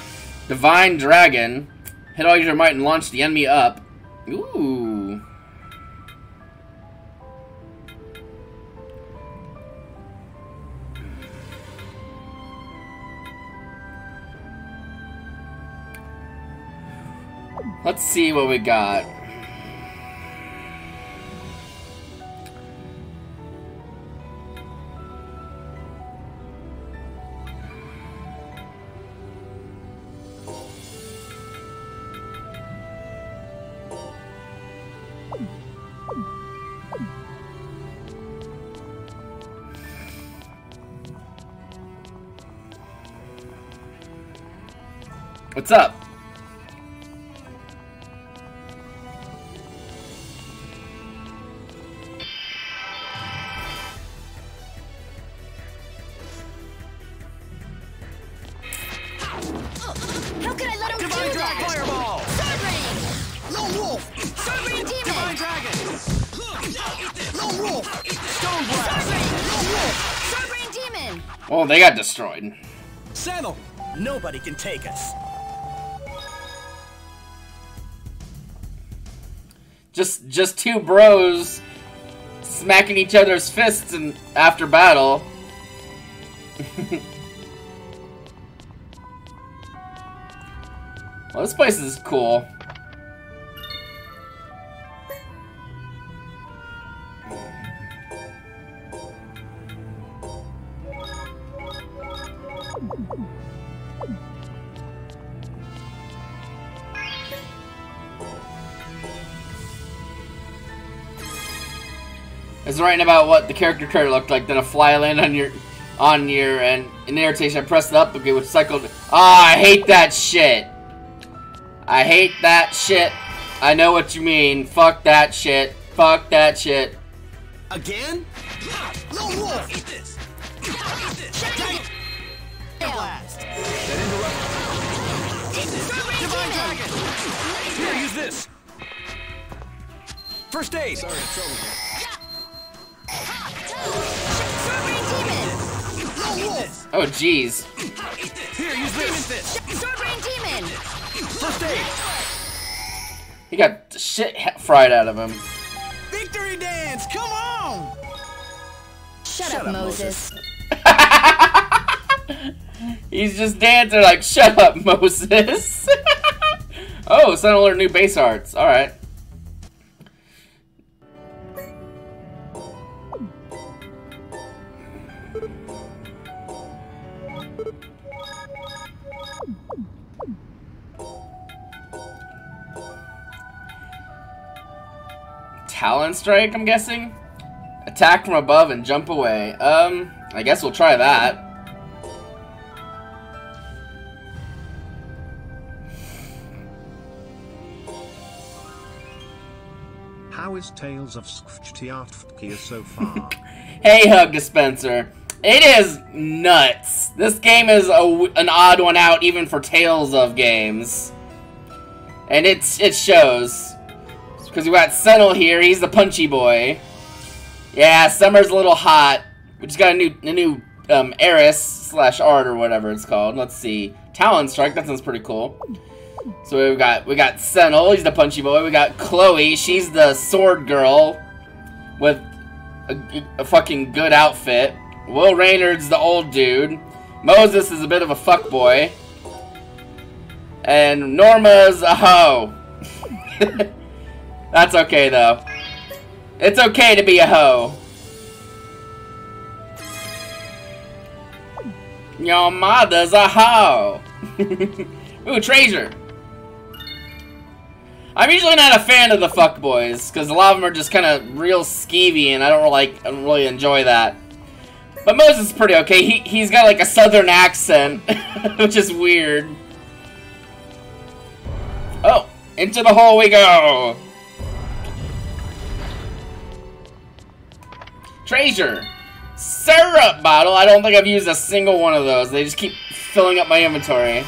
Divine Dragon. Hit all your might and launch the enemy up. Ooh. Let's see what we got. What's up? They got destroyed. Sandal! Nobody can take us. Just just two bros smacking each other's fists and after battle. well, this place is cool. It's writing about what the character card looked like. Then a fly landed on your, on your, and in irritation, I pressed it up again, which cycled. Ah, I hate that shit. I hate that shit. I know what you mean. Fuck that shit. Fuck that shit. Again? Lone Wolf! First aid! Sorry, Sword Rain Demon! Oh, jeez. Here, use this! Sword Rain Demon! First aid! He got the shit fried out of him. Victory dance! Come on! Shut, up, Moses. He's just dancing like, shut up, Moses. oh, sent alert new base arts. Alright. Talon strike, I'm guessing? Attack from above and jump away. Um, I guess we'll try that. How is Tales of Skftyaftkia so far? Hey, Hug Dispenser. It is nuts. This game is a an odd one out even for Tales of games. And it's it shows. Because we got Senel here, he's the punchy boy. Yeah, Summer's a little hot. We just got a new a new um, Eres slash art or whatever it's called. Let's see. Talon Strike, that sounds pretty cool. So we got we got Senel, he's the punchy boy. We got Chloe, she's the sword girl with a, a fucking good outfit. Will Raynard's the old dude. Moses is a bit of a fuckboy. And Norma's a hoe. That's okay though. It's okay to be a hoe. Your mother's a hoe. Ooh, treasure. I'm usually not a fan of the fuckboys, because a lot of them are just kind of real skeevy, and I don't really, like, I don't really enjoy that. But Moses is pretty okay. He, he's got, like, a southern accent, which is weird. Oh, into the hole we go! Treasure! Syrup bottle! I don't think I've used a single one of those. They just keep filling up my inventory.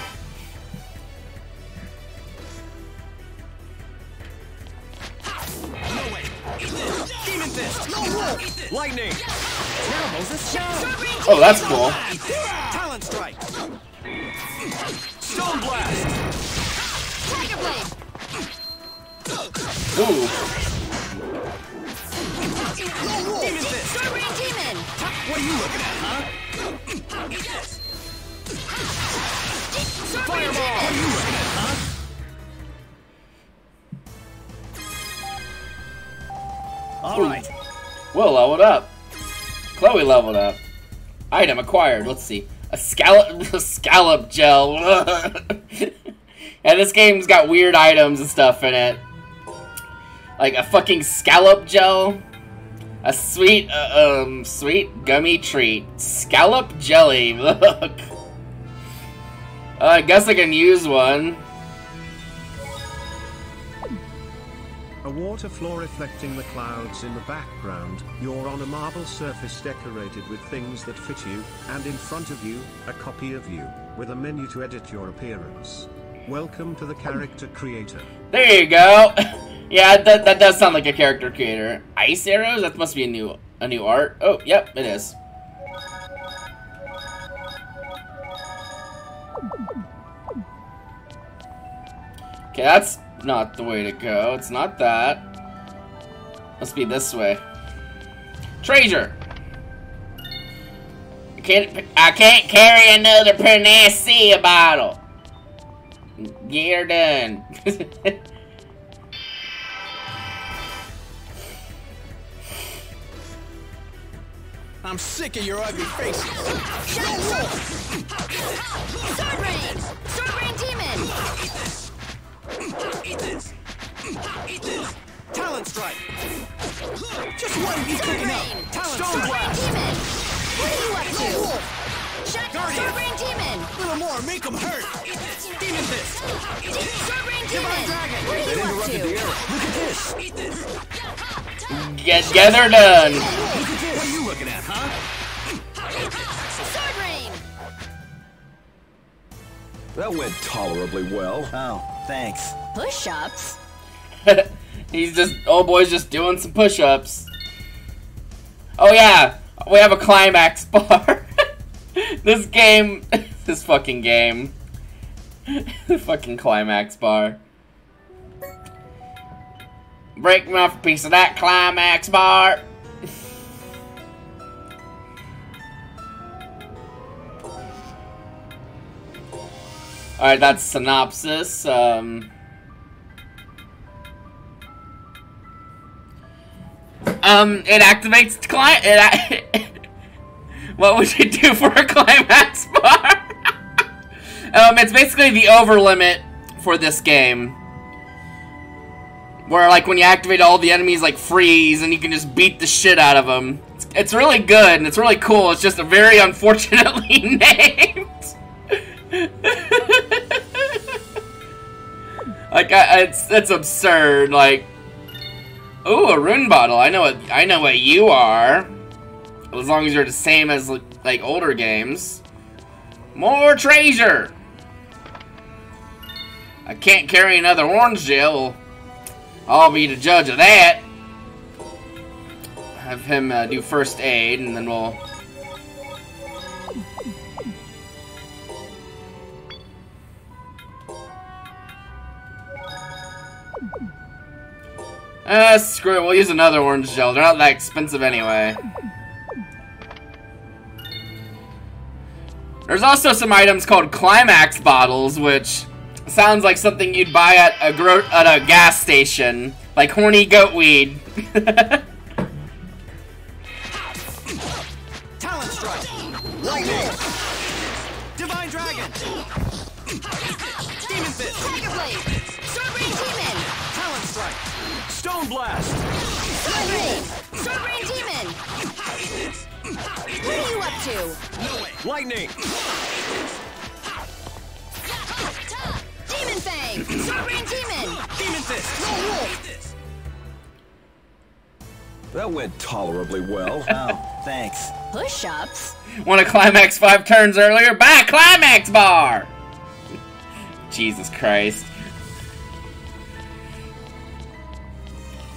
Demon Fist! Lone Wolf! Lightning! Now, Moses, show! Oh, that's cool. Talon Strike! Stone Blast! Tiger Blade! Ooh. What are you looking at, huh? Yes! Fireball! What? Alright. We'll up. Chloe leveled up. Item acquired. Let's see. A scallop, a scallop gel. and this game's got weird items and stuff in it. Like a fucking scallop gel. A sweet, uh, um, sweet gummy treat. Scallop jelly. Look. Uh, I guess I can use one. A water floor reflecting the clouds in the background, you're on a marble surface decorated with things that fit you, and in front of you, a copy of you, with a menu to edit your appearance. Welcome to the character creator. There you go. yeah, that, that does sound like a character creator. Ice arrows? That must be a new a new art. Oh, yep, it is. Okay, that's not the way to go. It's not that. Must be this way. Treasure! I can't, I can't carry another Panacea bottle. You're done. I'm sick of your ugly faces. Sword Rain! Sword Rain Demon! Eat this! Eat this! Talon strike! Just what are you cooking up? Talon Sword strike! Rain Demon! What are you up to? Shut Guardian. Sword Rain Demon! Little more, make them hurt! Demon fist! Sword Rain Divine Demon! dragon! What are you up to? Look at this! Eat this! Get together done. Look at this! What are you looking at, huh? Sword Rain! That went tolerably well. Oh, thanks. Push-ups? He's just, oh boy's just doing some push-ups. Oh yeah, we have a climax bar. this game, this fucking game. the fucking climax bar. Break me off a piece of that climax bar. Alright, that's synopsis. Um, um, it activates the cli- it, What would you do for a climax bar? um, it's basically the over limit for this game. Where, like, when you activate all the enemies, like, freeze, and you can just beat the shit out of them. It's, it's really good, and it's really cool. It's just a very unfortunately named. like, I, it's, it's absurd, like... Ooh, a rune bottle. I know what I know what you are. As long as you're the same as like, like older games. More treasure. I can't carry another orange gel. I'll be the judge of that. Have him uh, do first aid, and then we'll. Uh, screw it. We'll use another orange gel. They're not that expensive anyway. There's also some items called Climax bottles, which sounds like something you'd buy at a gro at a gas station, like horny goat weed. Talon strike! Lightning! Divine dragon! Demon fist! Tiger Blade! Sword Rain Demon! Talon strike! Stone blast! Sword Rain! Sword Demon! What are you up to? Lightning! Demon Fang! Sword Demon! Demon fist! No wolf! That went tolerably well. Oh, thanks. Push-ups? Want to climax five turns earlier? Buy a climax bar! Jesus Christ.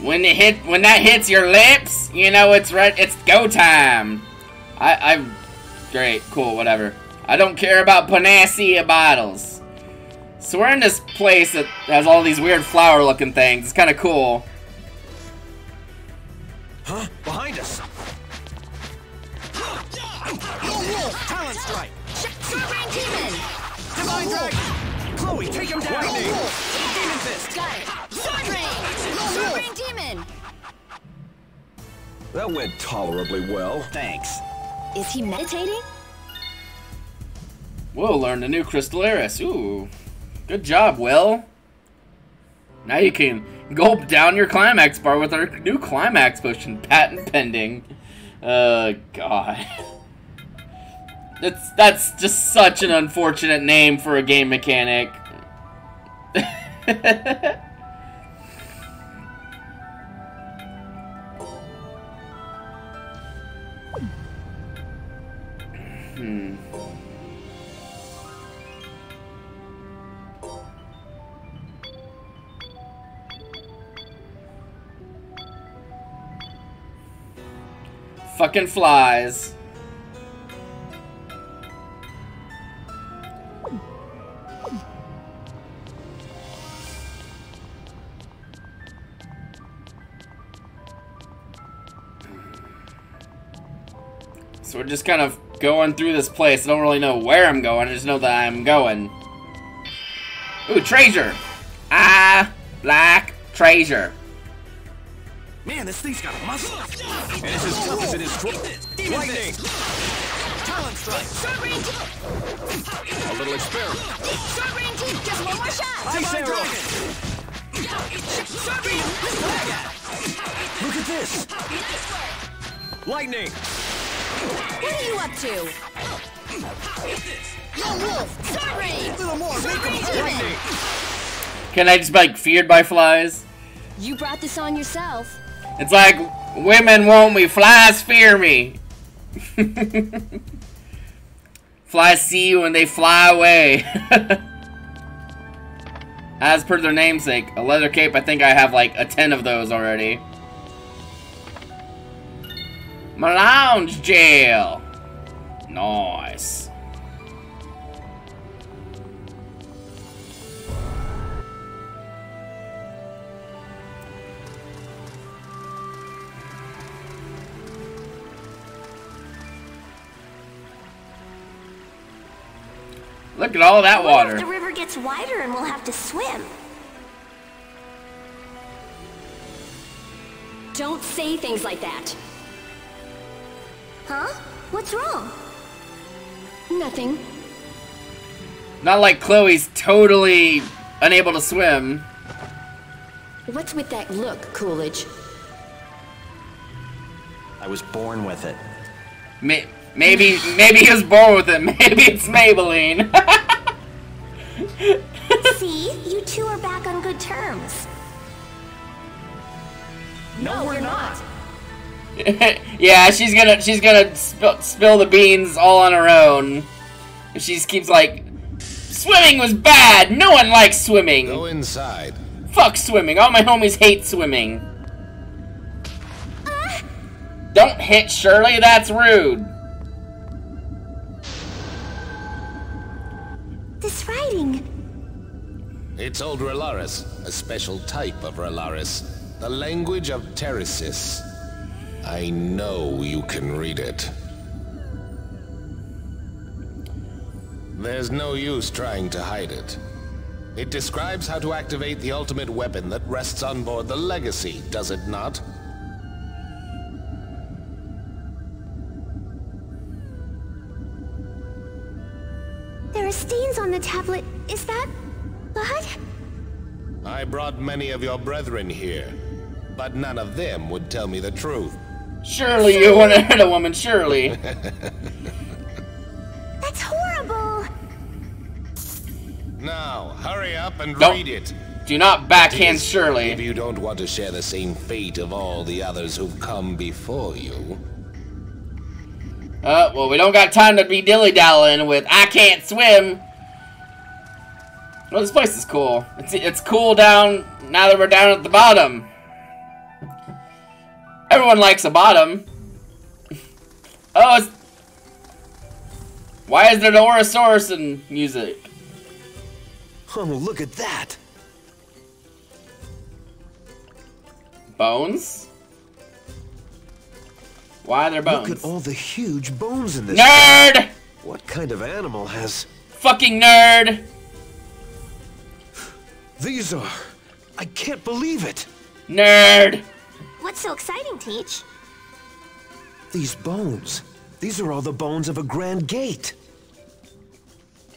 When it hit, when that hits your lips, you know it's right. It's go time. I, I, great, cool, whatever. I don't care about panacea bottles. So we're in this place that has all these weird flower-looking things. It's kind of cool. Huh? Behind us! Talon strike! Sword Divine dragon! Chloe, take him down! Demon fist! Got it! Sword Rain! Sword Rain Demon! That went tolerably well. Thanks. Is he meditating? We'll learned a new Crystal Eres. Ooh. Good job, Will. Now you can gulp down your climax bar with our new climax potion, patent pending. Uh, God. That's that's just such an unfortunate name for a game mechanic. hmm. Fucking flies. So we're just kind of going through this place. I don't really know where I'm going. I just know that I'm going. Ooh, treasure! Ah, black treasure. Man, this thing's got a muscle. And it's as tough as it is Demon Lightning! Talon Strike! A little experiment. Sword Rain Team, just one more shot! Ice Come on, Arrow! Sword Look at this! Lightning! What are you up to? Yo, Wolf, Sword Rain! A little more, make 'em Lightning! Can I just be like feared by flies? You brought this on yourself. It's like women won't me, flies fear me. flies see you and they fly away. As per their namesake, a leather cape, I think I have like a 10 of those already. My lounge jail. Nice. Look at all that What if water. the river gets wider and we'll have to swim? Don't say things like that. Huh? What's wrong? Nothing. Not like Chloe's totally unable to swim. What's with that look, Coolidge? I was born with it. May maybe maybe he was born with it. Maybe it's Maybelline. See, you two are back on good terms. No, we're not. yeah, she's gonna she's gonna spill, spill the beans all on her own. If she just keeps like, swimming was bad. No one likes swimming. Go inside. Fuck swimming. All my homies hate swimming. Don't hit Shirley. That's rude. This writing. It's Old Relaris, a special type of Relaris. The language of Terrasis. I know you can read it. There's no use trying to hide it. It describes how to activate the ultimate weapon that rests on board the Legacy, does it not? There are stains on the tablet. Is that blood? I brought many of your brethren here, but none of them would tell me the truth. Surely you want to hit a woman, surely. That's horrible. Now, hurry up and Don't- read it. Do not backhand It is Shirley. If you don't want to share the same fate of all the others who've come before you. Uh, well, we don't got time to be dilly-dallying with I can't swim. Well, this place is cool. It's, it's cool down now that we're down at the bottom. Everyone likes a bottom. Oh, it's... Why is there no Orosaurus in music? Oh, look at that! Bones? Why are there bones? Look at all the huge bones in this. Nerd! What kind of animal has... Fucking nerd! These are... I can't believe it! Nerd! What's so exciting, Teach? These bones. These are all the bones of a Grand Gate.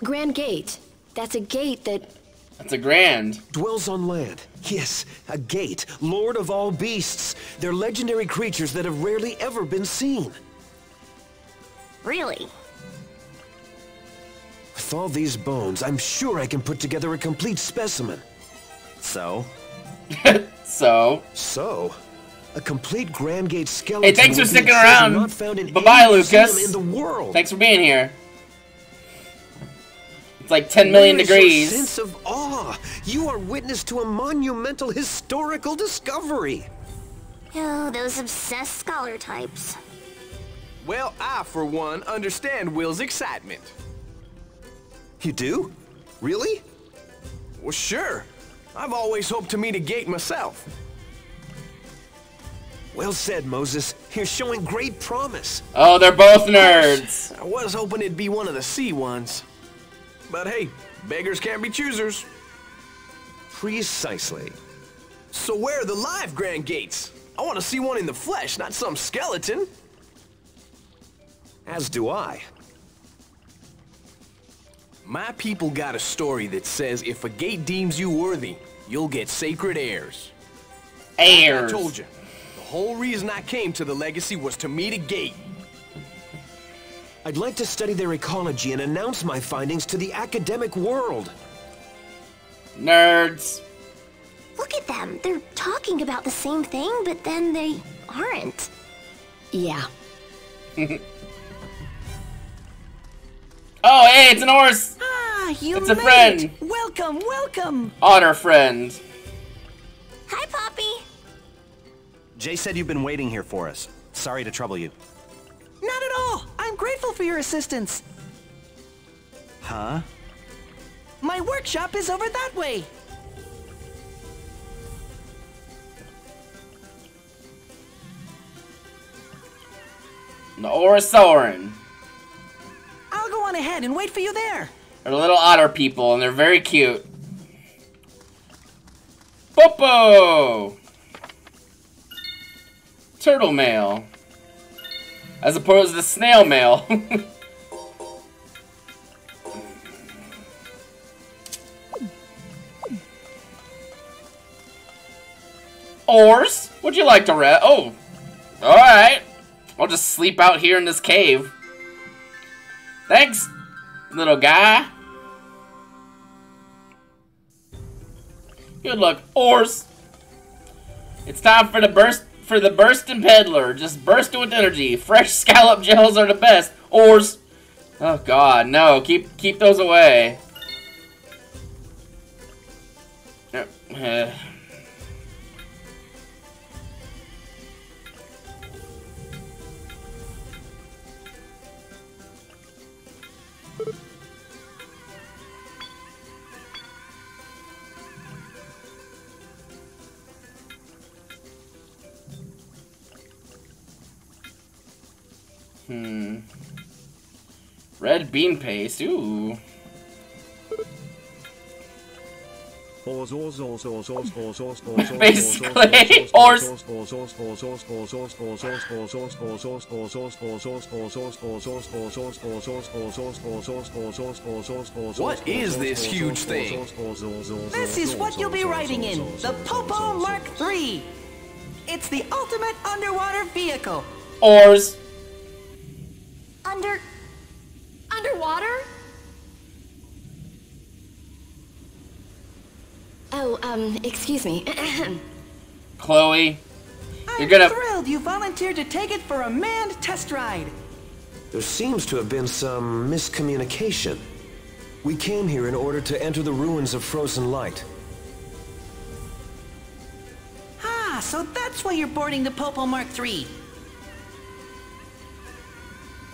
Grand Gate. That's a gate that... That's a grand. Dwells on land. Yes, a gate. Lord of all beasts. They're legendary creatures that have rarely ever been seen. Really? With all these bones, I'm sure I can put together a complete specimen. So? so? So? A complete Grand Gate skeleton. Hey, thanks for sticking around. Not found in Bye bye, Lucas. In the world. Thanks for being here. It's like 10 million Where is your degrees. sense of awe. You are witness to a monumental historical discovery. Oh, those obsessed scholar types. Well, I, for one, understand Will's excitement. You do? Really? Well, sure. I've always hoped to meet a gate myself. Well said, Moses. You're showing great promise. Oh, they're both nerds. I was hoping it'd be one of the sea ones. But hey, beggars can't be choosers. Precisely. So where are the live Grand Gates? I want to see one in the flesh, not some skeleton. As do I. My people got a story that says if a gate deems you worthy, you'll get sacred heirs. Heirs. I told you. The whole reason I came to the Legacy was to meet a gate. I'd like to study their ecology and announce my findings to the academic world. Nerds. Look at them. They're talking about the same thing, but then they aren't. Yeah. Oh, hey, it's an horse. Ah, you It's a made friend. it. Welcome, welcome. Honor friend. Hi, Poppo. Jay said you've been waiting here for us. Sorry to trouble you. Not at all. I'm grateful for your assistance. Huh? My workshop is over that way. The Oresoren. I'll go on ahead and wait for you there. They're little otter people, and they're very cute. Poppo! Turtle mail. As opposed to snail mail. Oars? Would you like to rest? Oh. Alright. I'll just sleep out here in this cave. Thanks, little guy. Good luck, oars. It's time for the burst for the bursting peddler. Just bursting with energy. Fresh scallop gels are the best. Oars. Oh God, no! Keep keep those away. Uh, Hmm. Red bean paste. Ooh. Basically, horse. What is this huge thing? This is what you'll be riding in, the Poppo Mark III. It's the ultimate underwater vehicle. Oars. Under... underwater? Oh, um, excuse me. Chloe. I'm You're gonna. thrilled you volunteered to take it for a manned test ride. There seems to have been some miscommunication. We came here in order to enter the ruins of Frozen Light. Ah, so that's why you're boarding the Poppo Mark III.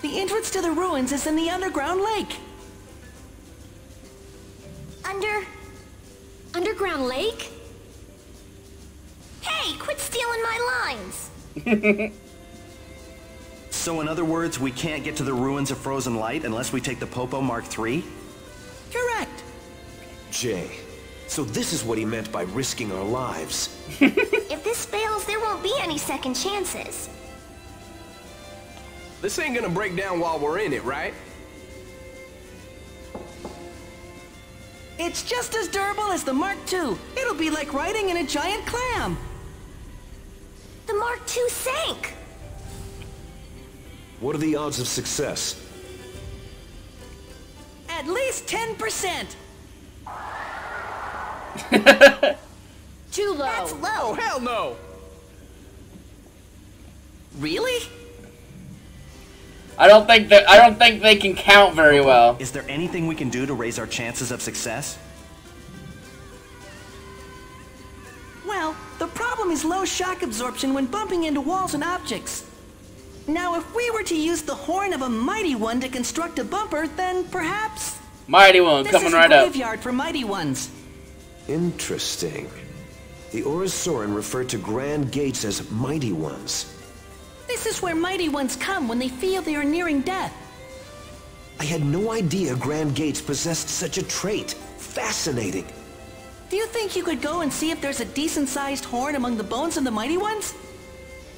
The entrance to the ruins is in the underground lake. Under... underground lake? Hey, quit stealing my lines! So in other words, we can't get to the ruins of Frozen Light unless we take the Poppo Mark III? Correct. Jay, so this is what he meant by risking our lives. if this fails, there won't be any second chances. This ain't gonna break down while we're in it, right? It's just as durable as the Mark II. It'll be like riding in a giant clam. The Mark II sank. What are the odds of success? At least 10%. Too low. That's low. Oh, hell no! Really? I don't think that I don't think they can count very well. Is there anything we can do to raise our chances of success? Well, the problem is low shock absorption when bumping into walls and objects. Now, if we were to use the horn of a mighty one to construct a bumper, then perhaps... Mighty one this coming is right a up. graveyard for mighty ones. Interesting. The Oresoren referred to grand gates as mighty ones. This is where mighty ones come when they feel they are nearing death. I had no idea grand gates possessed such a trait. Fascinating. Do you think you could go and see if there's a decent-sized horn among the bones of the mighty ones?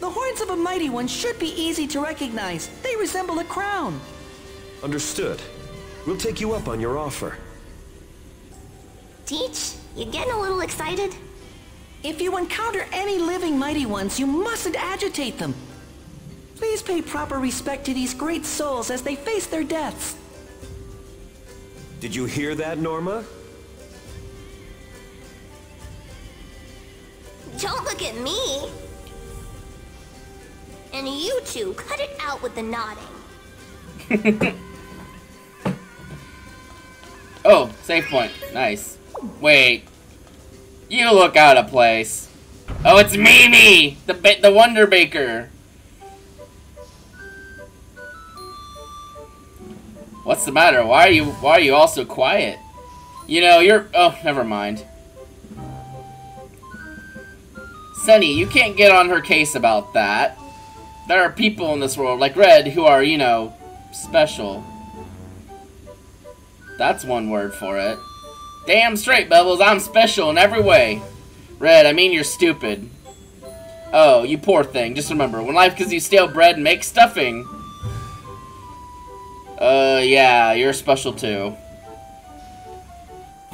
The horns of a mighty one should be easy to recognize. They resemble a crown. Understood. We'll take you up on your offer. Teach, you getting a little excited? If you encounter any living mighty ones, you mustn't agitate them. Please pay proper respect to these great souls as they face their deaths. Did you hear that, Norma? Don't look at me. And you two, cut it out with the nodding. Oh, save point. Nice. Wait. You look out of place. Oh, it's Mimi, the the Wonder Baker. What's the matter? Why are you Why are you all so quiet? You know, you're. Oh, never mind. Senny, you can't get on her case about that. There are people in this world, like Red, who are, you know, special. That's one word for it. Damn straight, Bubbles, I'm special in every way. Red, I mean you're stupid. Oh, you poor thing. Just remember, when life gives you stale bread, make stuffing. Uh, yeah, you're special too.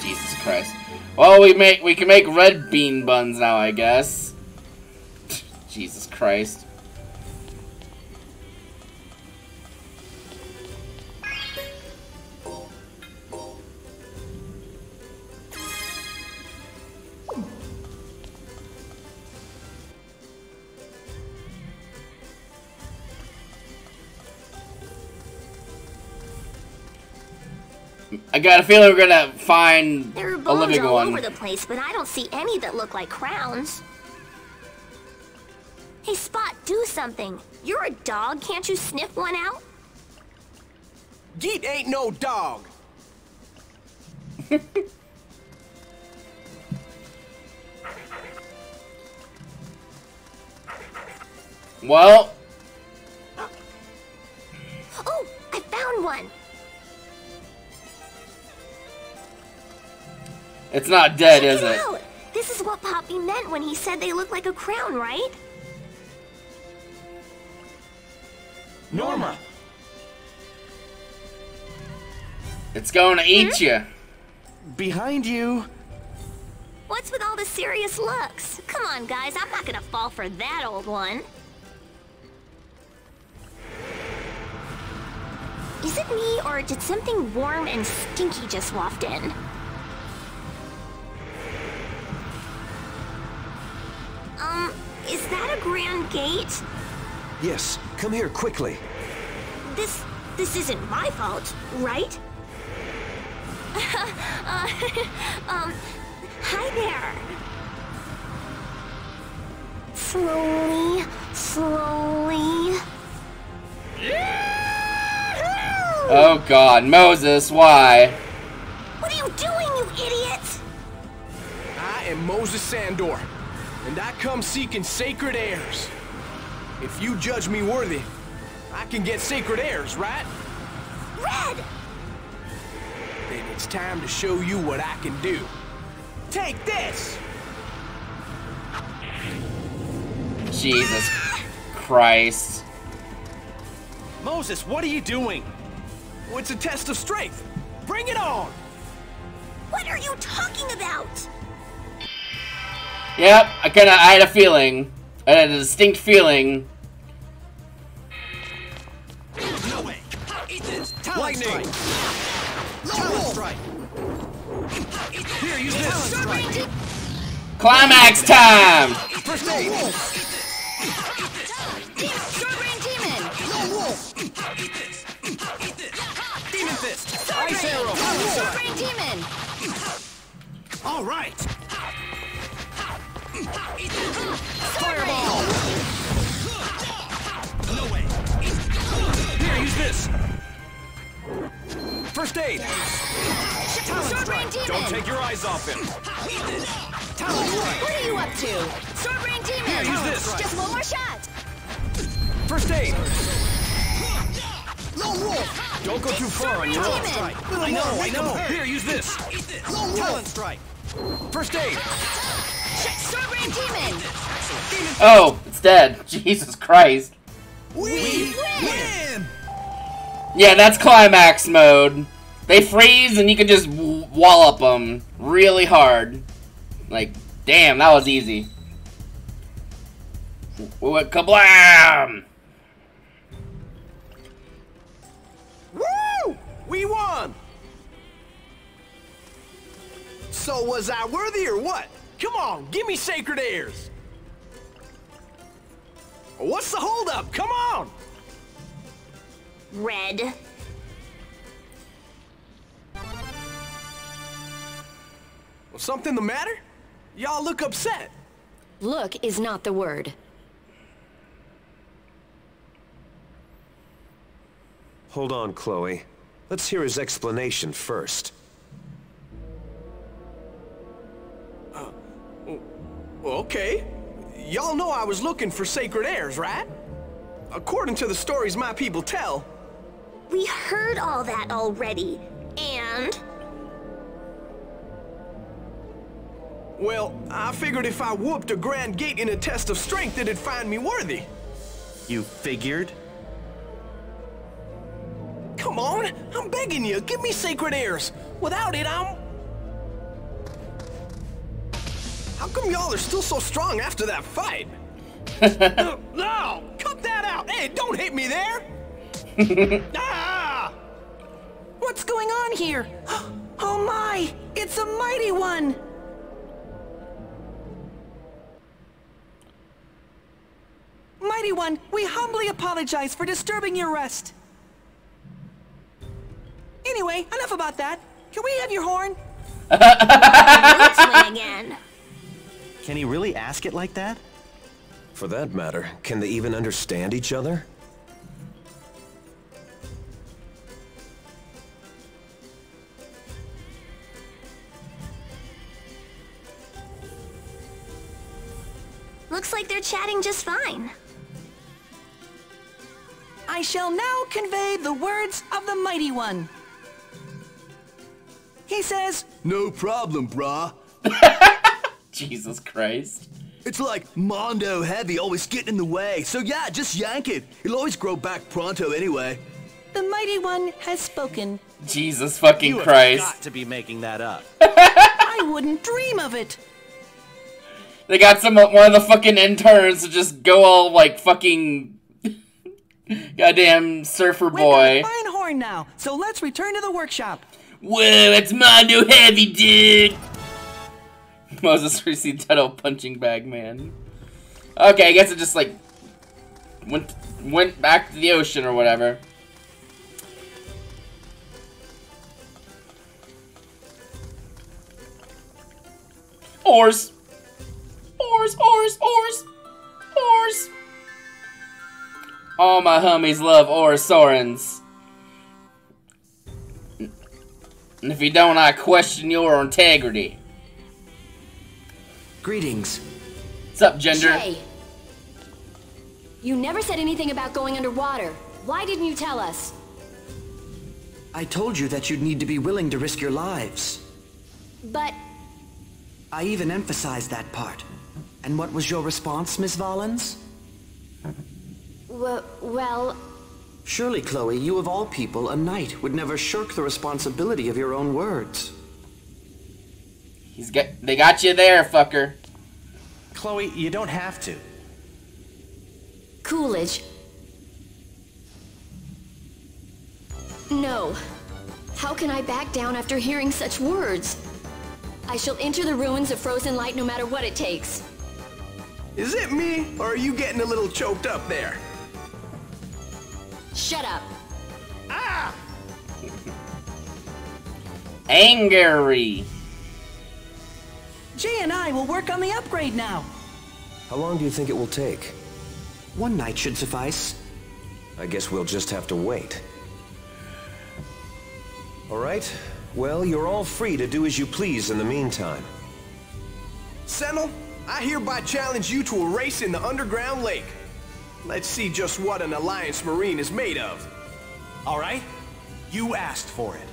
Jesus Christ. Well, we make we can make red bean buns now, I guess. Jesus Christ. I got a feeling we're gonna find There are a bones living all one. over the place, but I don't see any that look like crowns. Hey, Spot, do something. You're a dog. Can't you sniff one out? Gyeet ain't no dog. Well, Oh, I found one. It's not dead, Check is it? out. This is what Poppo meant when he said they look like a crown, right? Norma. It's going to eat Hmm? you. Behind you. What's with all the serious looks? Come on, guys. I'm not gonna fall for that old one. Is it me, or did something warm and stinky just waft in? Um, is that a grand gate? Yes, come here quickly. This, this isn't my fault, right? uh, um, hi there. Slowly, slowly. Oh god, Moses, why? What are you doing, you idiot? I am Moses Sandor, and I come seeking sacred heirs. If you judge me worthy, I can get sacred heirs, right? Red! Then it's time to show you what I can do. Take this! Jesus Christ. Moses, what are you doing? Oh, it's a test of strength. Bring it on! What are you talking about? Yep, I kinda I had a feeling. I had a distinct feeling. No way! Eat! Talon Lightning! strike! Here, use this! Strike! Climax time! First aid! Sword Rain Demon! Eat this! Demon fist! Ice arrow! Demon! All right! Fireball! No way! Here, use this! First aid! Talon Sword Rain! Demon! Don't take your eyes off him! Talon strike! What are you up to? Sword Demon! Here, use this. Just one more shot! First aid! Lone wolf! Don't go too far on your own. I know, I know! Here, use this! Eat this! Talon strike! First aid! Sword Rain Demon! Oh, it's dead. Jesus Christ. We win! Yeah, that's climax mode. They freeze and you can just wallop them really hard. Like, damn, that was easy. What kablam! Woo! We won! So was I worthy or what? Come on, give me sacred airs! What's the holdup? Come on! Red. Was something the matter? Y'all look upset. Look is not the word. Hold on, Chloe. Let's hear his explanation first. Okay. Y'all know I was looking for sacred airs, right? According to the stories my people tell, We heard all that already. And? well, I figured if I whooped a Grand Gate in a test of strength, that it'd find me worthy. You figured? Come on, I'm begging you, give me sacred airs. Without it, I'm... How come y'all are still so strong after that fight? no, no, cut that out. Hey, don't hit me there. ah! What's going on here? Oh my! It's a mighty one! Mighty One, we humbly apologize for disturbing your rest. Anyway, enough about that. Can we have your horn? What's again? Can he really ask it like that? For that matter, can they even understand each other? Looks like they're chatting just fine. I shall now convey the words of the Mighty One. He says, No problem, brah. Jesus Christ. It's like Mondo Heavy always getting in the way, so yeah, just yank it. It'll always grow back pronto anyway. The Mighty One has spoken. Jesus fucking you have Christ. got to be making that up. I wouldn't dream of it. They got some one of the fucking interns to just go all like fucking goddamn surfer We've got boy. a fine horn now, so let's return to the workshop. Whoa, it's Mondo Heavy, dude! Moses old punching bag man. Okay, I guess it just like went went back to the ocean or whatever. Oars! Oars, oars, oars! Oars! All my homies love oars Sorens. And if you don't, I question your integrity. Greetings. What's up, gender? Jay. You never said anything about going underwater. Why didn't you tell us? I told you that you'd need to be willing to risk your lives. But I even emphasized that part. And what was your response, Miss Valens? w- well, Surely, Chloe, you of all people, a knight, would never shirk the responsibility of your own words. He's got. They got you there, fucker. Chloe, you don't have to. Coolidge. No. How can I back down after hearing such words? I shall enter the ruins of Frozen Light no matter what it takes. Is it me, or are you getting a little choked up there? Shut up. Ah! Angry. Jay and I will work on the upgrade now. How long do you think it will take? One night should suffice. I guess we'll just have to wait. All right. Well, you're all free to do as you please in the meantime. Sentinel, I hereby challenge you to a race in the underground lake. Let's see just what an Alliance Marine is made of. All right? You asked for it.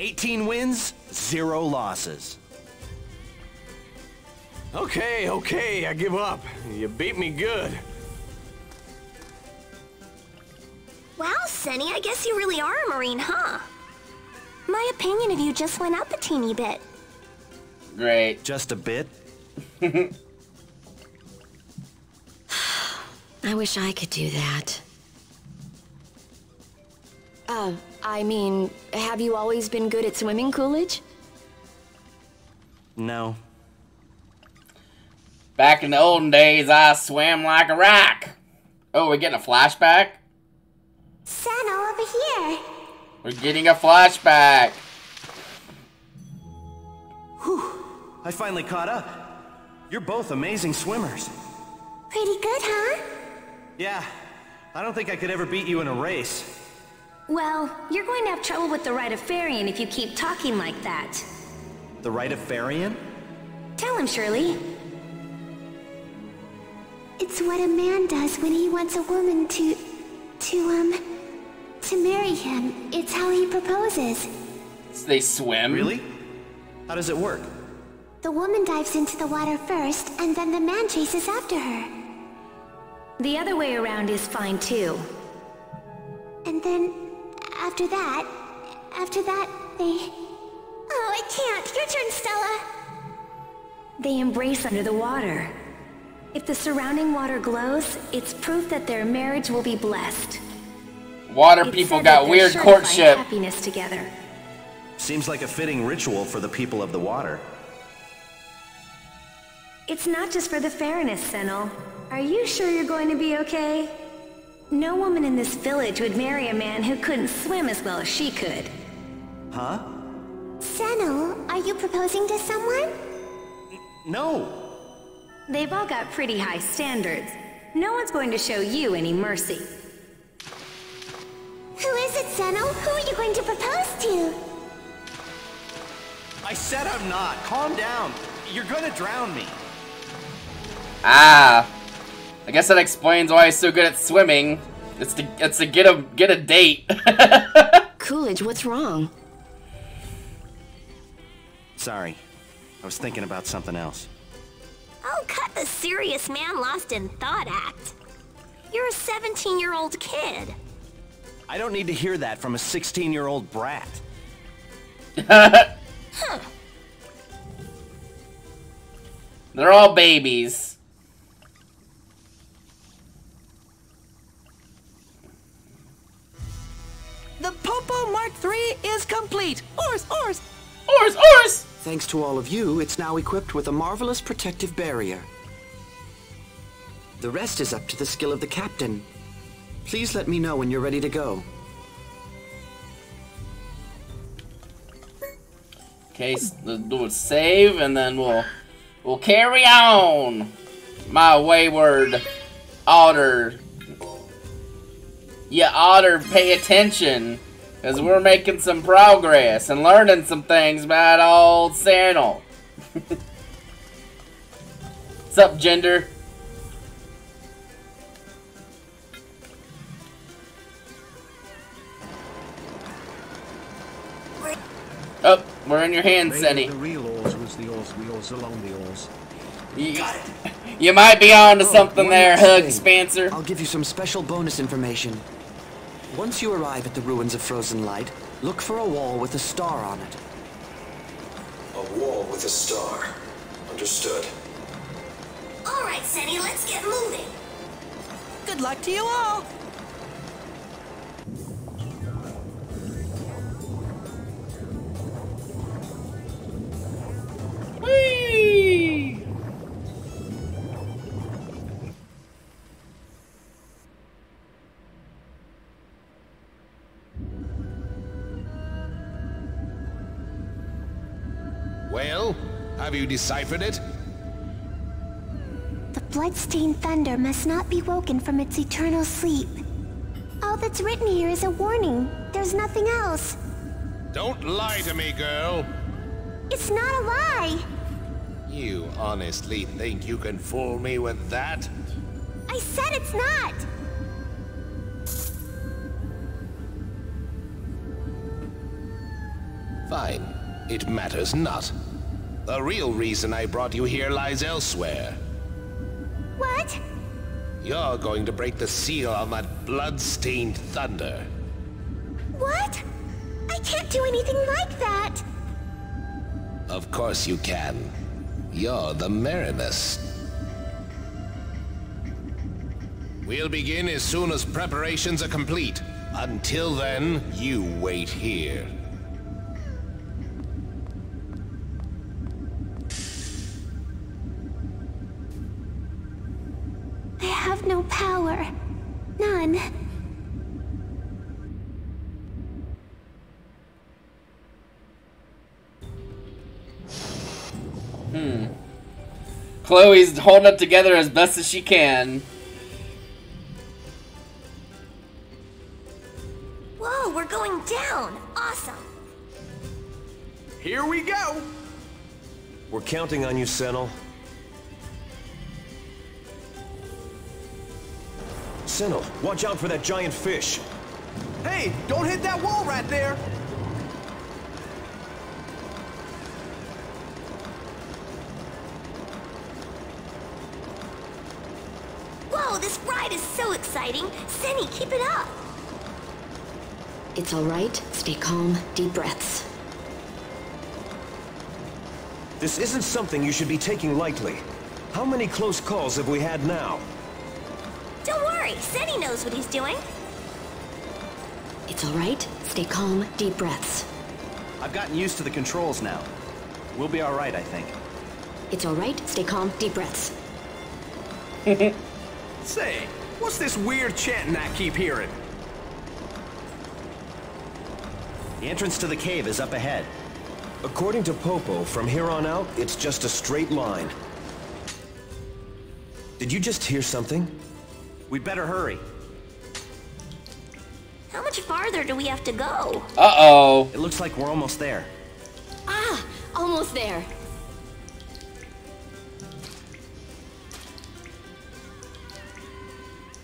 Eighteen wins, zero losses. Okay, okay, I give up. You beat me good. Wow, Senny, I guess you really are a Marine, huh? My opinion of you just went up a teeny bit. Great. Just a bit? I wish I could do that. Uh, I mean, have you always been good at swimming, Coolidge? No. Back in the olden days, I swam like a rock. Oh, we're getting a flashback? Sano, over here. We're getting a flashback. Whew. I finally caught up. You're both amazing swimmers. Pretty good, huh? Yeah, I don't think I could ever beat you in a race. Well, you're going to have trouble with the Rite of Farian if you keep talking like that. The Rite of Farian? Tell him, Shirley. It's what a man does when he wants a woman to... to, um... to marry him. It's how he proposes. So they swim? Really? How does it work? The woman dives into the water first, and then the man chases after her. The other way around is fine, too. And then, after that, after that, they... Oh, I can't! Your turn, Stella! They embrace under the water. If the surrounding water glows, it's proof that their marriage will be blessed. Water It's people got that they're weird sure to find courtship. happiness together. Seems like a fitting ritual for the people of the water. It's not just for the Ferines, Senel. Are you sure you're going to be okay? No woman in this village would marry a man who couldn't swim as well as she could. Huh? Sano, are you proposing to someone? No. They've all got pretty high standards. No one's going to show you any mercy. Who is it, Sano? Who are you going to propose to? I said I'm not. Calm down. You're gonna drown me. Ah. I guess that explains why he's so good at swimming. It's to it's to get a get a date. Coolidge, what's wrong? Sorry. I was thinking about something else. Oh, cut the serious man lost in thought act. You're a 17-year-old kid. I don't need to hear that from a 16-year-old brat. Huh. They're all babies. The Poppo Mark III is complete. Oars, oars. Oars, oars. Thanks to all of you, it's now equipped with a marvelous protective barrier. The rest is up to the skill of the captain. Please let me know when you're ready to go. Okay, s- let's do a save and then we'll we'll carry on. My wayward otter. Yeah, oughter pay attention. Cause we're making some progress and learning some things about old Sandal. What's up, gender? Oh, we're in your hands, Senny. the real oars was the oars wheels along the oars. You, you might be on to oh, something there, last Hug thing. Spencer. I'll give you some special bonus information. Once you arrive at the ruins of Frozen Light, look for a wall with a star on it. A wall with a star. Understood. All right, Senny, let's get moving. Good luck to you all. Whee! Well, have you deciphered it? The bloodstained thunder must not be woken from its eternal sleep. All that's written here is a warning. There's nothing else. Don't lie to me, girl. It's not a lie. You honestly think you can fool me with that? I said it's not. Fine. It matters not. The real reason I brought you here lies elsewhere. What? You're going to break the seal on that blood-stained thunder. What? I can't do anything like that. Of course you can. You're the Merines. We'll begin as soon as preparations are complete. Until then, you wait here. No. None. Hmm. Chloe's holding it together as best as she can. Whoa, we're going down. Awesome. Here we go. We're counting on you, Senel. Senel, watch out for that giant fish. Hey, don't hit that wall right there. Whoa, this ride is so exciting. Senny, keep it up. It's all right. Stay calm. Deep breaths. This isn't something you should be taking lightly. How many close calls have we had now? Don't worry, Senny knows what he's doing. It's all right. Stay calm. Deep breaths. I've gotten used to the controls now. We'll be all right, I think. It's all right. Stay calm. Deep breaths. Say, what's this weird chanting I keep hearing? The entrance to the cave is up ahead. According to Poppo, from here on out, it's just a straight line. Did you just hear something? We'd better hurry. How much farther do we have to go? Uh-oh. It looks like we're almost there. Ah, almost there.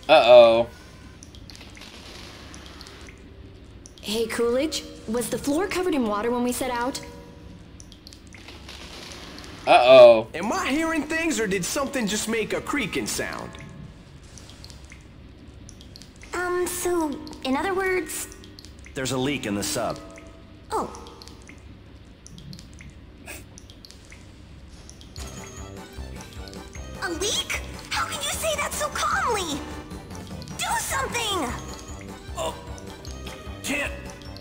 Uh-oh. Hey, Coolidge. Was the floor covered in water when we set out? Uh-oh. Am I hearing things or did something just make a creaking sound? Um, so, in other words, There's a leak in the sub. oh. A leak? How can you say that so calmly? Do something! Oh, can't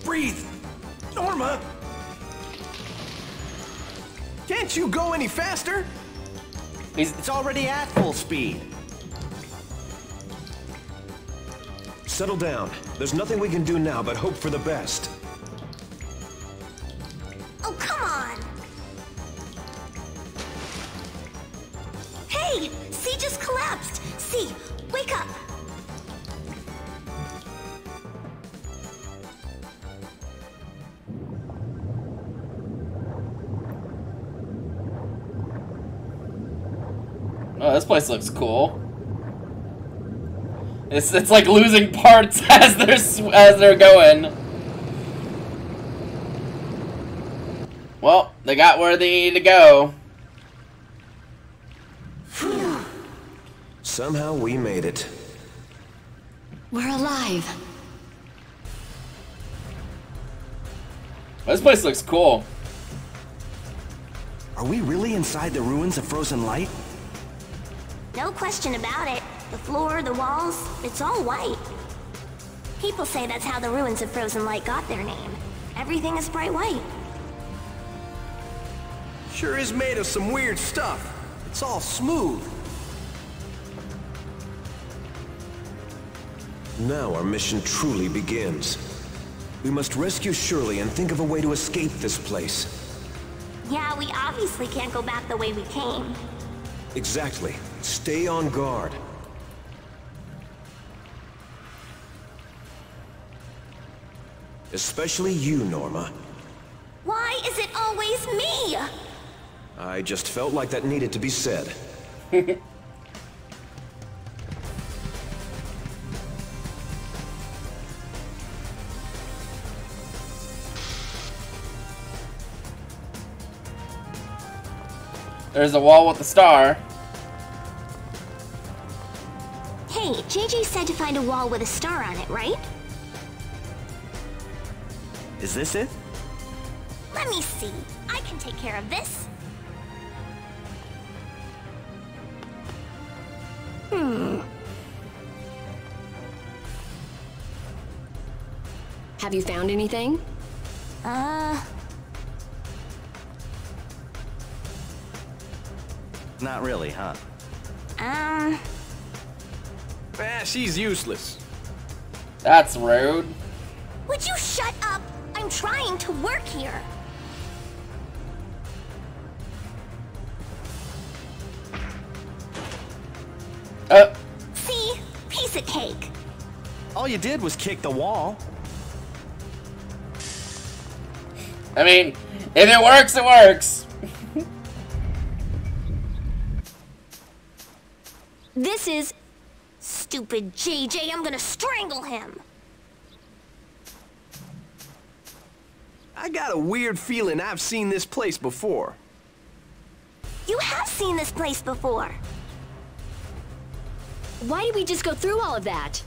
breathe. Norma! Can't you go any faster? It's already at full speed. Settle down. There's nothing we can do now but hope for the best. Oh, come on! Hey! C just collapsed! C, wake up! Oh, this place looks cool. It's it's like losing parts as they're as they're going. Well, they got where they need to go. Somehow we made it. We're alive. This place looks cool. Are we really inside the ruins of Frozen Light? No question about it. The floor, the walls, it's all white. People say that's how the ruins of Frozen Light got their name. Everything is bright white. Sure is made of some weird stuff. It's all smooth. Now our mission truly begins. We must rescue Shirley and think of a way to escape this place. Yeah, we obviously can't go back the way we came. Exactly. Stay on guard. Especially you, Norma. Why is it always me? I just felt like that needed to be said. There's a wall with a star. Hey, JJ said to find a wall with a star on it, right? Is this it? Let me see. I can take care of this. Hmm. Have you found anything? Uh, Not really, huh? um, Ah, she's useless. That's rude. would you shut up? I'm trying to work here. Uh. See? Piece of cake. All you did was kick the wall. I mean, if it works, it works. This is... Stupid JJ, I'm gonna strangle him. I got a weird feeling I've seen this place before. You have seen this place before. Why did we just go through all of that?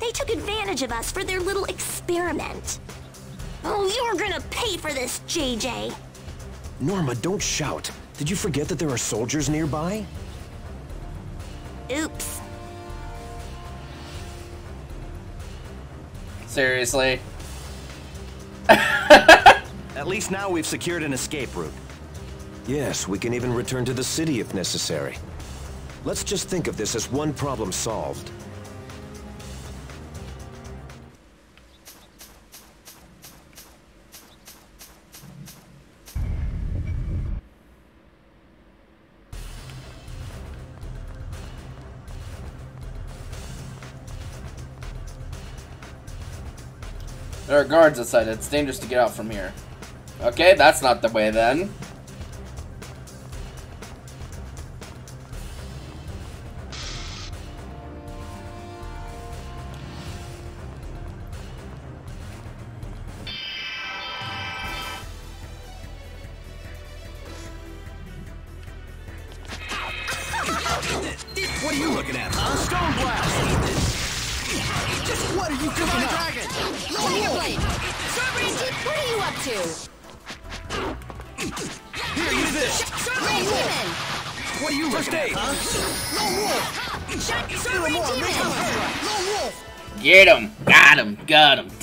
They took advantage of us for their little experiment. Oh, you're gonna pay for this, JJ. Norma, don't shout. Did you forget that there are soldiers nearby? Oops. Seriously. At least now we've secured an escape route. Yes, we can even return to the city if necessary. Let's just think of this as one problem solved. There are guards outside. It's dangerous to get out from here. Okay, that's not the way then.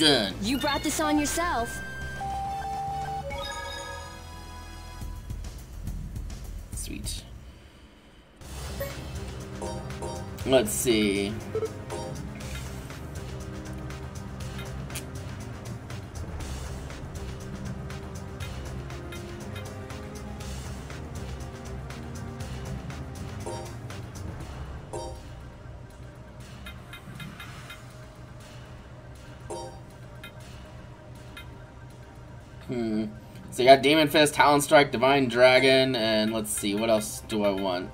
Done. You brought this on yourself. Sweet. Let's see. So you got Demon Fist, Talon Strike, Divine Dragon, and let's see, what else do I want?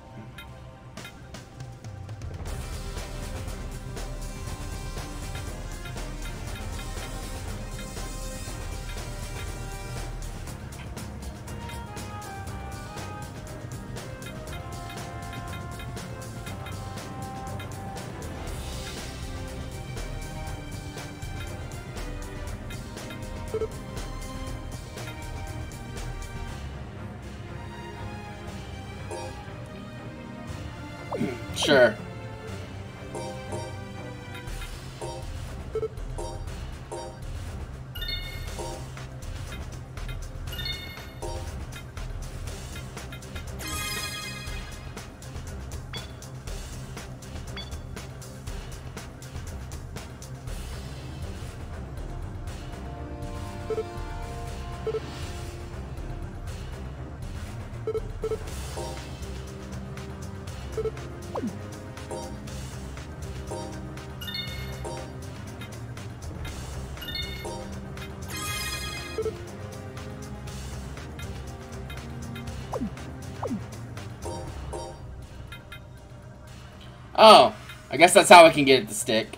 Oh, I guess that's how I can get it to stick.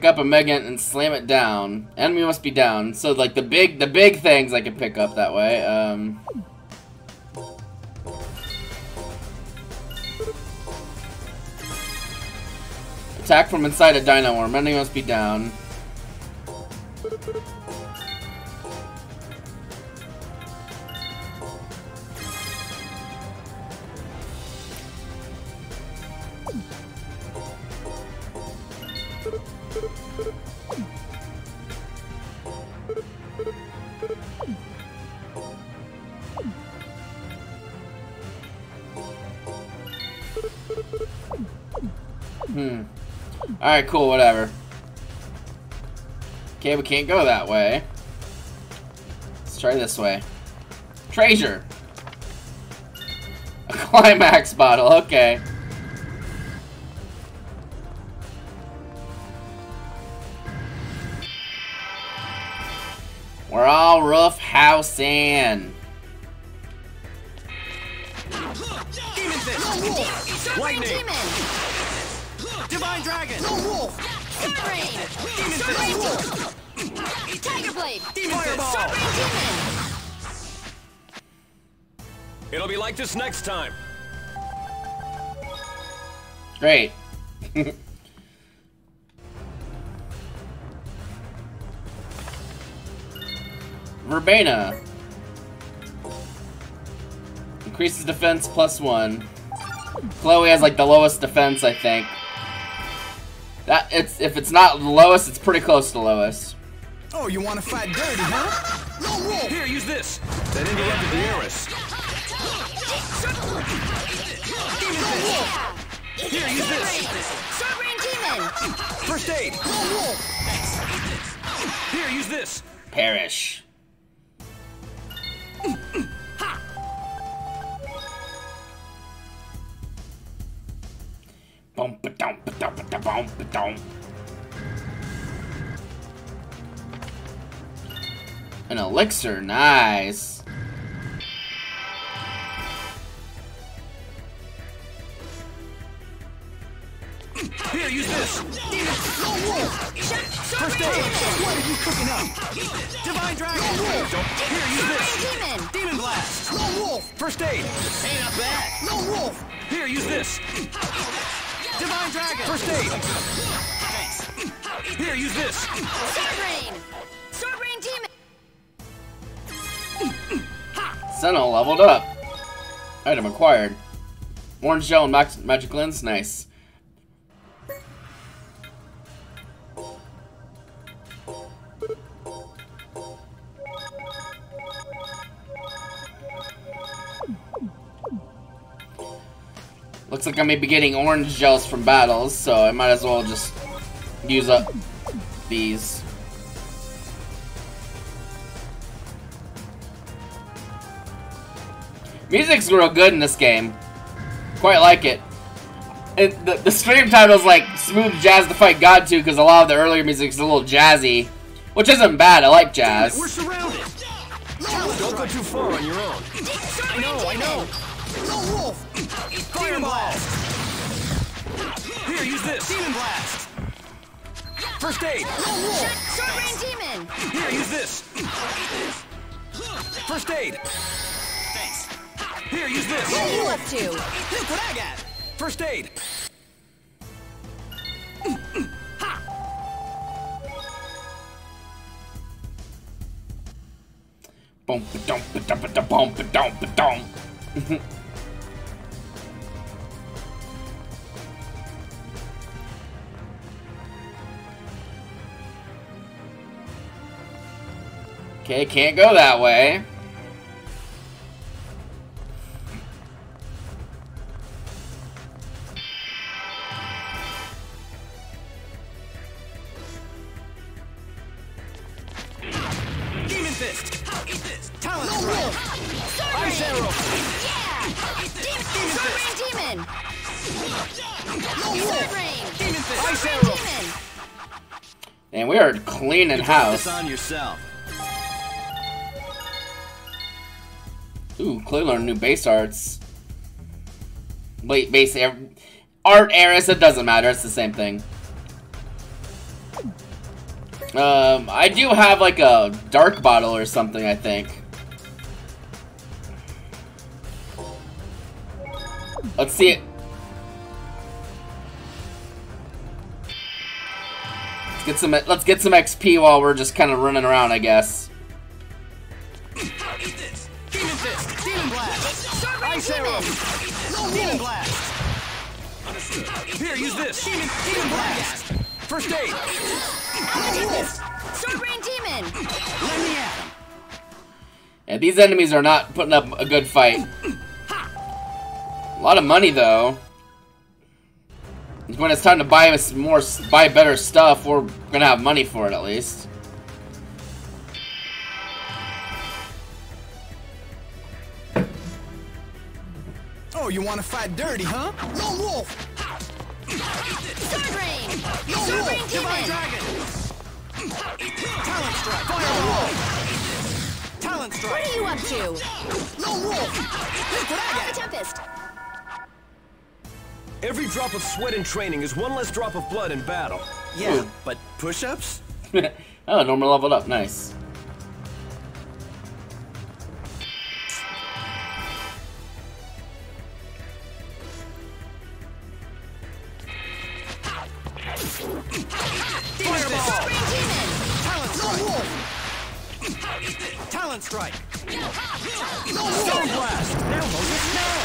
Pick up a mega and slam it down. Enemy must be down. So like the big the big things I can pick up that way. Um Attack from inside a dino worm. Enemy must be down. Alright, cool, whatever. Okay, we can't go that way. Let's try this way. Treasure! A climax bottle, okay. We're all rough housing. This next time. Great. Verbena. Increases defense plus one. Chloe has like the lowest defense, I think. That it's if it's not the lowest, it's pretty close to lowest. Oh, you want to fight dirty, huh? Lone Wolf! Here, use this. That interrupted the Aris. Demon Fist! Here, use this. Sword Rain Demon! First aid. Here, use this. Perish. Bum ba dum ba dum ba da bum ba dum. An elixir, nice. Cooking up? Divine Dragon! Lone Wolf! Here, use this. Demon! Demon Blast! Lone Wolf! First aid. Ain't not bad! Lone Wolf! Here, use this. Divine Dragon! First aid. Here, use this. Sword Rain! Sword Rain Demon! Senel leveled up. Item acquired. Orange gel and max magic lens, nice. Looks like I may be getting orange gels from battles, so I might as well just use up these. Music's real good in this game. Quite like it. it the, the stream title's like Smooth Jazz to Fight God 2 because a lot of the earlier music's a little jazzy. Which isn't bad, I like jazz. We're surrounded. Don't go too far on your own. I know, I know! Lone Wolf! Demon Blast! Here, use this! Demon Blast! First aid! Short, short rain demon! Here, use this! First aid! Thanks. Here, use this! What are you up to? Look what I got! First aid! Bump-a-dump-a-dump-a-dump-a-dump. Arrow! Demon! Fist, how is this? Tell us, I said, Demon, I said, and we are cleaning This house. on yourself. Ooh, clearly learned new base arts. Wait, base air, art eras. It doesn't matter. It's the same thing. Um, I do have like a dark bottle or something. I think. Let's see it. Let's get some. Let's get some XP while we're just kind of running around. I guess. Demon Fist! Demon Blast! Ice Arrow! No Demon Blast! Here, use this! Demon, demon Blast! First aid! Rain Demon! Let me at him! Yeah, these enemies are not putting up a good fight. A lot of money though. When it's time to buy us more, buy better stuff, we're gonna have money for it at least. Oh, you want to fight dirty, huh? Lone Wolf! Sword Rain! Lone Sword Rain Divine Demon! Dragon! Talon Strike! Fireball! Talent What are you up to? Lone Wolf! Look what I The! Tempest! Every drop of sweat in training is one less drop of blood in battle. Yeah, but push-ups? oh, Norma leveled up. Nice. Fireball! Talon Strike! Talon Strike! Stone Blast! Now Moses, now!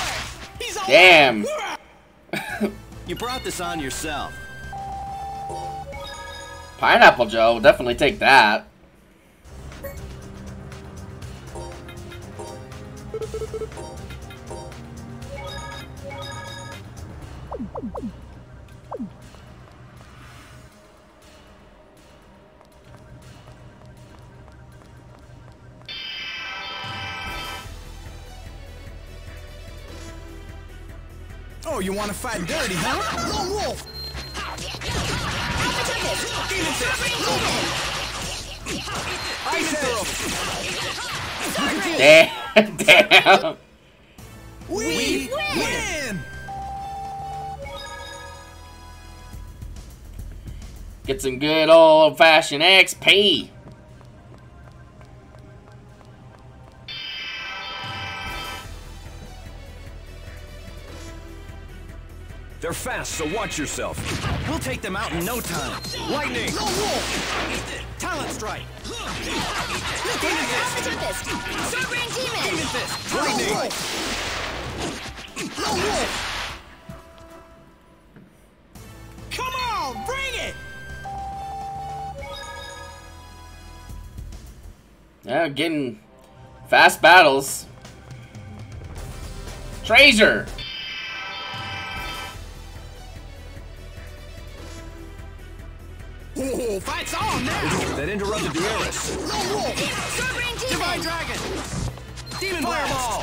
He's all Damn. You brought this on yourself. Pineapple Gel, definitely take that. Oh, you want to fight dirty, huh? Lone Wolf! Damn. Damn. We win! Get some good old fashioned XP. They're fast, so watch yourself. We'll take them out in no time. Lightning! Lone Wolf! Talon Strike! Demon The Fist! Tempest! Sword Demon Demon! Fist! Lightning. Lone Wolf! Lone Wolf! Come on, bring it! Yeah, getting fast battles. Treasure. Oh, fight's on now! That interrupted the Eris. Lone Wolf! Divine Demon! Dragon! Demon Fireball!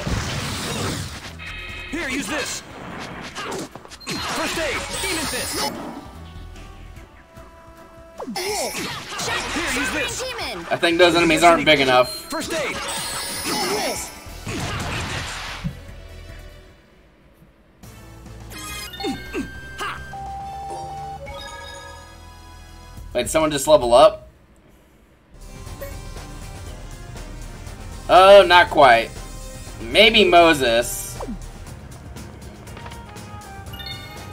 Here, use this! First aid! Demon Fist! Here, use this! Demon! I think those enemies aren't big enough. First aid! Wait, someone just level up? Oh, not quite. Maybe Moses.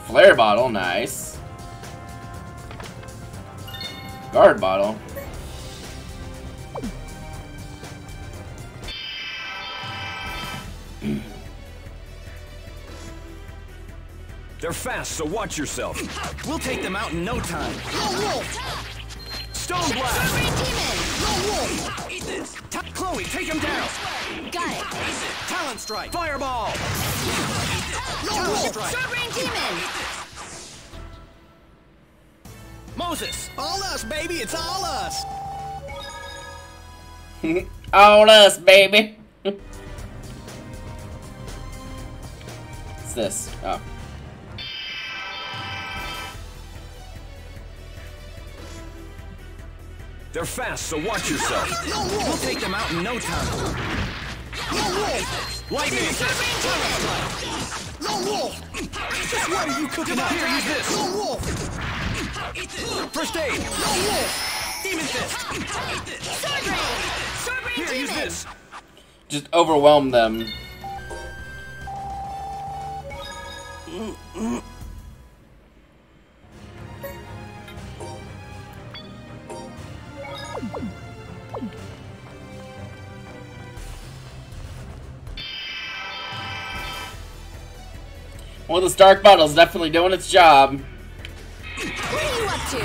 Flare bottle, nice. Guard bottle. They're fast, so watch yourself. We'll take them out in no time. Stone Blast! Sovereign Demon! Lone Wolf! Eat this! Ta Chloe, take him down! Got it. Talon Strike! Fireball! Talon Strike! Sword Rain Demon! Moses! All us, baby! It's all us! All us, baby. What's this? Oh. They're fast, so watch yourself. We'll take them out in no time. Lightning! Lone Wolf! Just what are you cooking up? Here, use this! Lone Wolf! First aid! Lone Wolf! Demon Fist! Sword Rain! Here, use this! Just overwhelm them. Well, this dark bottle's definitely doing its job. What are you up to?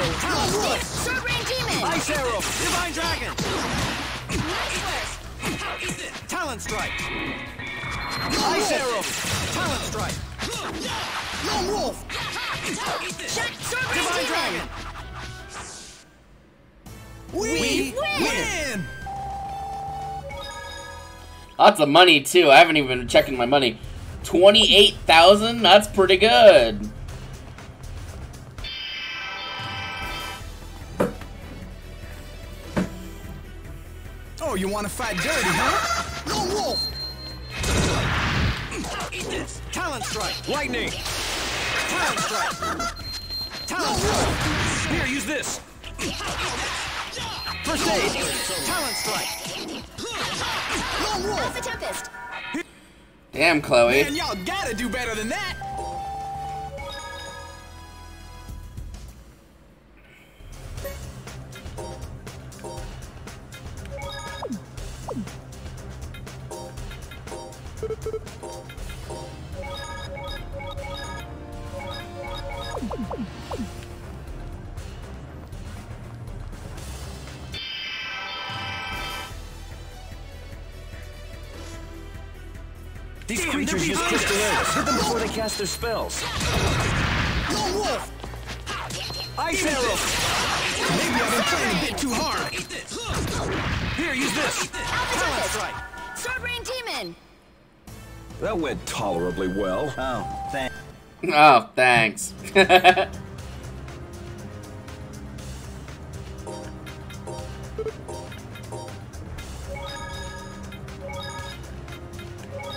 Sword Rain Demon! Ice Arrow! Divine Dragon! Talon Strike! Ice Arrow! Talon Strike! Lone Wolf! Shut Sword Rain Divine Demon! Dragon! We, win! win! Lots of money, too. I haven't even been checking my money. 28,000? That's pretty good. Oh, you want to fight dirty, huh? Lone Wolf! Eat this! Talon Strike! Lightning! Talon Strike! Talon Strike! Here, use this! First aid! Talon Strike! Lone Wolf! Alpha Tempest! Damn, Chloe. Man, y'all gotta do better than that! These Damn, creatures they're use crystal us. arrows. Hit them before they cast their spells. Lone Wolf! Ice Arrow! Maybe I've been playing a bit too hard. Here, use this! Alpha Talon Strike! Sword Rain Demon! That went tolerably well. Oh, thanks. Oh, thanks.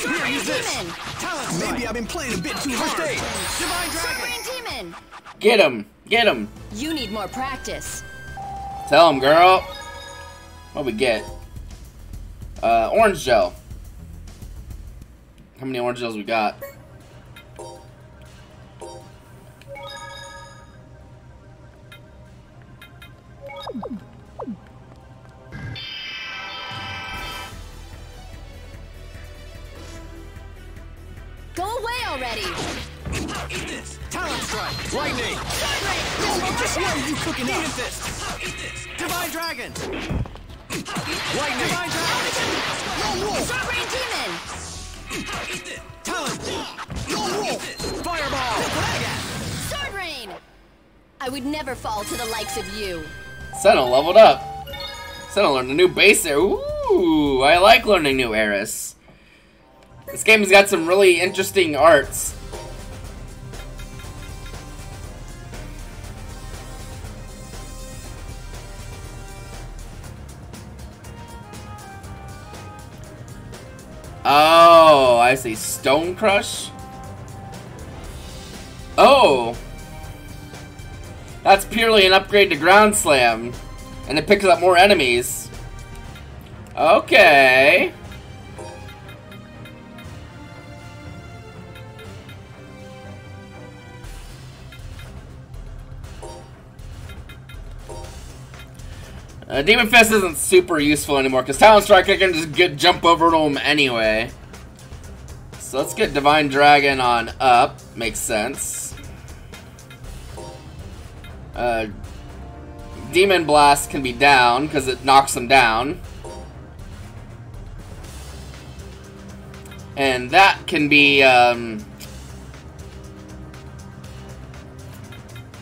Sword Here, Rain use this! Talent Maybe I've been playing a bit too hard. Divine Dragon! Rain Demon! Get him. Get him. You need more practice. Tell him, girl. What we get? Uh, orange gel. How many orange gels we got? Go away already! Eat this! Talon Strike! Lightning! Sword Rain! Just what are you cooking up? Demon Fist! Divine Dragon! Lightning! Divine Dragon! Sword Rain Demon! Talent! Fireball! Sword Rain! I would never fall to the likes of you. Senel leveled up. Senel learned a new base there. Ooh, I like learning new eras. This game's got some really interesting arts. Oh, I see. Stone Crush? Oh. That's purely an upgrade to Ground Slam. And it picks up more enemies. Okay. Uh, Demon Fist isn't super useful anymore because Talon Strike I can just get jump over to him anyway. So let's get Divine Dragon on up. Makes sense. Uh, Demon Blast can be down because it knocks him down. And that can be um,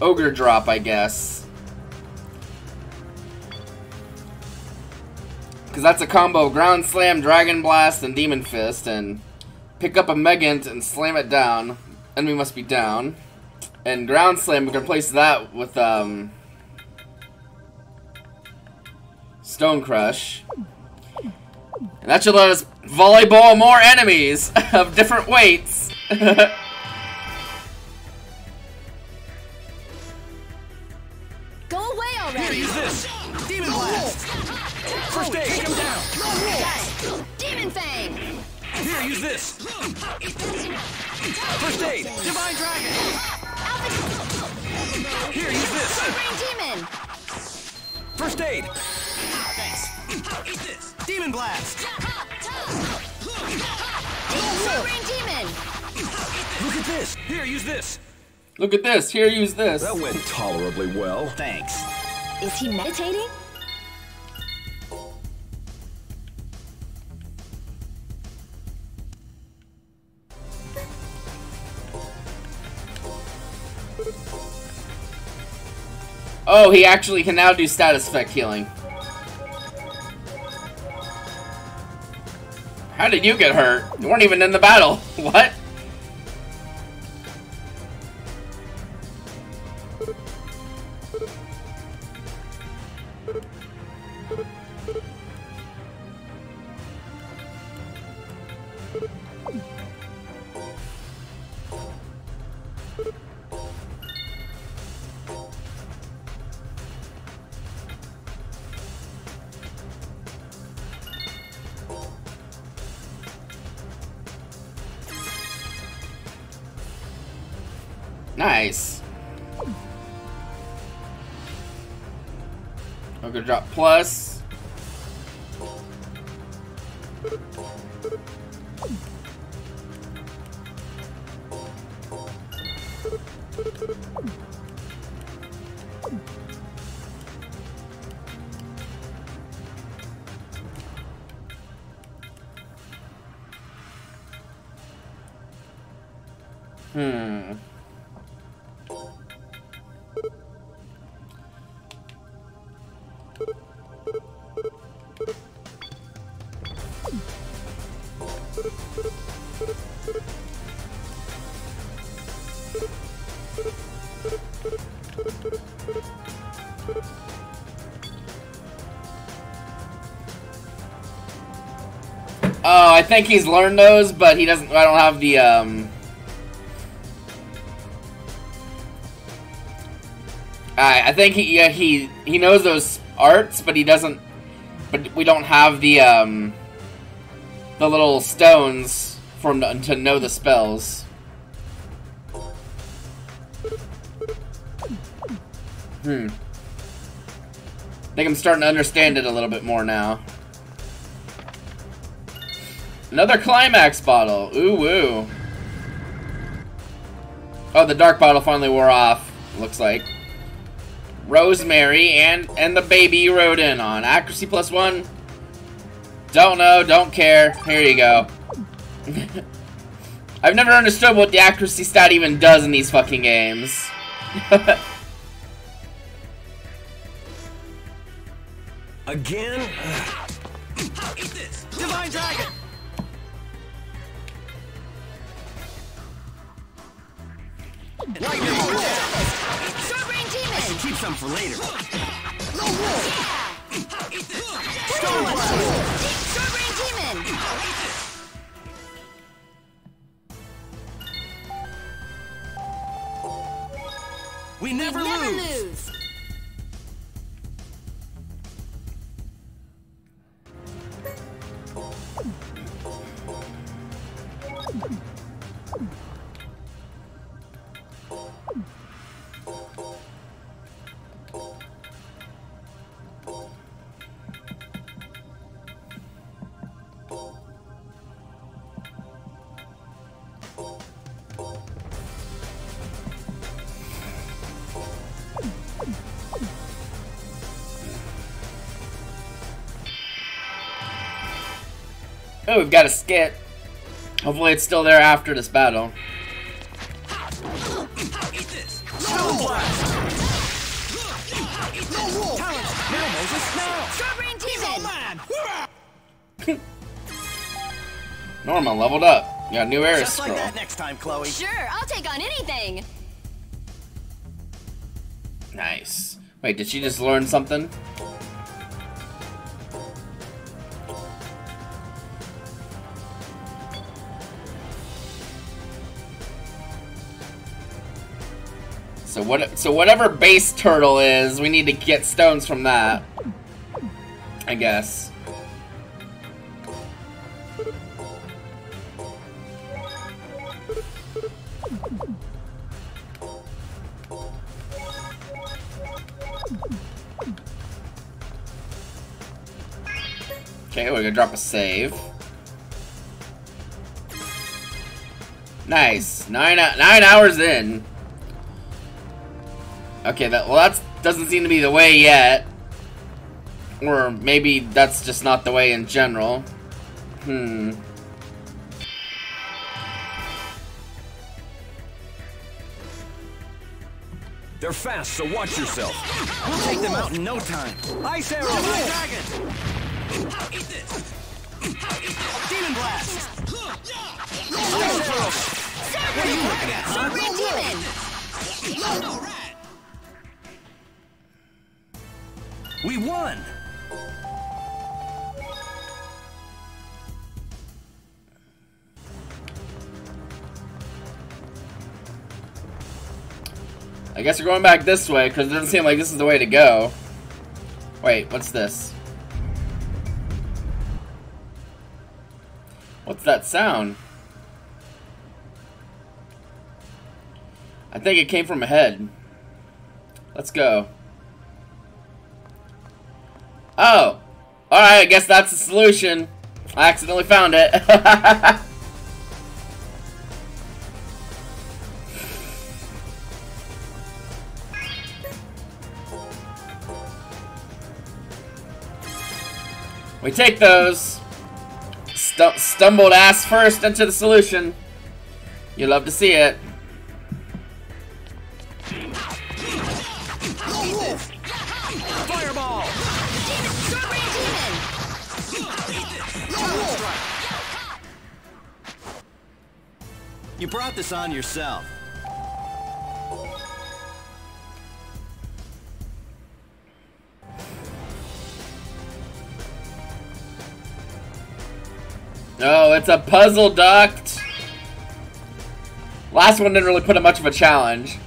Ogre Drop, I guess. Because that's a combo of Ground Slam, Dragon Blast, and Demon Fist, and pick up a Megant and slam it down. Enemy must be down. And Ground Slam, we can replace that with um, Stone Crush. And that should let us volleyball more enemies of different weights. Go away already! Here, use this! Here, use this! First aid, Divine Dragon! Here, use this! Brain Demon! First aid! Thanks. Eat this! Demon Blast! Sword Rain Demon! Look at this! Here, use this! Look at this. Here, use this. That went tolerably well. Thanks. Is he meditating? Oh, he actually can now do status effect healing. How did you get hurt? You weren't even in the battle. What? Nice. Ogre drop plus. Hmm. Think he's learned those, but he doesn't. I don't have the um. I I think he yeah he he knows those arts, but he doesn't. But we don't have the um. The little stones for him to, to know the spells. Hmm. I think I'm starting to understand it a little bit more now. Another climax bottle. Ooh woo. Oh, the dark bottle finally wore off. Looks like. Rosemary and and the baby you rode in on. Accuracy plus one. Don't know. Don't care. Here you go. I've never understood what the accuracy stat even does in these fucking games. Again? Eat this! Divine Dragon! Some for later. Stone Blast! Sword Rain Demon! We We never, never lose. lose. We've got a skit. Hopefully it's still there after this battle. Stone blast! No roll! Now, Moses, now! Strawberry Demon! Norma leveled up. Got a new era Just like scroll. that next time, Chloe. Sure, I'll take on anything. Nice. Wait, did she just learn something? What? So whatever base turtle is, we need to get stones from that. I guess. Okay, we're gonna drop a save. Nice. Nine nine hours in. Okay, that well that doesn't seem to be the way yet. Or maybe that's just not the way in general. Hmm. They're fast, so watch yourself. We'll take them out in no time. Ice arrow! Dragon! Demon blast! Ice arrow! What are you looking at, huh? Demon! We won! I guess we're going back this way because it doesn't seem like this is the way to go. Wait, what's this? What's that sound? I think it came from ahead. Let's go. Oh! Alright, I guess that's the solution. I accidentally found it. we take those. Stu stumbled ass first into the solution. You love to see it. You brought this on yourself. No, it's a puzzle duct. Last one didn't really put up much of a challenge.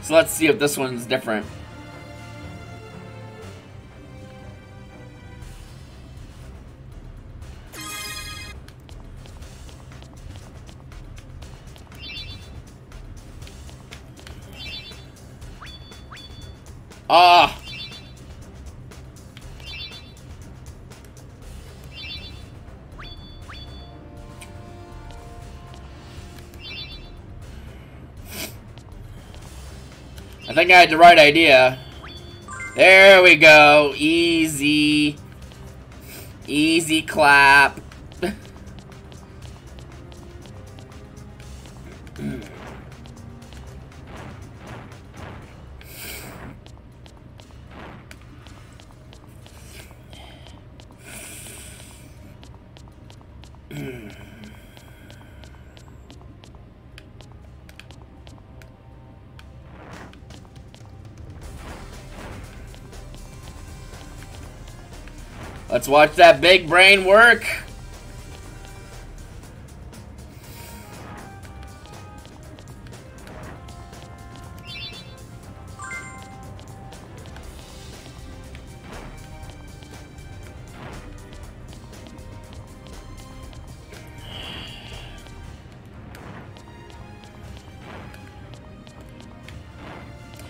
So let's see if this one's different. Ah! I think I had the right idea. There we go. Easy. Easy clap. watch that big brain work.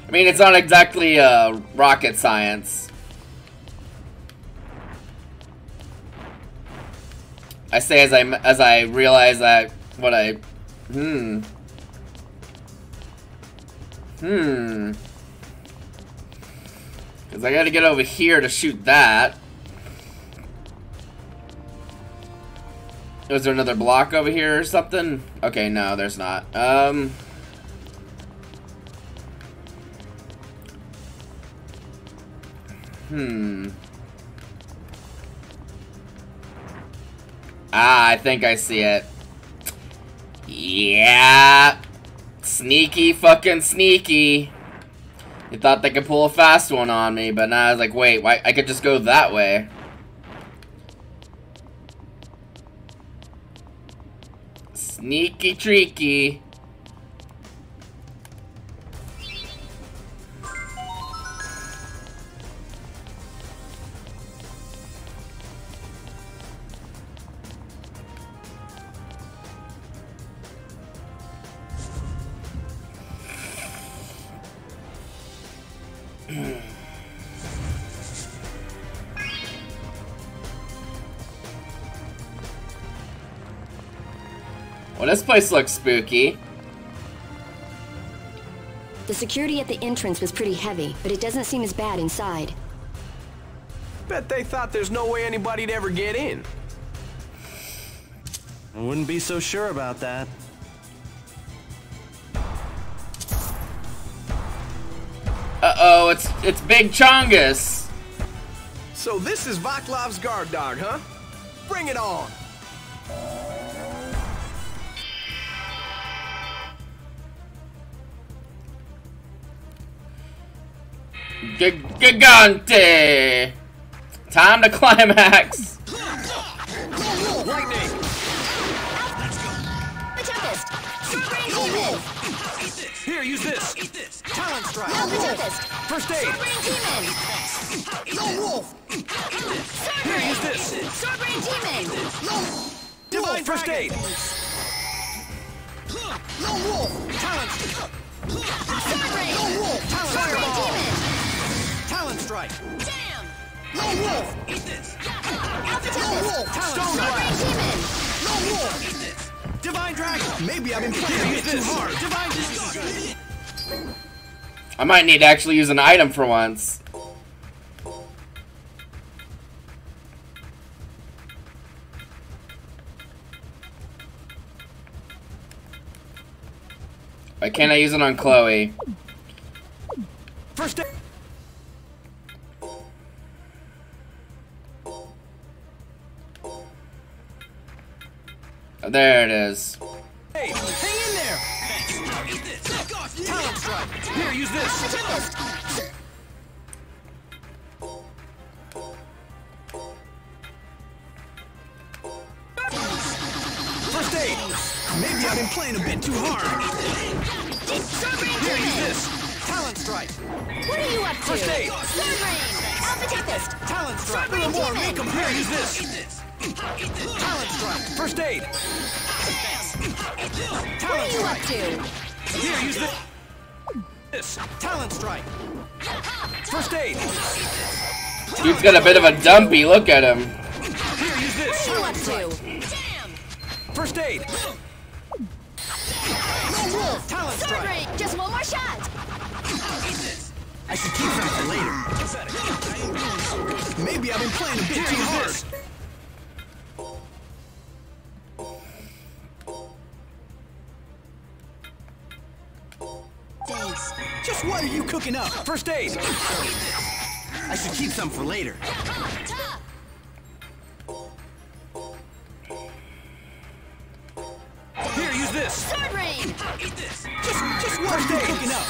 I mean, it's not exactly uh, rocket science. I say as I as I realize that what I hmm hmm because I got to get over here to shoot that. Is there another block over here or something? Okay, no, there's not. Um. Hmm. Ah, I think I see it. Yeah. Sneaky fucking sneaky. They thought they could pull a fast one on me, but now I was like, wait, why? I could just go that way. Sneaky treaky. Place looks spooky. The security at the entrance was pretty heavy, but it doesn't seem as bad inside. Bet they thought there's no way anybody'd ever get in. I wouldn't be so sure about that. Uh-oh, it's it's Big Chongus. So this is Vaclav's guard dog, huh? Bring it on! Gigante! Time to climax! Lightning! The Tempest! Strawberry Demon! Here, use this! Talon strike! Now the Tempest! First aid! Strawberry Demon! Yo, Wolf! Here, use this! Strawberry Demon! Divine First aid! Lone Wolf! Talon strike! Strawberry! Lone Wolf! Talent Strawberry! Demon! Talon strike! Damn! Lone Wolf! Eat this! Lone Wolf! Talent Strawberry strike! Demon! Lone Wolf! Eat this! Divine Dragon! Maybe I've been playing it too hard! Divine Dragon! I might need to actually use an item for once. Why can't I use it on Chloe? First there it is. Hey, hang in there! Eat this! Talon strike! Here, use this! First aid! Maybe I've been playing a bit too hard! Here, use this! Talon strike! What are you up to? First aid! Sword Alpha Tempest! Talon strike! Strawberry More, Demon! make 'em Here, use this! Talon strike! First aid! What are you up to? Here, use this! This! Talon strike! First aid! Dude's got a bit of a dumpy look at him. Here, use this! What are you up to? Damn! First aid! Lone Wolf! Talon strike! Rain! Just one more shot! I should keep some for later. Maybe I've been playing a bit too hard. This! Thanks. Just what are you cooking up? First aid! I should keep some for later. Here, use this! Sword Rain! Just, just what are you cooking up?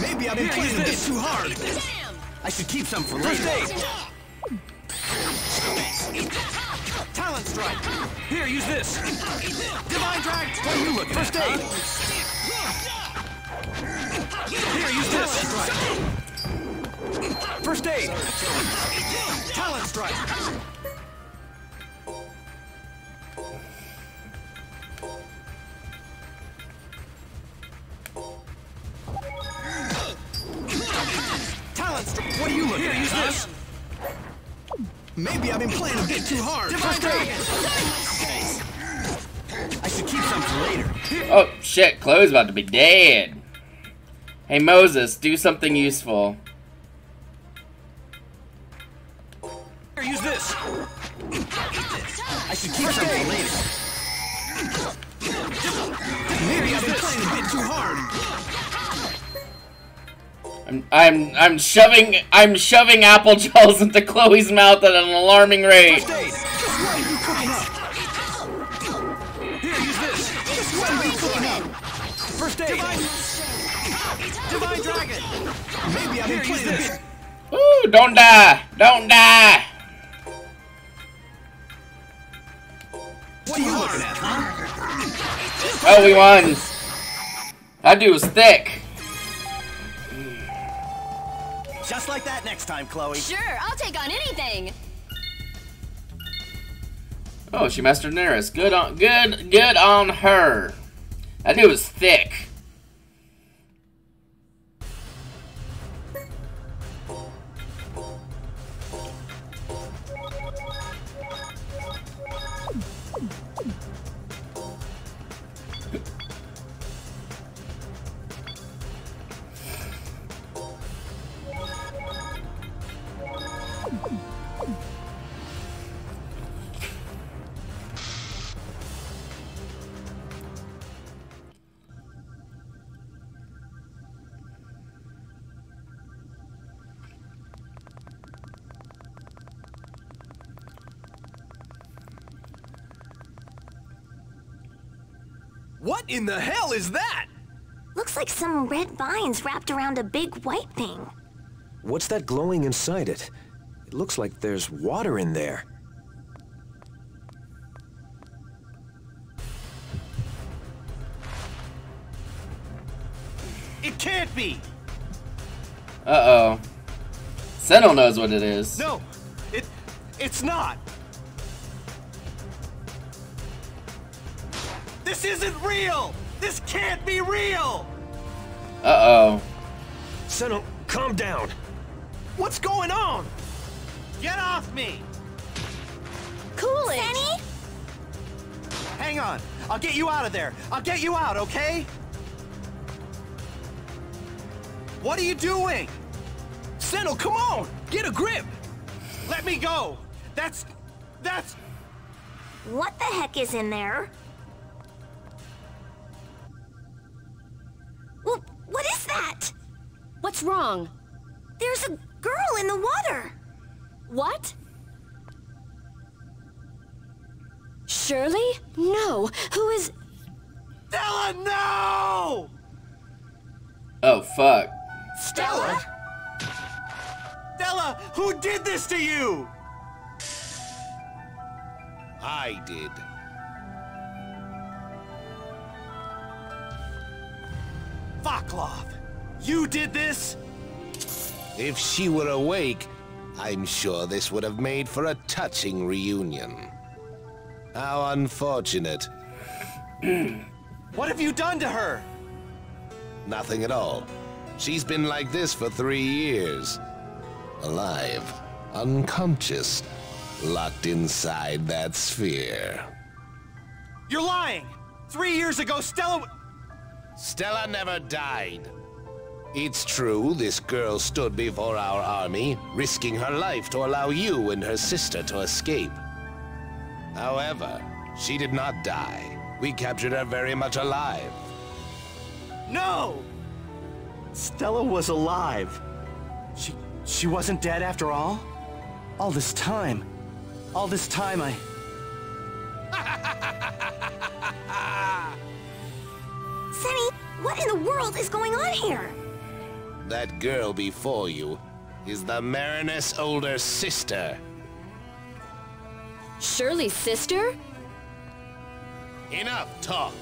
Maybe I've been Here, playing a bit too hard. Damn! I should keep some for First later. aid! Talon strike! Here, use this! Divine drag! What are you looking First at? aid! Here, use this! Strike. First aid! Talon strike! Talon strike! What are you looking Here, at? use this! Maybe I've been playing a bit too hard. First aid. I should keep some for later. Oh, shit. Chloe's about to be dead. Hey, Moses, do something useful. Here, use this. I should keep some for later. Maybe I've been playing a bit too hard. I'm, I'm, I'm shoving, I'm shoving apple gels into Chloe's mouth at an alarming rate. Ooh, don't die, don't die. What are you looking at, huh? Oh, we won. That dude was thick. Just like that next time, Chloe. Sure, I'll take on anything. Oh, she mastered Neris. Good on, good, good on her. That dude was thick. What in the hell is that? Looks like some red vines wrapped around a big white thing. What's that glowing inside it? It looks like there's water in there. It can't be. Uh-oh. Sentinel knows what it is. No, it, it's not. This isn't real. This can't be real. Uh-oh. Sentinel, calm down. What's going on? Get off me. Cool it. Senny? Hang on. I'll get you out of there. I'll get you out, okay? What are you doing? Sentinel, come on! Get a grip! Let me go! That's... that's... What the heck is in there? Well, what is that? What's wrong? There's a girl in the water. What? Shirley? No. Who is... Stella, no! Oh, fuck. Stella? Stella, who did this to you? I did. Vaclav, you did this? If she were awake, I'm sure this would have made for a touching reunion. How unfortunate. What have you done to her? Nothing at all. She's been like this for three years. Alive, unconscious, locked inside that sphere. You're lying! Three years ago, Stella... Stella never died. It's true, this girl stood before our army, risking her life to allow you and her sister to escape. However, she did not die. We captured her very much alive. No! Stella was alive. She... she wasn't dead after all? All this time. All this time I... Senny, what in the world is going on here? That girl before you is the Merines' older sister. Shirley's sister? Enough talk.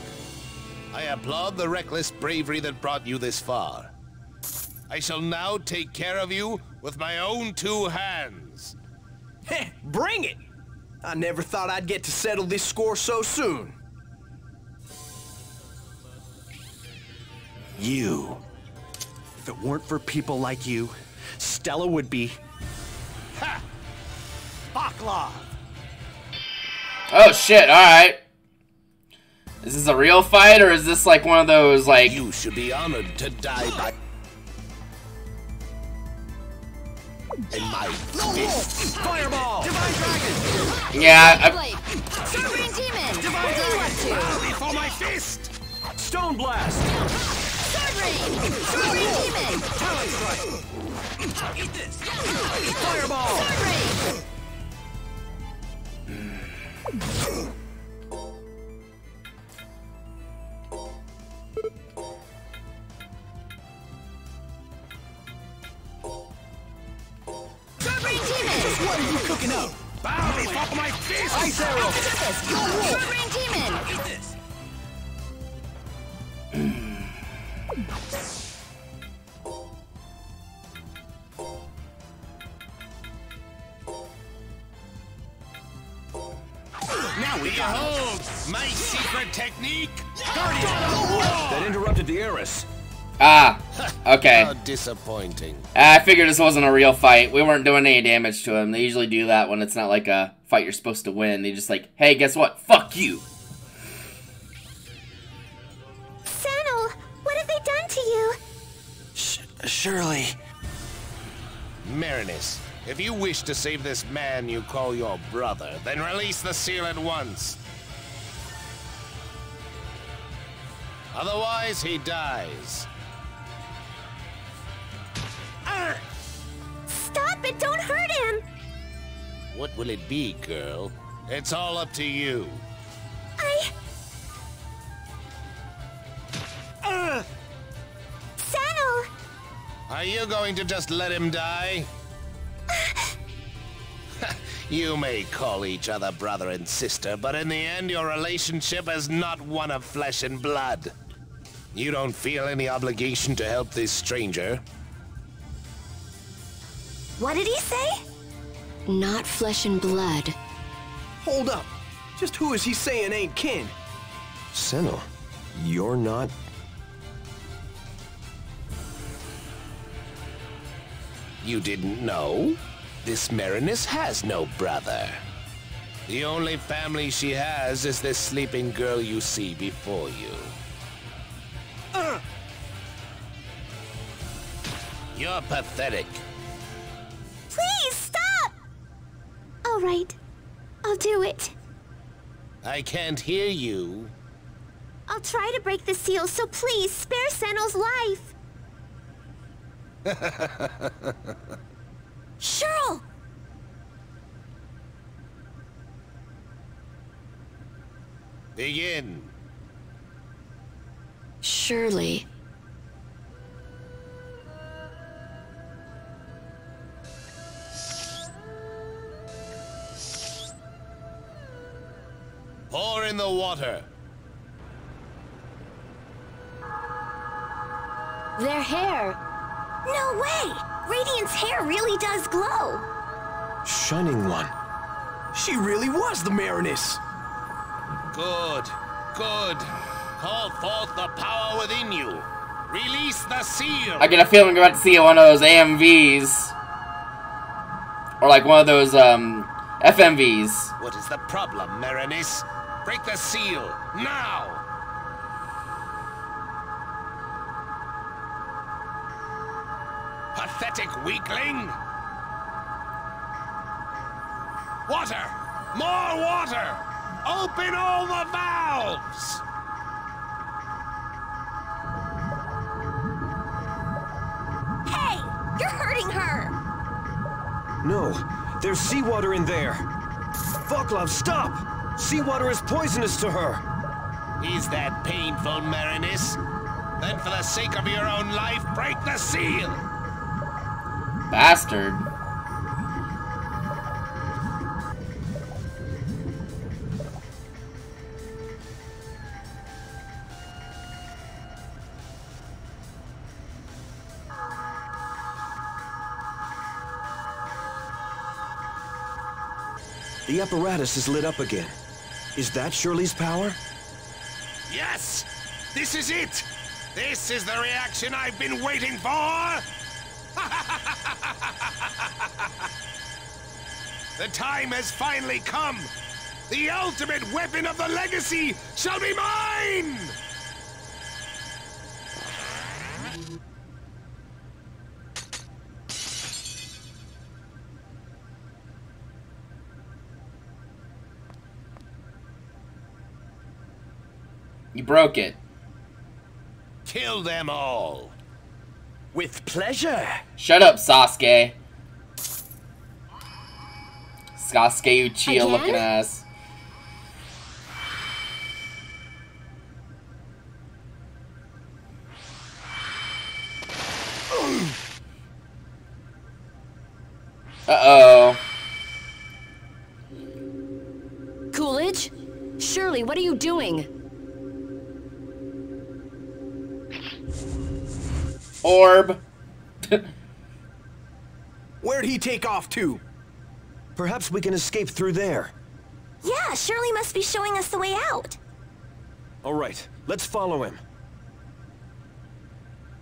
I applaud the reckless bravery that brought you this far. I shall now take care of you with my own two hands. Heh, bring it! I never thought I'd get to settle this score so soon. You. If it weren't for people like you, Stella would be... Ha! Fuck Marklov. Oh shit! All right. Is this a real fight or is this like one of those like? You should be honored to die by. In my fist. Fireball. Divine Dragon. Yeah. I, Blade. Sword Rain Demon. What are you up? Before my fist. Stone Blast! Sword Rain. Sword Demon. Talon Strike. Eat this. Fireball. Sword Rain. Okay. How disappointing. Uh, I figured this wasn't a real fight. We weren't doing any damage to him. They usually do that when it's not like a fight you're supposed to win. They just like, hey, guess what? Fuck you. Sano, what have they done to you? Shirley. Merines, if you wish to save this man you call your brother, then release the seal at once. Otherwise, he dies. Stop it! Don't hurt him! What will it be, girl? It's all up to you. I. Uh. Sano! Are you going to just let him die? you may call each other brother and sister, but in the end, your relationship is not one of flesh and blood. You don't feel any obligation to help this stranger. What did he say? Not flesh and blood. Hold up. Just who is he saying ain't kin? Senny, you're not... You didn't know? This Merines has no brother. The only family she has is this sleeping girl you see before you. Uh. You're pathetic. Please stop! All right, I'll do it. I can't hear you. I'll try to break the seal, so please spare Sano's life. Shirley! Begin. Surely. Pour in the water. Their hair. No way! Radiant's hair really does glow. Shining One. She really was the Merines. Good. Good. Call forth the power within you. Release the seal. I get a feeling we're about to see one of those AMVs. Or like one of those um, FMVs. What is the problem, Merines? Break the seal, now! Pathetic weakling! Water! More water! Open all the valves! Hey! You're hurting her! No, there's seawater in there. Fuck, love, stop! Seawater is poisonous to her. Is that painful, Merines? Then for the sake of your own life, break the seal! Bastard. The apparatus is lit up again. Is that Shirley's power? Yes! This is it! This is the reaction I've been waiting for! The time has finally come! The ultimate weapon of the legacy shall be mine! You broke it. Kill them all! With pleasure. Shut up, Sasuke. Sasuke Uchiha looking Again? ass. Uh-oh. Coolidge? Shirley, what are you doing? Orb. Where'd he take off to? Perhaps we can escape through there. Yeah, Shirley must be showing us the way out. All right, let's follow him.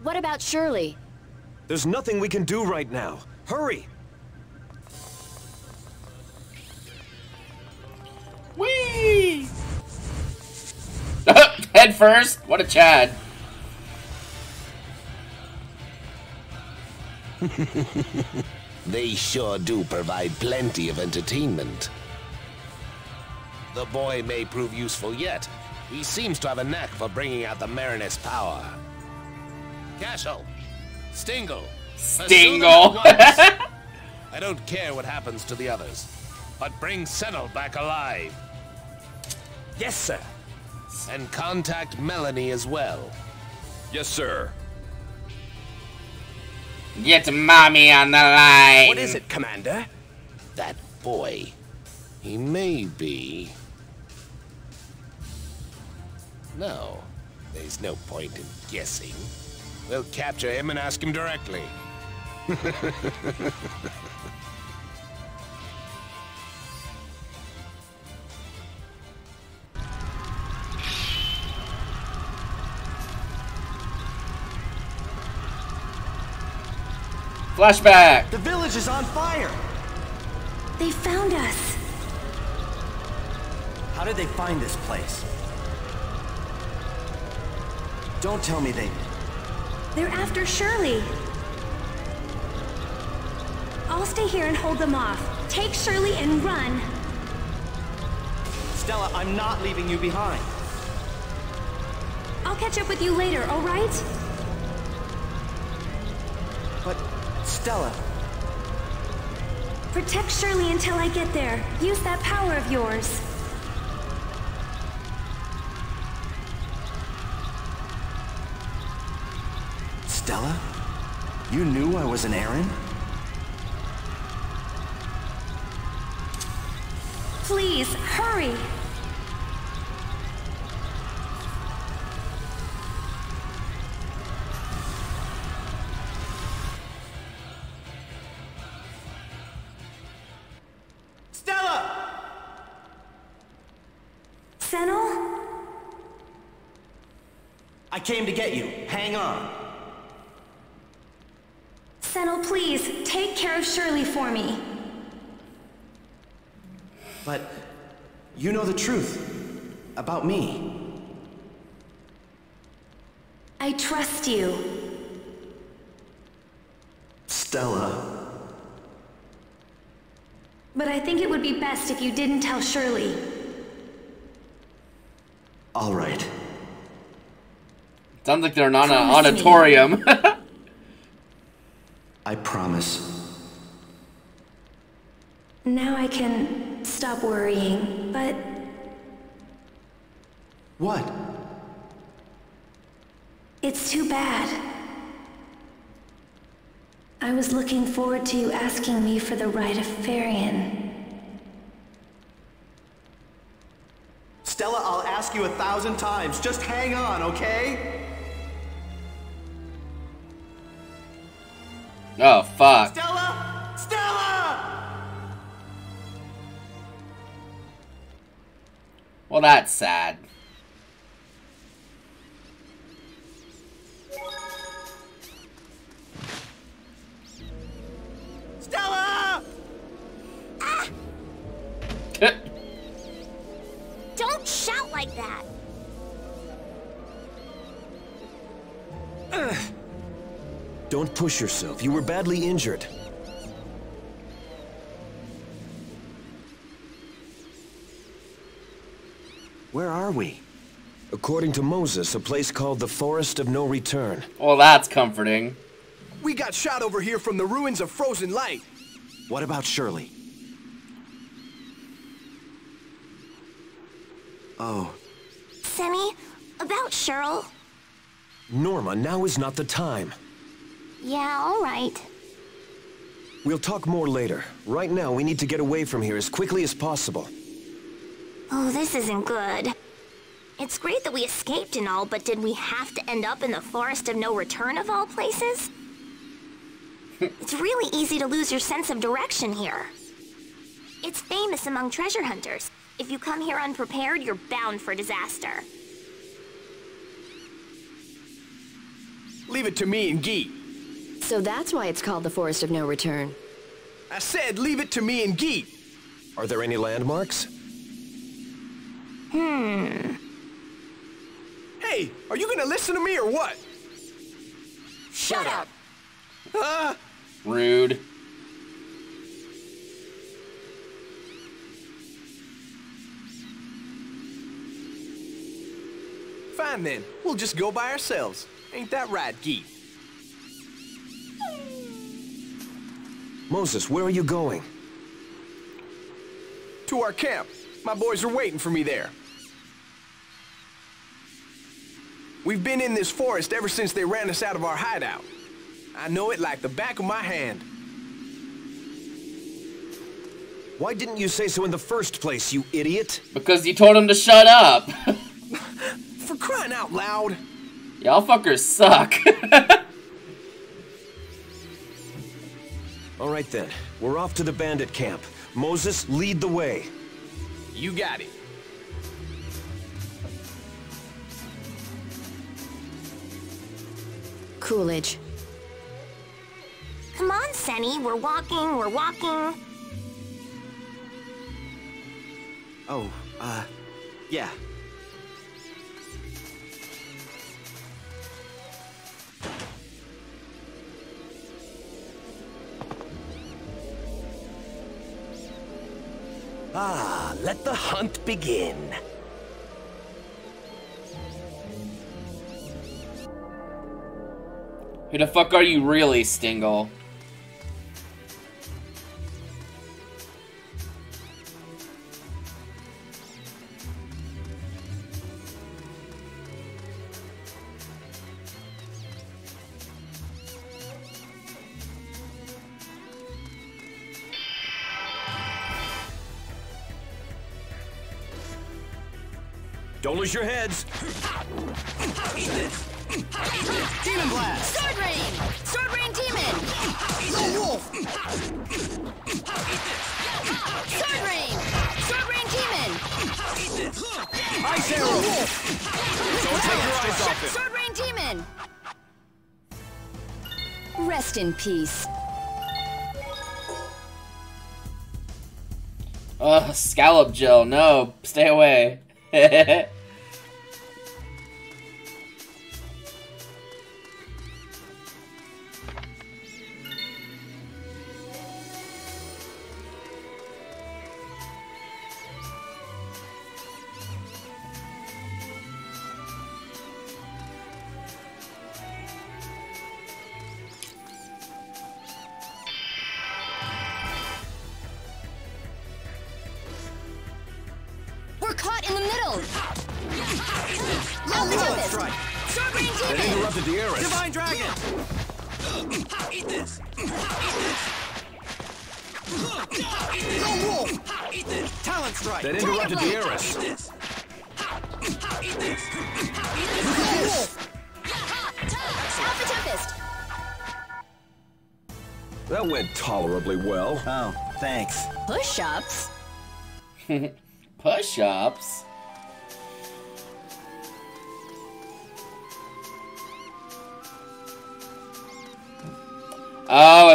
What about Shirley? There's nothing we can do right now. Hurry! Whee! Head first. What a Chad. They sure do provide plenty of entertainment. The boy may prove useful yet. He seems to have a knack for bringing out the Merines power. Cashel, Stingle, pursue Stingle. I don't care what happens to the others, but bring Senel back alive. Yes, sir. And contact Melanie as well. Yes, sir. Get mommy on the line. What is it, Commander? That boy. He may be. No, there's no point in guessing. We'll capture him and ask him directly. Flashback. The village is on fire. They found us. How did they find this place? Don't tell me they... They're after Shirley. I'll stay here and hold them off. Take Shirley and run. Stella, I'm not leaving you behind. I'll catch up with you later, all right? But, Stella, Protect Shirley until I get there. Use that power of yours. Stella? You knew I was an Aaron? Please, hurry! Senel? I came to get you. Hang on. Senel, please, take care of Shirley for me. But you know the truth about me. I trust you. Stella. But I think it would be best if you didn't tell Shirley. All right. Sounds like they're not an auditorium. I promise. Now I can stop worrying, but What? it's too bad. I was looking forward to you asking me for the right of Farian. Stella, I'll ask you a thousand times. Just hang on, okay? oh, fuck. Stella! Stella! Well, that's sad. Don't shout like that. Don't push yourself. You were badly injured. Where are we? According to Moses, a place called the Forest of No Return. Well, that's comforting. We got shot over here from the ruins of Frozen Light. What about Shirley? Oh, Senny, about Shirley? Norma, now is not the time. Yeah, all right. We'll talk more later. Right now, we need to get away from here as quickly as possible. Oh, this isn't good. It's great that we escaped and all, but did we have to end up in the Forest of No Return of all places? it's really easy to lose your sense of direction here. It's famous among treasure hunters. If you come here unprepared, you're bound for disaster. Leave it to me and Gyeet. So that's why it's called the Forest of No Return. I said leave it to me and Gyeet. Are there any landmarks? Hmm. Hey, are you gonna listen to me or what? Shut up! Ah! Rude. Fine then, we'll just go by ourselves. Ain't that right, Gyeet? Moses, where are you going? To our camp. My boys are waiting for me there. We've been in this forest ever since they ran us out of our hideout. I know it like the back of my hand. Why didn't you say so in the first place, you idiot? Because you told him to shut up. For crying out loud. Y'all fuckers suck. All right then, we're off to the bandit camp. Moses, lead the way. You got it. Coolidge. Come on, Senny, we're walking, we're walking. oh, uh, yeah. Ah, let the hunt begin. Who the fuck are you really, Stingle? Don't lose your heads. Demon Blast! Sword Rain! Sword Rain Demon! The Wolf! Sword Rain! Sword Rain Demon! Ice Arrow! Don't take your eyes off it! Sword Rain Demon! Rest in peace. Ugh, scallop gel. No, stay away.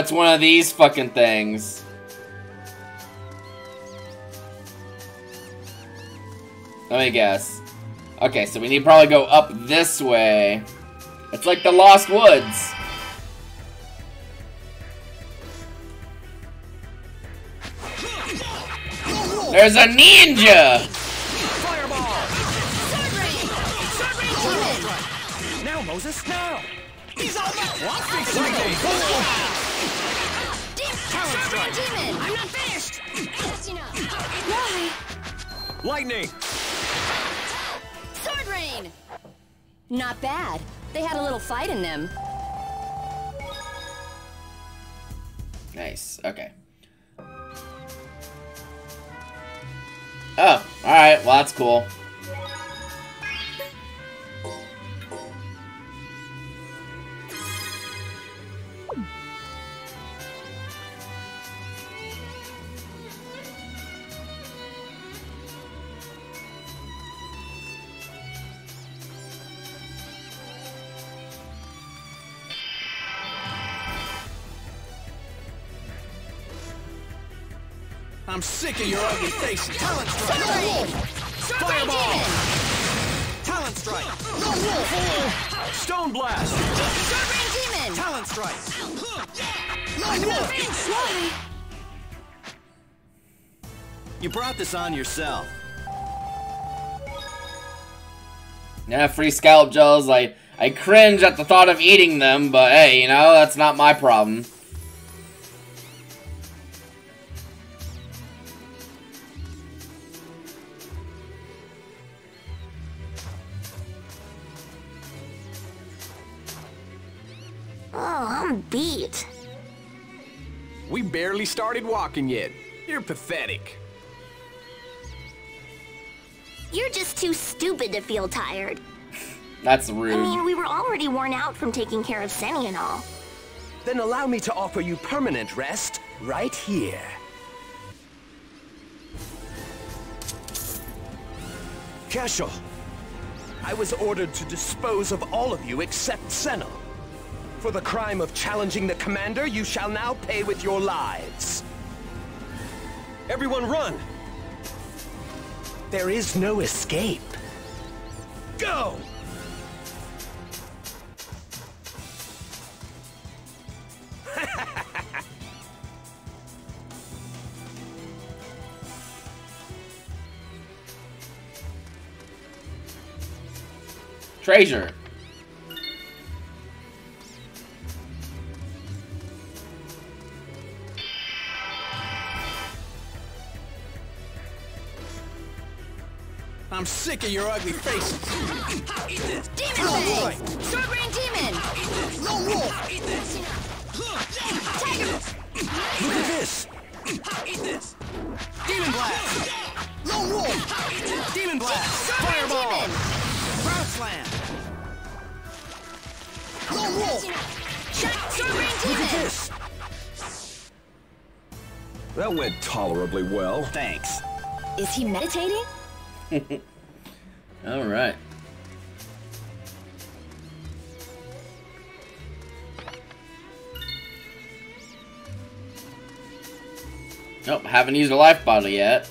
it's one of these fucking things. Let me guess. Okay, so we need to probably go up this way. It's like the Lost Woods. There's a ninja! Now, Moses, now! He's about what? Talon strike! Demon! I'm not finished! Just enough. Why? Lightning! Sword Rain! Not bad. They had a little fight in them. Nice, okay. Oh, alright, well that's cool. I'm sick of your ugly faces. Talon strike! Sword Fireball! Talon strike! Stone blast! Sword Demon! Talon strike! I'm not finished! You brought this on yourself. Yeah, free scalp gels, I, I cringe at the thought of eating them, but hey, you know, that's not my problem. Oh, I'm beat. We barely started walking yet. You're pathetic. You're just too stupid to feel tired. That's rude. I mean, we were already worn out from taking care of Senny and all. Then allow me to offer you permanent rest right here. Cashel, I was ordered to dispose of all of you except Senna. For the crime of challenging the commander, you shall now pay with your lives. Everyone run! There is no escape. Go! Treasure. I'm sick of your ugly faces. Demon Fang! Sword Rain Demon! Lone Wolf! Tiger! Look at this! Eat this! Demon blast! Lone Wolf! Demon blast! Fireball! Demon! Slam! Lone Wolf! Shut Sword Rain Look at this! That went tolerably well. Thanks. Is he meditating? Alright. Nope, haven't used a life bottle yet.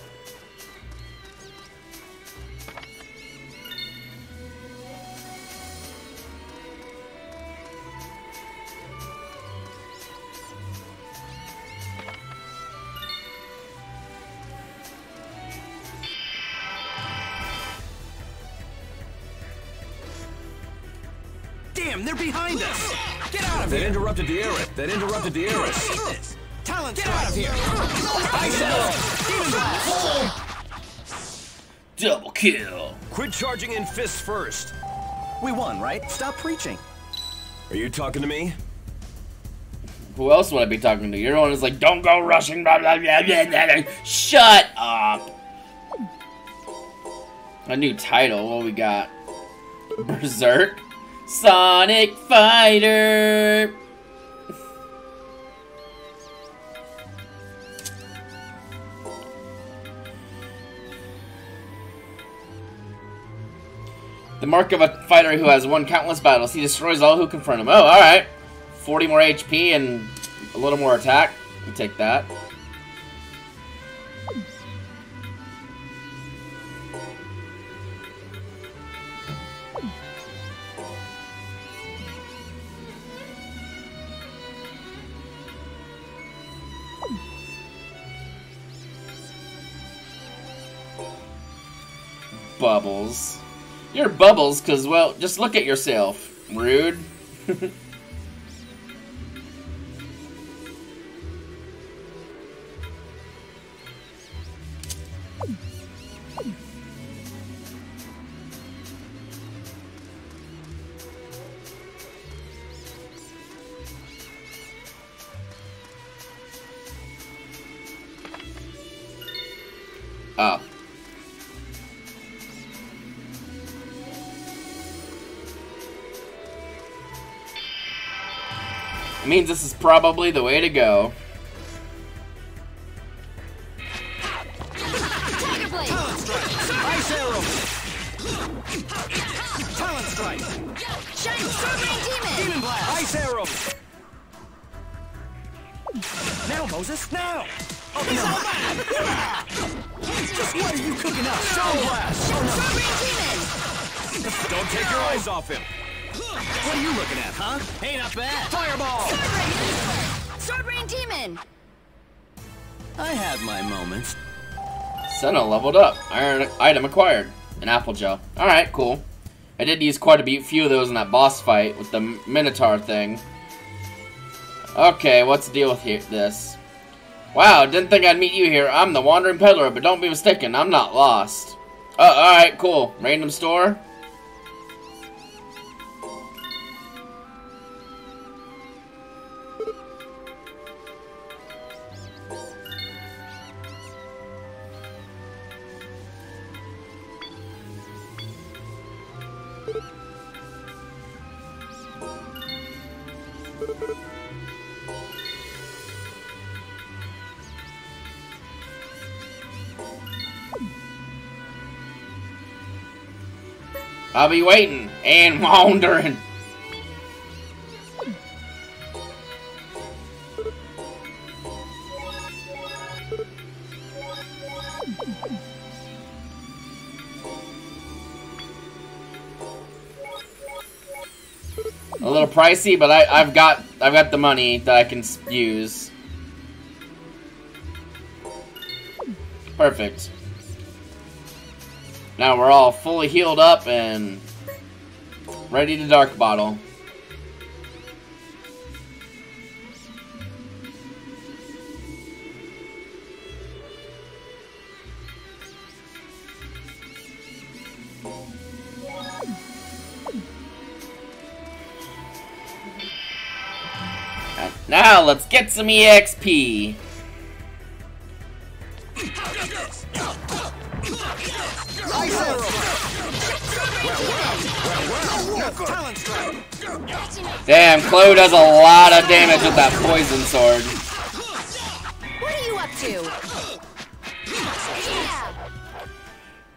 That interrupted the Eris. Talon Get out of here! Ice Elf! Double kill. Quit charging in fists first. We won, right? Stop preaching. Are you talking to me? Who else would I be talking to? You're one is like, don't go rushing, blah, blah, blah, blah, blah, blah. Shut up. A new title, what we got? Berserk? Sonic Fighter! The mark of a fighter who has won countless battles. He destroys all who confront him. Oh, alright. 40 more HP and a little more attack. We take that. Bubbles. You're Bubbles because, well, just look at yourself. Rude. means this is probably the way to go. Now, Moses, now! Open up! Just what are you cooking up? Stone Blast! Rain Demon! Don't take your eyes off him! What are you looking at, huh? Ain't not bad! Fireball! Sword Rain Demon! I have my moments. Senna leveled up. Iron item acquired. An apple gel. Alright, cool. I did use quite a few of those in that boss fight with the Minotaur thing. Okay, what's the deal with here, this? Wow, didn't think I'd meet you here. I'm the Wandering Peddler, but don't be mistaken, I'm not lost. Uh, oh, alright, cool. Random store? I'll be waiting and wandering. A little pricey, but I, I've got I've got the money that I can use. Perfect. Now we're all fully healed up and ready to dark bottle. Now let's get some EXP. Ice Arrow! Talon Strike! Damn, Chloe does a lot of damage with that poison sword. What are you up to?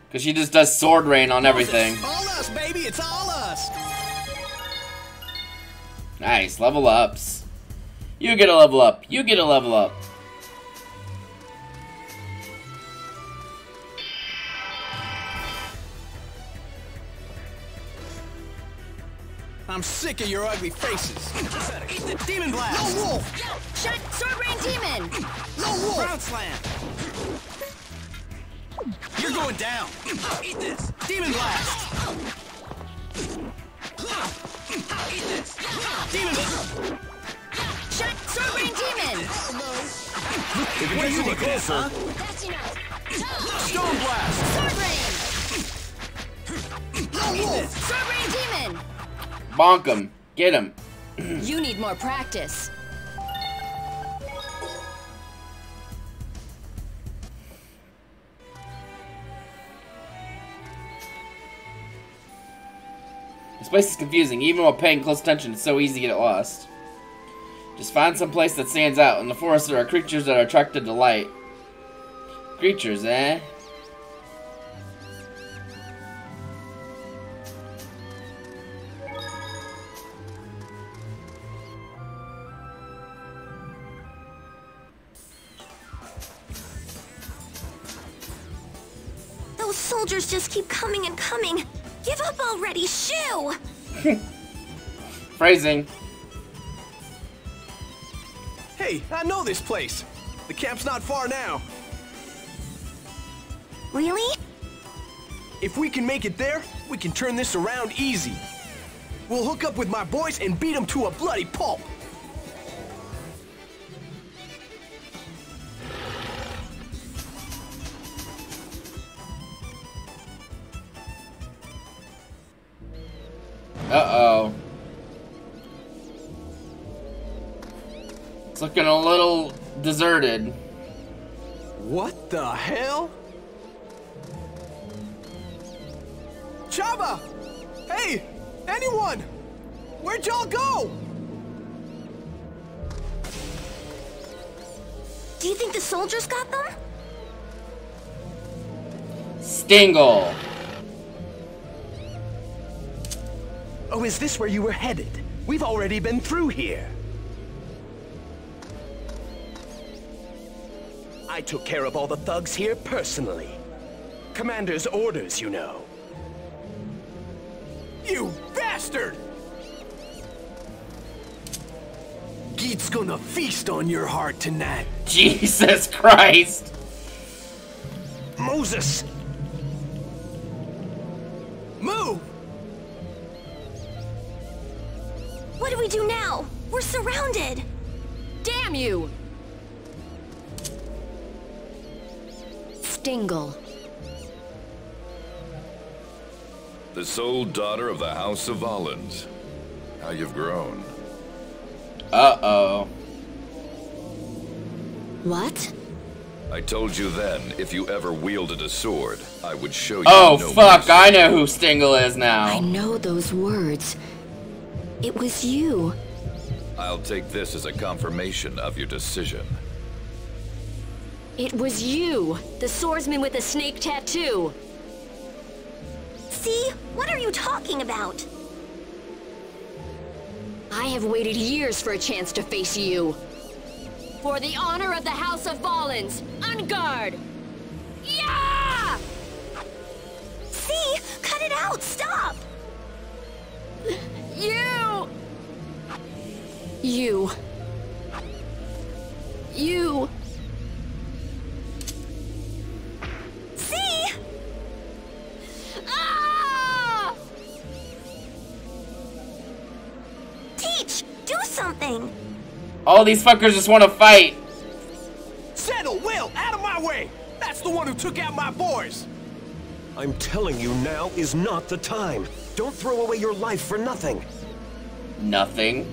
Because she just does sword rain on everything. All us, baby! It's all us! Nice, level ups. You get a level up. You get a level up. I'm sick of your ugly faces. Eat the Demon Blast! Lone Wolf! Shut Sword Rain Demon! Lone Wolf! Ground Slam! You're going down! Eat this! Demon Blast! Eat this! Demon Shut Sword Rain Demon! If it gets any closer... Stone Blast! Sword Rain! Lone Wolf! Sword Rain Demon! Bonk him. Get him. You need more practice. This place is confusing. Even while paying close attention, it's so easy to get lost. Just find some place that stands out. In the forest, there are creatures that are attracted to light. Creatures, eh? Those soldiers just keep coming and coming. Give up already, shoo! Phrasing. Hey, I know this place. The camp's not far now. Really? If we can make it there, we can turn this around easy. We'll hook up with my boys and beat them to a bloody pulp. Uh-oh. It's looking a little deserted. What the hell? Chaba! Hey! Anyone! Where'd y'all go? Do you think the soldiers got them? Stingle. Oh, is this where you were headed? We've already been through here. I took care of all the thugs here personally. Commander's orders, you know. You bastard! Gyeet's gonna feast on your heart tonight. Jesus Christ. Moses! Move! What do we do now? We're surrounded! Damn you! Stingle. The sole daughter of the House of Valens. How you've grown. Uh-oh. What? I told you then, if you ever wielded a sword, I would show you Oh, no fuck, I know who Stingle is now. I know those words. It was you. I'll take this as a confirmation of your decision. It was you, the swordsman with the snake tattoo. See? What are you talking about? I have waited years for a chance to face you. For the honor of the House of Valens, on guard! Yeah! See? Cut it out! Stop! You! You. You. See? Ah! Teach! Do something! All these fuckers just want to fight. Settle, Will, out of my way! That's the one who took out my boys! I'm telling you now is not the time. Don't throw away your life for nothing. Nothing.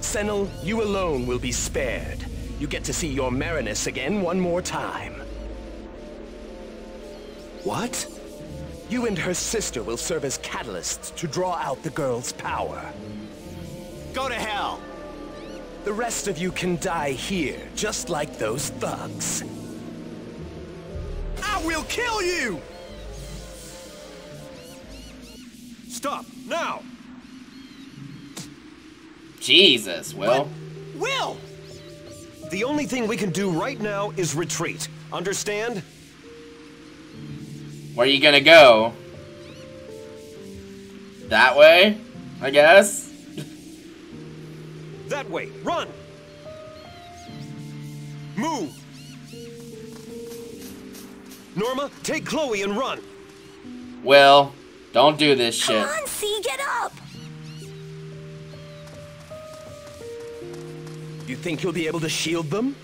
Senel, you alone will be spared. You get to see your Merines again one more time. What? You and her sister will serve as catalysts to draw out the girl's power. Go to hell! The rest of you can die here, just like those thugs. I will kill you! Stop, now! Jesus, Will. Will! The only thing we can do right now is retreat. Understand? Where are you gonna go? That way? I guess? That way, run! Move! Norma, take Chloe and run! Will, don't do this shit. Come on, see, get up! You think you'll be able to shield them?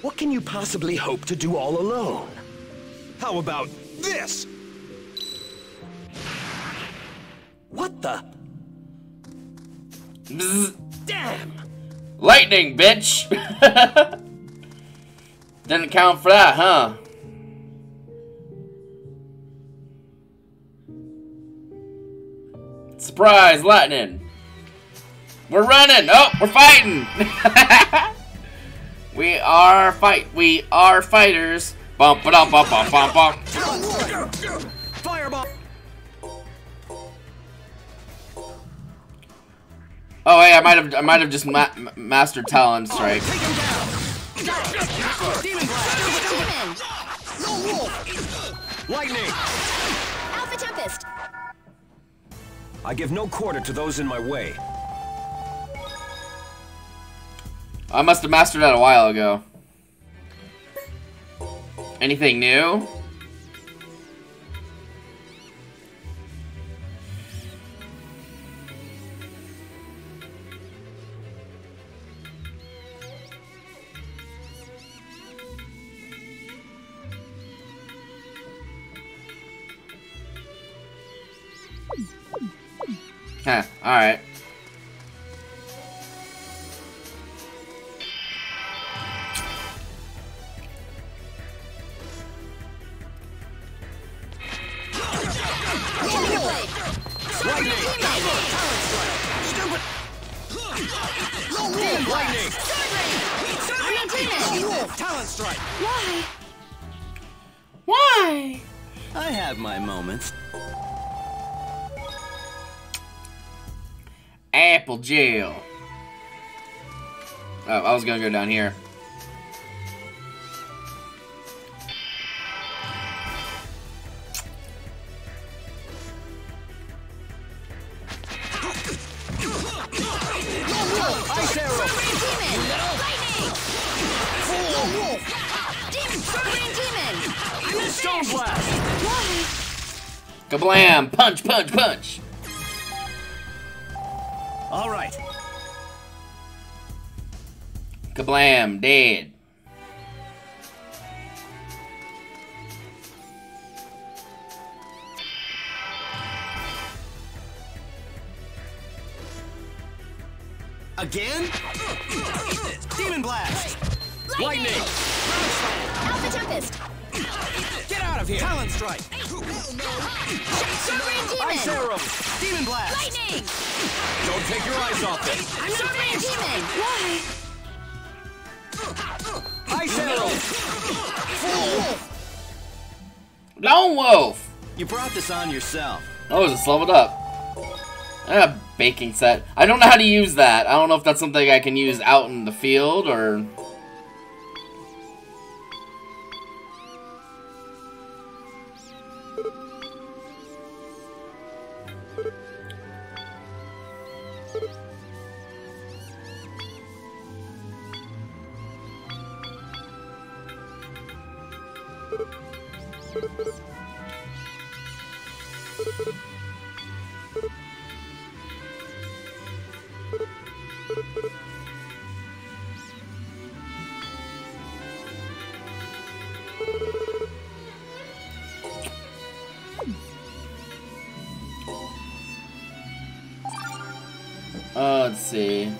What can you possibly hope to do all alone? How about this? What the? Bzz. Damn! Lightning, bitch! Didn't count for that, huh? Surprise, lightning! We're running! Oh, we're fighting! we are fight. We are fighters. Bump ba dum bump bump bump bump. Fireball! Oh, hey, I might have. I might have just ma mastered Talon Strike. Lightning! I give no quarter to those in my way. I must have mastered that a while ago. Anything new? Huh, alright. Lightning! Talon strike! Why? Why? I have my moments. Apple Gel. Oh, I was gonna go down here. Ice arrow! Demon! Sword Rain Demon! I'm in Stone Blast! Why? Kablam! Punch, punch, punch! All right. Kablam! Dead. Again? Demon Blast! Lightning! Alpha Tempest! Get out of here! Talon Strike! Sovereign Demon! Ice Arrow! Demon Blast! Lightning! Don't take your eyes off this! I'm Sword Rain Demon! Why? Ice Arrow! Lone Wolf! You brought this on yourself. Oh, just leveled up. Ah, baking set. I don't know how to use that. I don't know if that's something I can use out in the field or... see.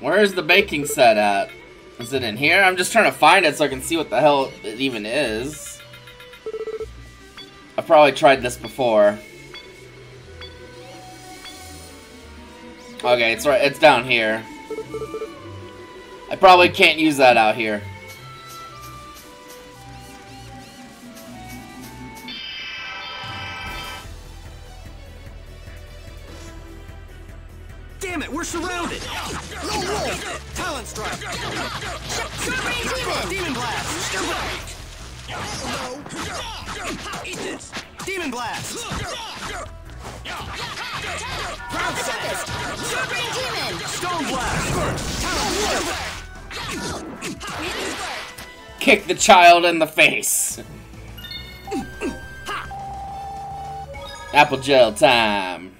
Where's the baking set at? Is it in here? I'm just trying to find it so I can see what the hell it even is. Probably tried this before. Okay, it's right. It's down here. I probably can't use that out here. Damn it, we're surrounded! Lone Wolf! Talon Strike! Demon Blast! Eat this! Demon Blast! Alpha Tempest! Sword Rain Demon! Stone Blast! Kick the child in the face. Apple gel time.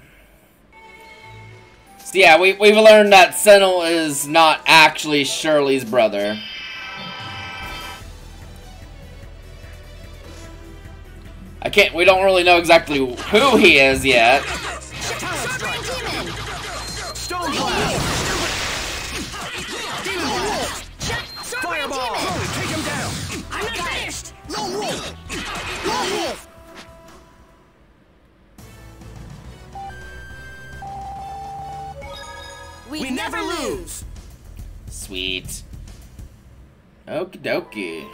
So yeah, we, we've learned that Senel is not actually Shirley's brother. I can't, we don't really know exactly who he is yet. Sword Rain Demon! Stone Blast! Demon Blast! Fireball! Take him down! I'm not finished! Lone Wolf! Lone Wolf! We, We never lose! Sweet. Okie dokie.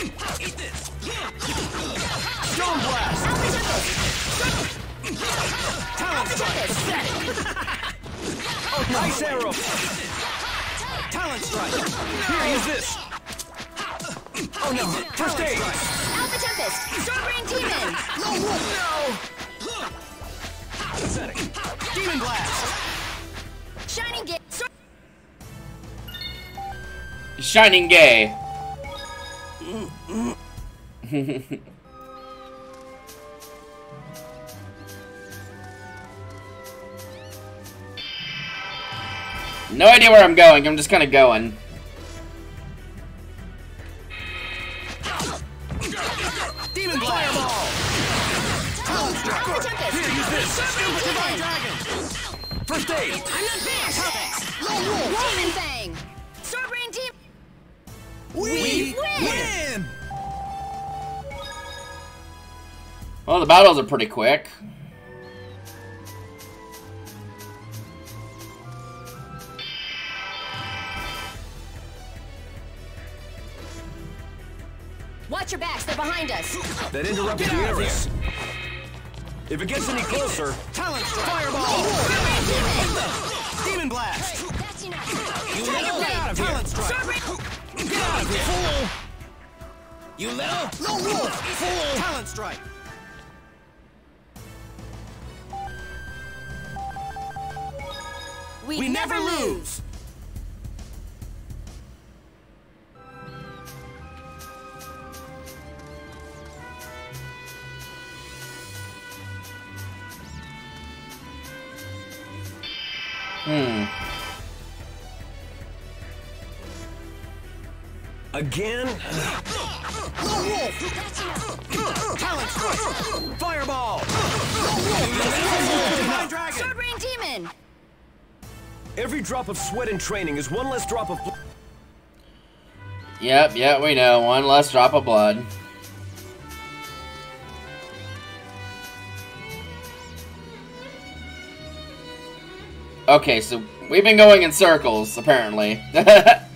Stone Blast! Talon Strike! oh, nice arrow! Talon Strike! Here, use this! Oh no! First aid! Alpha Tempest! Sword Rain Demon! No! No! Pathetic! Demon Blast! Shining Gate! Shining gay. no idea where I'm going. I'm just kind of going. Demon Fireball! Talon Strike! Here, use this! Divine Dragon! First aid! I'm not finished! Lone Wolf! Demon Fang! Sword Rain Demon! We win! Well, the battles are pretty quick. Watch your backs, they're behind us! That interrupted the universe. If it gets any closer, Talon Strike! Fireball! Demon Blast! You little! Get out of here! Talon Strike! Get out of here! Fool! You little! Lone Wolf! Fool! Talon Strike! We, We never lose! Hmm. again? Lone Wolf! Talon Strike! Fireball! Divine Dragon! Sword Rain Demon! Every drop of sweat in training is one less drop of blood. Yep, yep, we know. One less drop of blood. Okay, so we've been going in circles, apparently.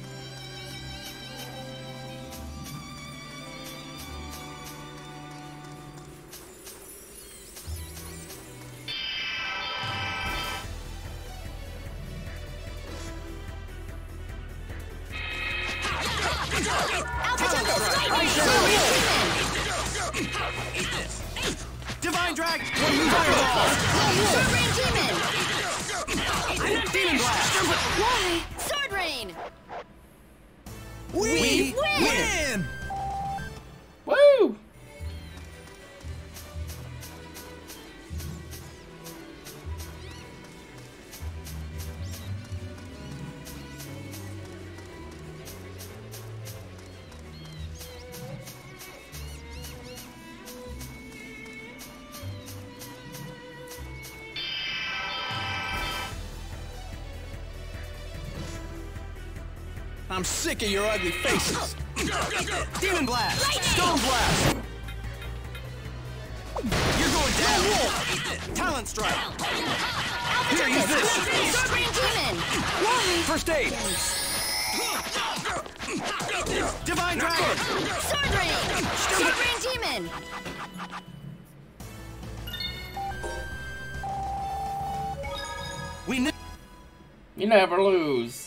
I'm sick of your ugly faces. Demon Blast! Stone Blast! You're going down! Wolf! Talon Strike! Here, use this! Sword Rain Demon! Why? First aid! Divine Dragon! Sword Rain! Sword Rain Demon! We ne- You never lose.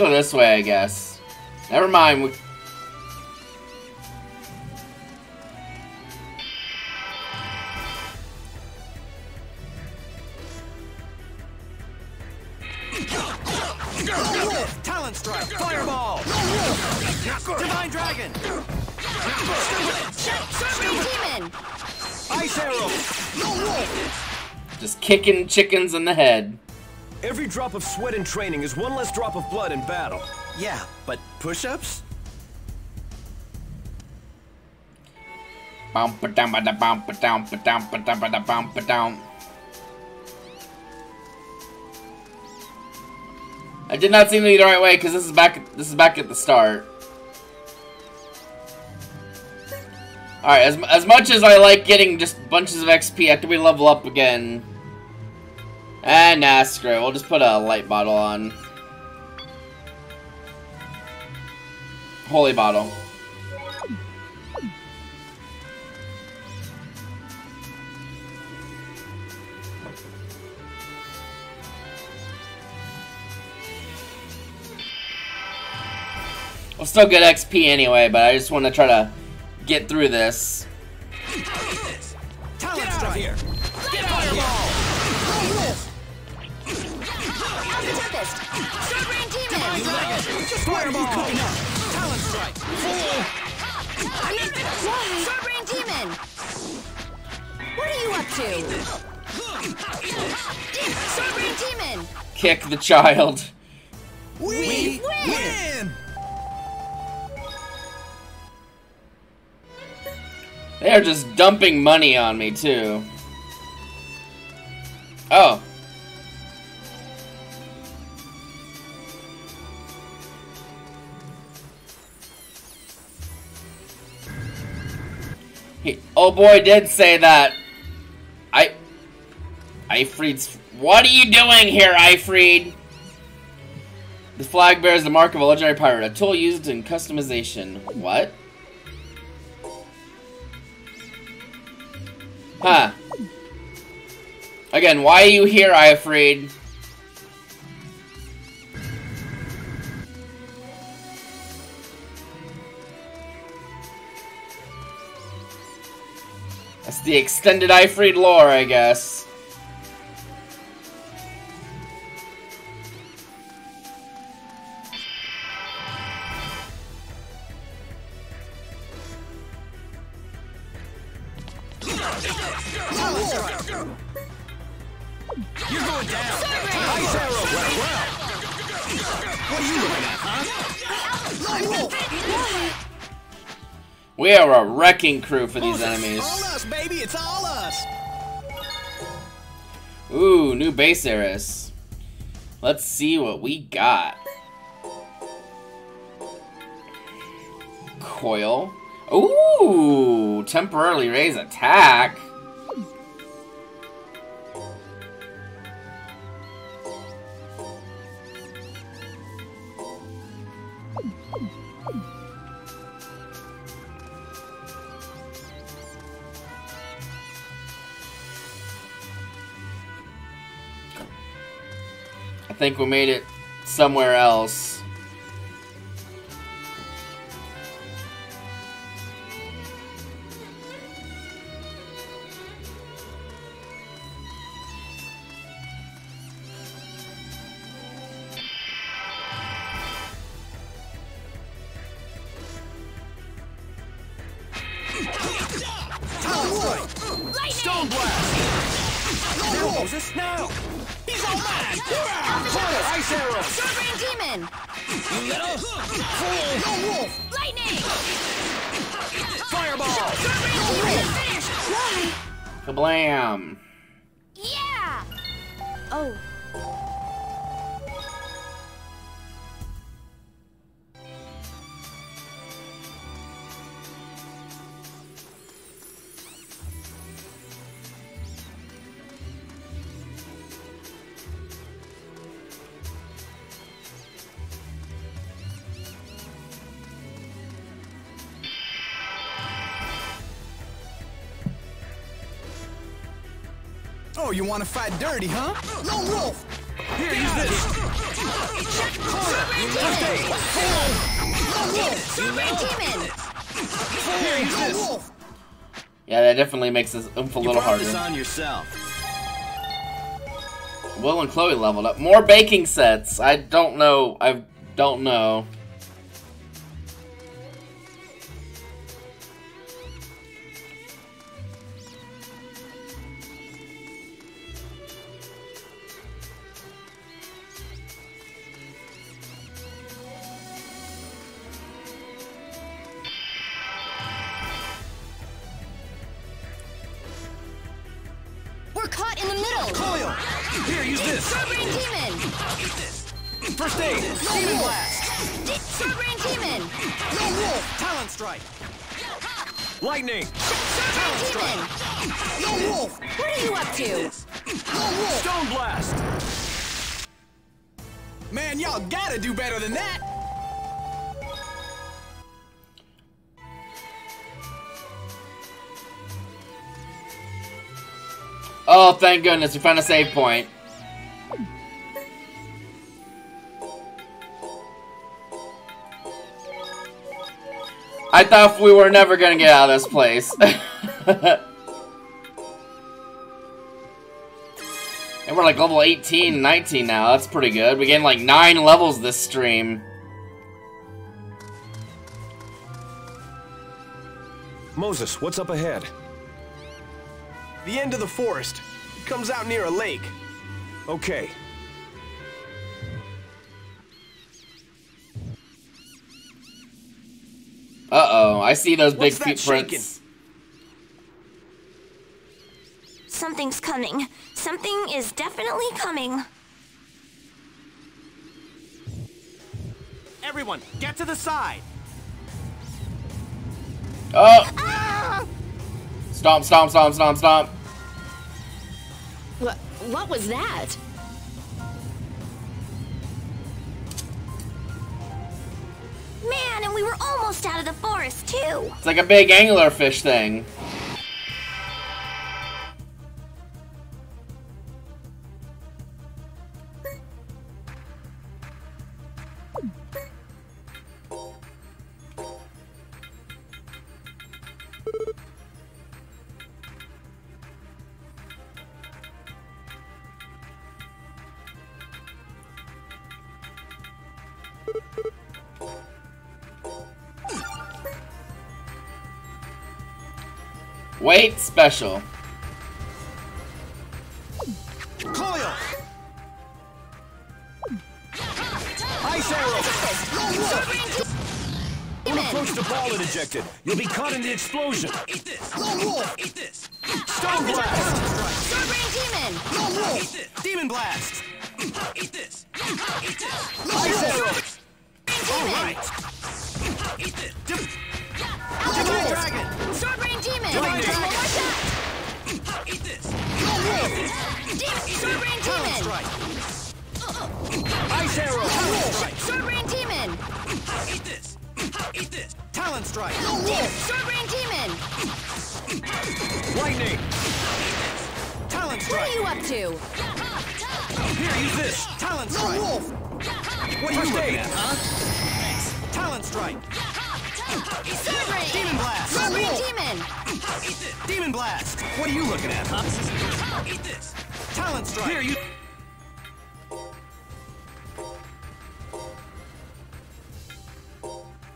Go this way, I guess. Never mind. We... Talon Strike! Fireball! Divine Dragon! Demon! Ice Arrow! Just kicking chickens in the head. Every drop of sweat in training is one less drop of blood in battle. Yeah, but push-ups? Bum ba dum ba da bum ba dum ba dum ba dum ba da bum ba. I did not seem to be the right way because this is back. This is back at the start. All right, as as much as I like getting just bunches of XP after we level up again, Ah, nah, screw it. We'll just put a light bottle on. Holy bottle. We'll still get XP anyway, but I just want to try to get through this. Get out of here! Get out of here! Tempest! Sword Rain Demon! You like it? Just fireball! Talon strike! I mean, why? Sword Demon! What are you up to? Demon! Demon! Kick the child. We, We win! win! They are just dumping money on me, too. Oh. He, oh boy did say that. I... Aifread's... What are you doing here, Aifread? The flag bears the mark of a legendary pirate, a tool used in customization. What? Huh. Again, why are you here, Aifread? That's the extended Aifread lore, I guess. You're going down! Ice arrow! Well, well! What are you looking at, huh? We are a wrecking crew for these enemies. All us, baby! It's all us! Ooh, new base Eres. Let's see what we got. Coil. Ooh, temporarily raise attack. Think we made it somewhere else. Kablam! Want to fight dirty, huh? Lone Wolf! Here, use this! Corner! First! Lone Wolf! Sword Demon! Here, use this! Yeah, that definitely makes this oomph a You little harder. this on yourself. Will and Chloe leveled up. More baking sets. I don't know. I don't know. Here, use this! Sword Demon! First aid! Demon blast! Rain Demon! Lone Wolf! Talon strike! Lightning! Talon strike! Yo, Wolf! What are you up to? Yo, Wolf! Stone blast! Man, y'all gotta do better than that! Oh, thank goodness, we found a save point. I thought we were never gonna get out of this place. and we're like level 18, 19 now. That's pretty good. We gained like 9 levels this stream. Moses, what's up ahead? The end of the forest. It comes out near a lake. Okay. Uh-oh, I see those big What's that footprints. Something's coming. Something is definitely coming. Everyone, get to the side. Oh! Ah! Stomp, stomp, stomp, stomp, stomp. What, what was that? Man, and we were almost out of the forest, too. It's like a big anglerfish thing. Wait, special. Coil! Ice arrow! Don't approach the ball it ejected. You'll be caught in the explosion. Eat this. Lone Wolf! Eat this. Stone blast! Sword Demon! Lone Wolf! Demon blast! Eat this. Eat this! Ice arrow! All right! Eat this. Divine Dragon! Sword Rain Demon! Divine One more Dragon! Eat this. Wolf! Demon! Strike! Ice arrow! Strike! Demon! Eat this. Eat this. Talon strike! Wolf! Demon! Lightning! Talon What are you up to? Here, use this! Talon strike! What are you looking at, huh? Talon strike! Sword Rain! Demon blast! Sword Rain Wolf! Demon! Demon blast! What are you looking at, huh? Eat this. Talon strike! Here, you...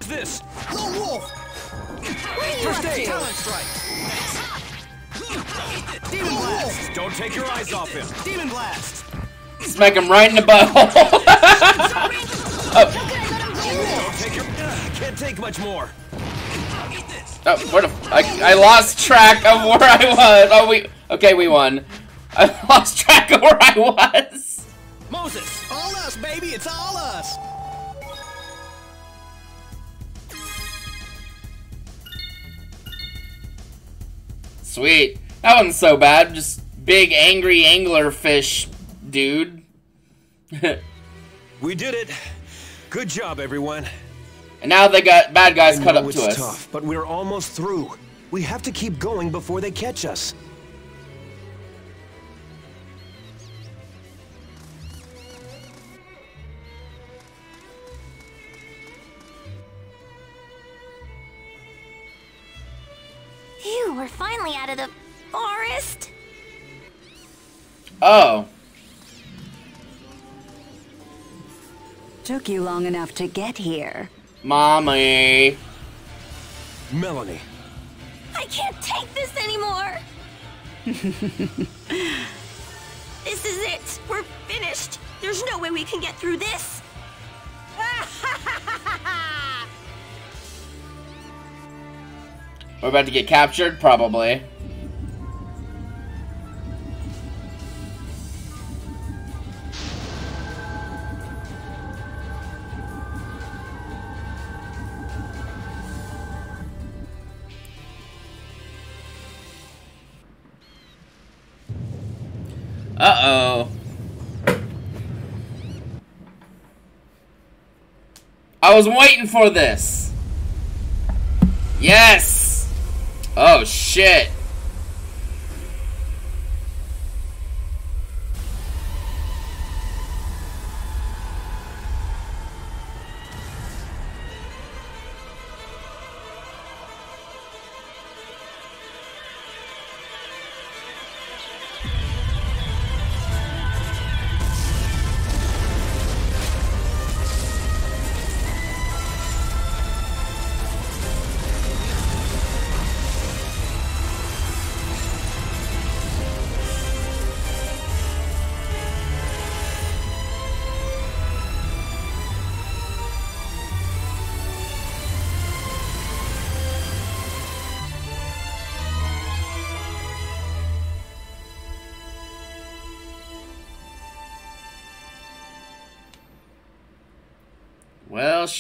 This? Lone Wolf! What are you First up aid! Talon strike! Demon blast! Don't take your eyes off him. Demon blast! Smack him right in the butthole. Don't take your. Uh, can't take much more. Oh, the f- I, I lost track of where I was. Oh, we. Okay, we won. I lost track of where I was. Moses! All us, baby! It's all us! Sweet. That wasn't so bad. Just big angry angler fish, dude. We did it. Good job, everyone. And now they got bad guys I cut up it's to us. tough, but we're almost through. We have to keep going before they catch us. Phew, we're finally out of the forest. Oh. Took you long enough to get here. Mommy. Melanie. I can't take this anymore. This is it. We're finished. There's no way we can get through this. We're about to get captured? Probably. Uh-oh. I was waiting for this. Yes. Oh, shit.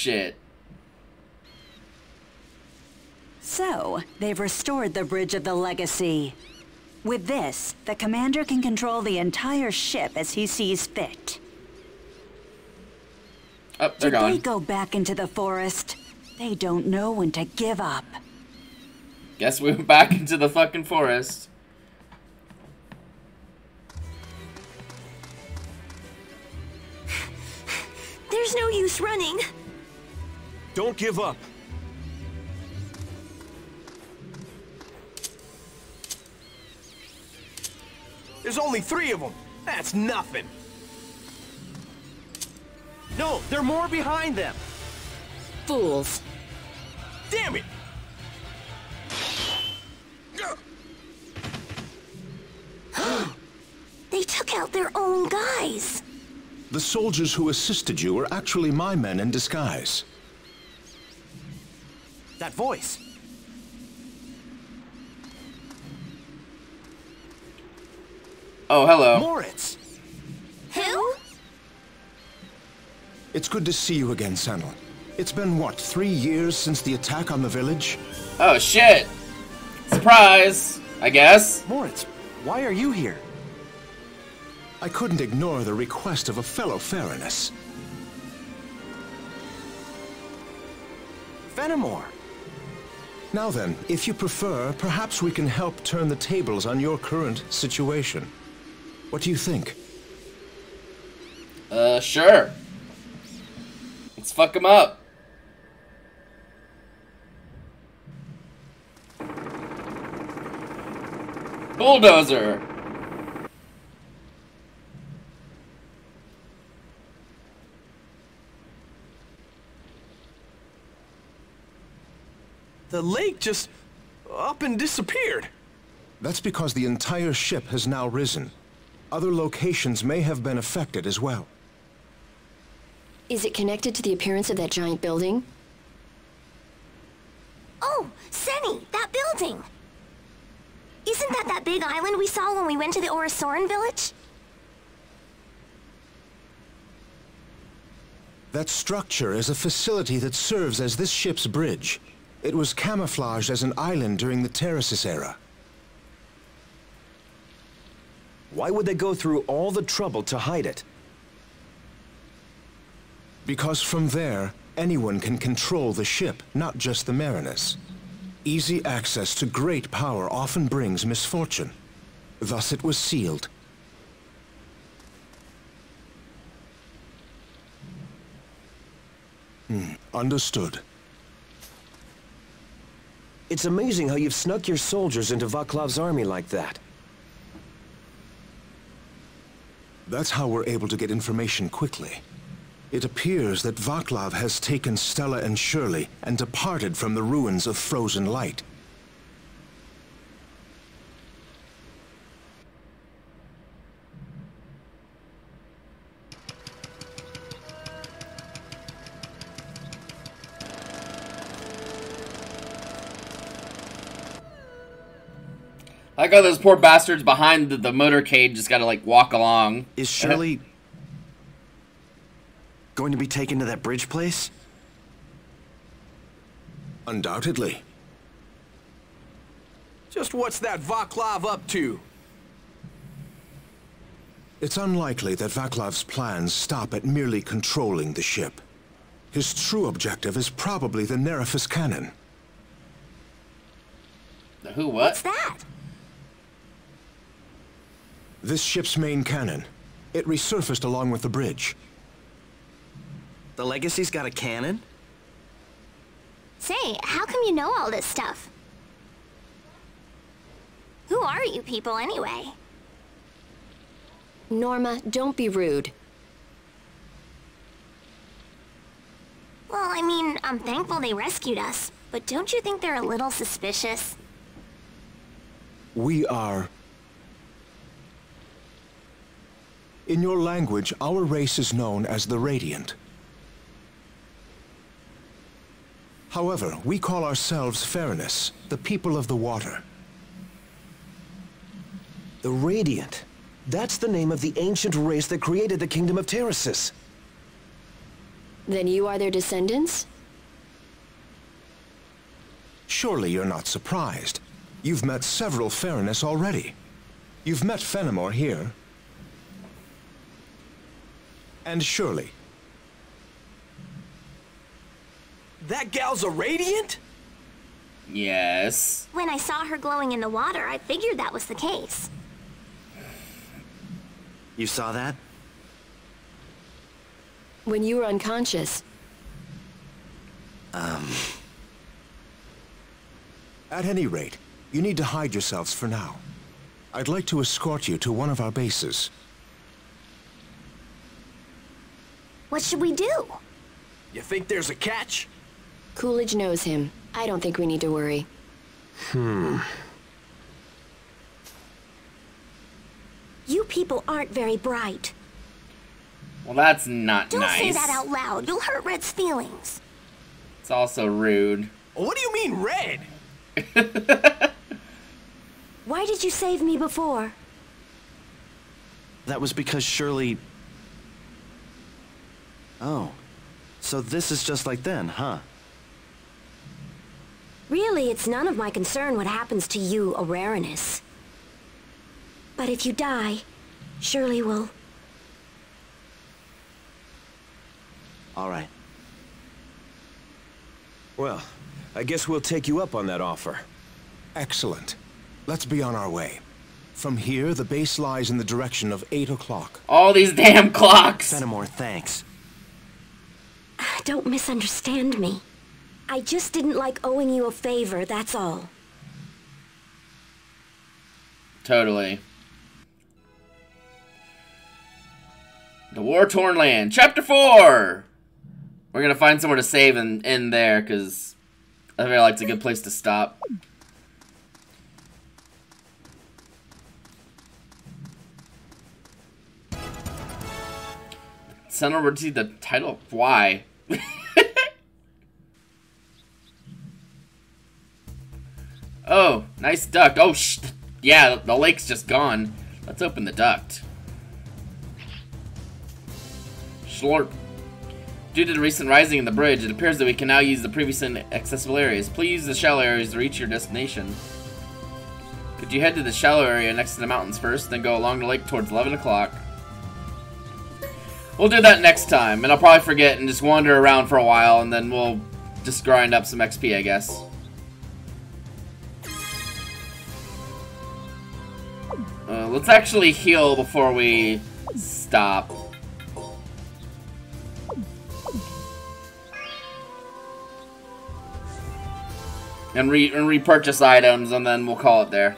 Shit. So, they've restored the Bridge of the Legacy. With this, the commander can control the entire ship as he sees fit. Oh, they're Did gone. they go back into the forest? They don't know when to give up. Guess we went back into the fucking forest. There's no use running. Don't give up. There's only three of them. That's nothing. No, there are more behind them. Fools. Damn it! They took out their own guys. The soldiers who assisted you were actually my men in disguise. That voice. Oh, hello. Maurits. Who? It's good to see you again, Senel. It's been, what, three years since the attack on the village? Oh, shit. Surprise, I guess. Maurits, why are you here? I couldn't ignore the request of a fellow Ferines. Fenimore. Now then, if you prefer, perhaps we can help turn the tables on your current situation. What do you think? Uh, sure. Let's fuck him up. Bulldozer. The lake just up and disappeared. That's because the entire ship has now risen. Other locations may have been affected as well. Is it connected to the appearance of that giant building? Oh, Senny, that building. Isn't that that big island we saw when we went to the Oresoren village? That structure is a facility that serves as this ship's bridge. It was camouflaged as an island during the Terraces era. Why would they go through all the trouble to hide it? Because from there, anyone can control the ship, not just the Merines. Easy access to great power often brings misfortune. Thus it was sealed. Hmm, understood. It's amazing how you've snuck your soldiers into Vaclav's army like that. That's how we're able to get information quickly. It appears that Vaclav has taken Stella and Shirley and departed from the ruins of Frozen Light. I got those poor bastards behind the, the motorcade just gotta like walk along. Is Shirley going to be taken to that bridge place? Undoubtedly. Just what's that Vaclav up to? It's unlikely that Vaclav's plans stop at merely controlling the ship. His true objective is probably the Nerifes cannon. The who what? What's that? This ship's main cannon. It resurfaced along with the bridge. The Legacy's got a cannon? Say, how come you know all this stuff? Who are you people anyway? Norma, don't be rude. Well, I mean, I'm thankful they rescued us, but don't you think they're a little suspicious? We are... In your language, our race is known as the Radiant. However, we call ourselves Ferines, the people of the water. The Radiant. That's the name of the ancient race that created the Kingdom of Terrasis. Then you are their descendants? Surely you're not surprised. You've met several Ferines already. You've met Fenimore here. And Shirley. That gal's a Radiant? Yes. When I saw her glowing in the water, I figured that was the case. You saw that? When you were unconscious. Um... At any rate, you need to hide yourselves for now. I'd like to escort you to one of our bases. What should we do? You think there's a catch? Coolidge knows him. I don't think we need to worry. Hmm. You people aren't very bright. Well, that's not Don't nice. say that out loud. You'll hurt Red's feelings. It's also rude. What do you mean, Red? Why did you save me before? That was because Shirley... Oh. So this is just like then, huh? Really, it's none of my concern what happens to you, Orerines. But if you die, Shirley will... All right. Well, I guess we'll take you up on that offer. Excellent. Let's be on our way. From here, the base lies in the direction of 8 o'clock. All these damn clocks! Fenimore, thanks. Don't misunderstand me. I just didn't like owing you a favor, that's all. Totally. The War-Torn Land, Chapter 4! We're gonna find somewhere to save and end there, because I feel like it's a good place to stop. To see the title. Why? oh, nice duct. Oh, sh yeah, the lake's just gone. Let's open the duct. Slurp. Due to the recent rising in the bridge, it appears that we can now use the previously inaccessible areas. Please use the shallow areas to reach your destination. Could you head to the shallow area next to the mountains first, then go along the lake towards 11 o'clock? We'll do that next time, and I'll probably forget and just wander around for a while, and then we'll just grind up some XP, I guess. Uh, let's actually heal before we stop. And, re and repurchase items, and then we'll call it there.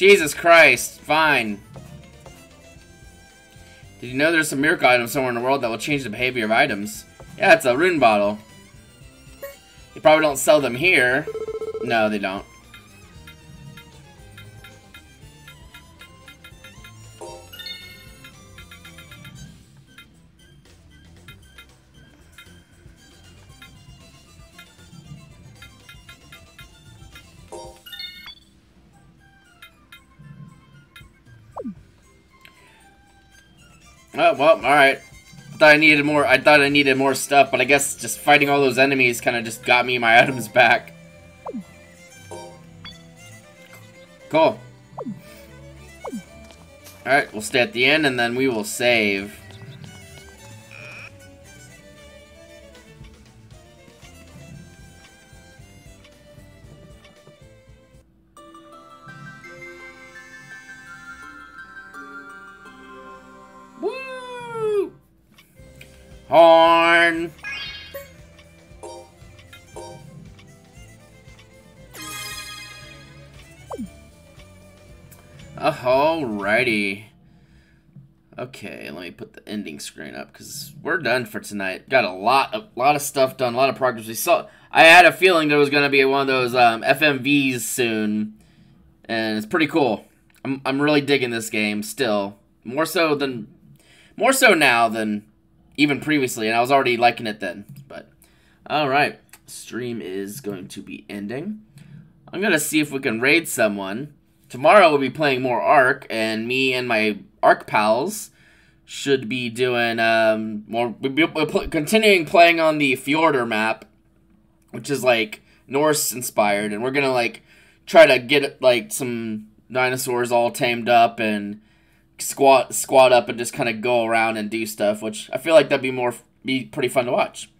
Jesus Christ, fine. Did you know there's some miracle items somewhere in the world that will change the behavior of items? Yeah, it's a rune bottle. They probably don't sell them here. No, they don't. Oh, well, alright. I thought I needed more, I thought I needed more stuff, but I guess just fighting all those enemies kind of just got me my items back. Cool. Alright, we'll stay at the end, and then we will save. Horn! Alrighty. Okay, let me put the ending screen up because we're done for tonight. Got a lot of lot of stuff done, a lot of progress. We saw. I had a feeling there was gonna be one of those um, FMVs soon, and it's pretty cool. I'm I'm really digging this game still more so than more so now than even previously, and I was already liking it then. But all right, stream is going to be ending. I'm gonna see if we can raid someone. Tomorrow we'll be playing more Ark, and me and my Ark pals should be doing um, more. We'll be continuing playing on the Fjordur map, which is like Norse inspired, and we're gonna like try to get like some dinosaurs all tamed up and squat squat up and just kind of go around and do stuff, which I feel like that'd be more be pretty fun to watch.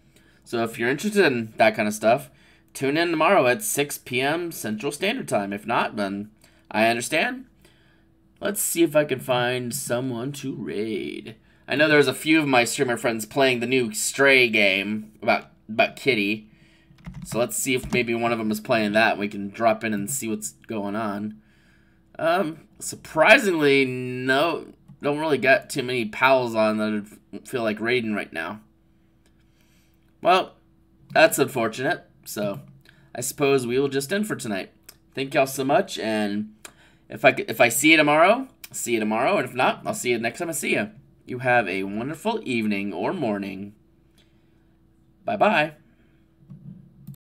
So if you're interested in that kind of stuff, tune in tomorrow at 6 p.m. Central Standard Time. If not, then I understand. Let's see if I can find someone to raid. I know there's a few of my streamer friends playing the new Stray game about about Kitty. So let's see if maybe one of them is playing that. We can drop in and see what's going on. Um, surprisingly, no, don't really got too many pals on that feel like raiding right now. Well, that's unfortunate. So, I suppose we will just end for tonight. Thank y'all so much, and if I if I see you tomorrow, see you tomorrow, and if not, I'll see you next time I see you. You have a wonderful evening or morning. Bye bye.